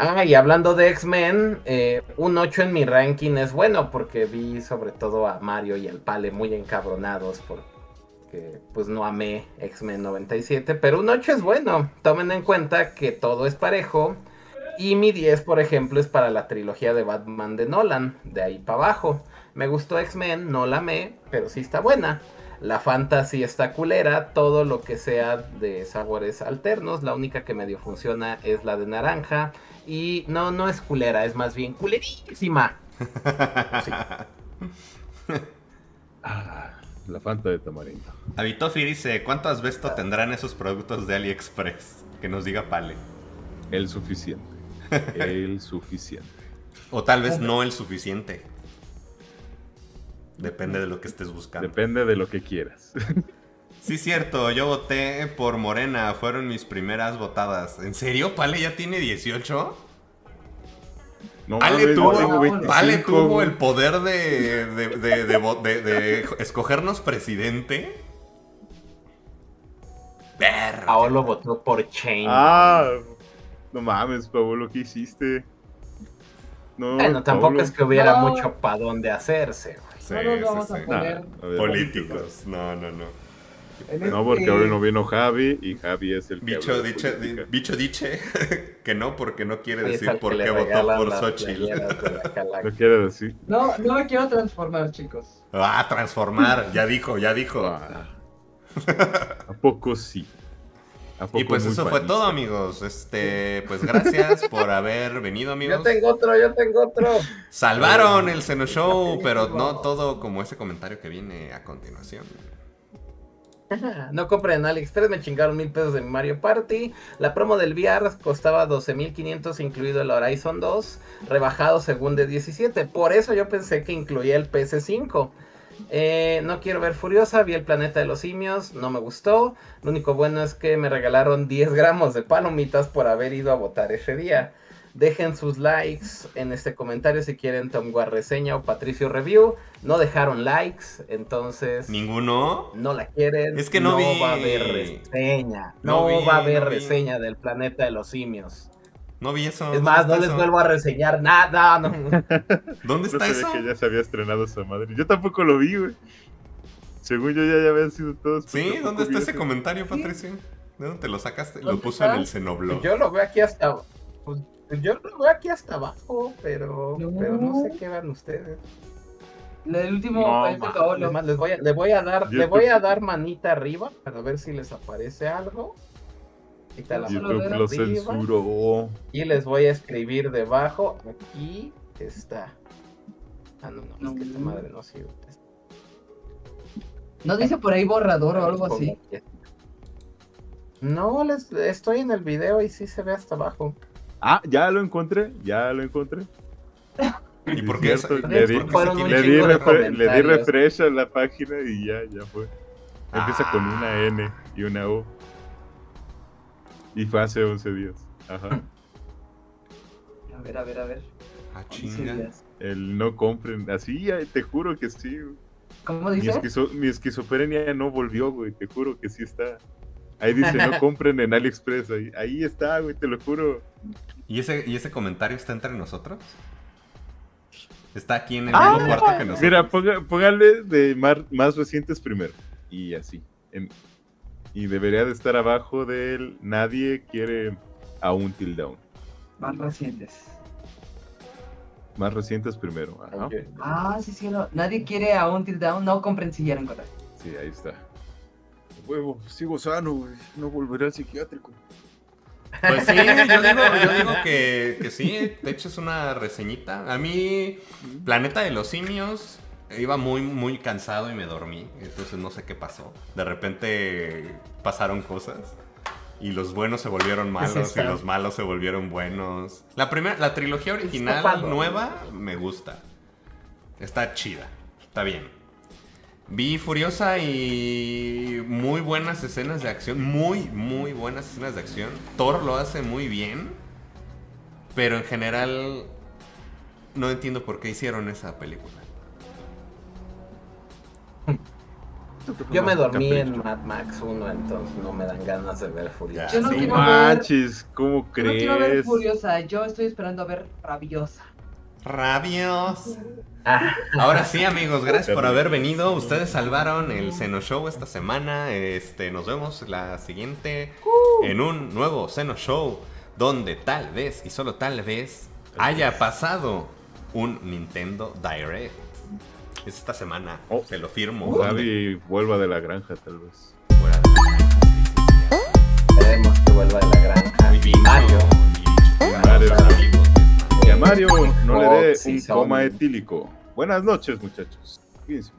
Ah, y hablando de X-Men, eh, un 8 en mi ranking es bueno porque vi sobre todo a Mario y al Pale muy encabronados porque pues no amé X-Men 97, pero un 8 es bueno. Tomen en cuenta que todo es parejo y mi 10, por ejemplo, es para la trilogía de Batman de Nolan, de ahí para abajo. Me gustó X-Men, no la amé, pero sí está buena. La fantasy está culera, todo lo que sea de sabores alternos, la única que medio funciona es la de naranja. Y no, no es culera, es más bien culerísima. (laughs) Sí. Ah, la Fanta de tamarindo. Avitofi dice, ¿cuánto asbesto tendrán esos productos de AliExpress? Que nos diga Pale. El suficiente. El suficiente. O tal vez no el suficiente. Depende de lo que estés buscando. Depende de lo que quieras. Sí, cierto, yo voté por Morena, fueron mis primeras votadas. ¿En serio? ¿Pale ya tiene 18? No mames, tuvo, tengo Pale 25, Pale tuvo el poder de, de, de- de vo- de- de escogernos presidente. Verga. Paolo votó por Chain. Ah, no mames, Pablo, ¿qué hiciste? No, bueno, tampoco es que hubiera No. mucho para dónde hacerse. Sí, No nos vamos sí. a poner Políticos, no, no, no. No, porque este- hoy no vino Javi y Javi es el que Bicho, política. bicho diche (laughs) que no, porque no quiere Ahí decir por qué votó por Xochitl. (laughs) No quiere decir. No, no me quiero transformar, chicos. Ah, transformar, ya dijo, ya dijo. Ah. ¿A poco sí? ¿A poco Y pues eso fue todo, amigos. Este, pues gracias por haber venido, amigos. Yo tengo otro, yo tengo otro. Salvaron el Seno Show, Ok, pero no todo como ese comentario que viene a continuación. (laughs) No compren en AliExpress, me chingaron mil pesos de mi Mario Party. La promo del VR costaba 12.500 incluido el Horizon 2, rebajado según de 17. Por eso yo pensé que incluía el PS5. Eh, no quiero ver Furiosa, vi el planeta de los simios, no me gustó. Lo único bueno es que me regalaron 10 gramos de palomitas por haber ido a votar ese día. Dejen sus likes en este comentario si quieren Tom War reseña o Patricio review. No dejaron likes, entonces ¿Ninguno? no la quieren. Es que no vi. va a haber reseña. No No, vi, va a haber no vi. reseña del planeta de los simios. No vi eso. Es ¿Dónde más, no les eso? vuelvo a reseñar nada. no. (laughs) ¿Dónde No está sabía eso? que ya se había estrenado esa madre. Yo tampoco lo vi, güey. Según yo ya, ya habían sido todos. pero Sí, ¿dónde está ese comentario, Patricio? ¿De dónde te lo sacaste? Lo ¿Dónde puso en el Xenoblog. Yo lo veo aquí hasta. pues, yo lo veo aquí hasta abajo, pero No. pero no sé qué van ustedes. El último No. Además, les voy a, le voy a dar, le YouTube. voy a dar manita arriba para ver si les aparece algo. Ahorita la YouTube mano YouTube lo arriba. censuró. Y les voy a escribir debajo. Aquí está. Ah, no, no, es que esta madre no sirve. ¿No dice por ahí borrador o algo así? No, les, estoy en el video y sí se ve hasta abajo. Ah, ya lo encontré. Ya lo encontré. (laughs) ¿Y por qué? le di- Le di, refre- le refresh a la página y ya, ya fue. Empieza con Ah. una N y una O. Y fue hace 11 días. Ajá. A ver, a ver, a ver. Ah, chinga. El no compren. Así, te juro que sí. güey. ¿Cómo Mi, dice? esquizo- mi esquizofrenia no volvió, güey. Te juro que sí está. Ahí dice, no (laughs) compren en AliExpress. Ahí, ahí está, güey, te lo juro. ¿Y ese, ¿Y ese comentario está entre nosotros? Está aquí en el Ah, mismo cuarto que nosotros. Mira, póngale de mar- más recientes primero. Y así. En- y debería de estar abajo del nadie quiere a un till down. Más recientes. Más recientes primero. Ajá. Ah, sí, sí. no. Nadie quiere a un tilt down. No compren si ya lo encontré. Sí, ahí está. huevo, sigo sano, güey. No volveré al psiquiátrico. Pues sí, yo digo, yo digo que, que sí, te eches una reseñita. A mí, Planeta de los Simios, iba muy, muy cansado y me dormí. Entonces no sé qué pasó. De repente pasaron cosas. Y los buenos se volvieron malos y los malos se volvieron buenos. La primera, la trilogía original nueva me gusta. Está chida. Está bien. Vi Furiosa y muy buenas escenas de acción. Muy, muy buenas escenas de acción. Thor lo hace muy bien. Pero en general no entiendo por qué hicieron esa película. Yo me dormí en Mad Max 1, entonces no me dan ganas de ver Furiosa. Yo no Sí, quiero No ver- manches, ¿cómo Yo no quiero ver? Furiosa, yo estoy esperando a ver Rabiosa. Rabios. Ah, Ahora sí, amigos, gracias por haber venido. Ustedes salvaron el Seno Show esta semana. Este, nos vemos la siguiente en un nuevo Seno Show donde tal vez y solo tal vez haya pasado un Nintendo Direct. Es esta semana, Oh. se lo firmo. Gaby vuelva de la granja, tal vez. Fuera de la- esperemos que vuelva de la granja. Muy bien, Mario. Mario. Que a Mario no le dé Oh, sí, un coma etílico. Buenas noches, muchachos. Cuídense.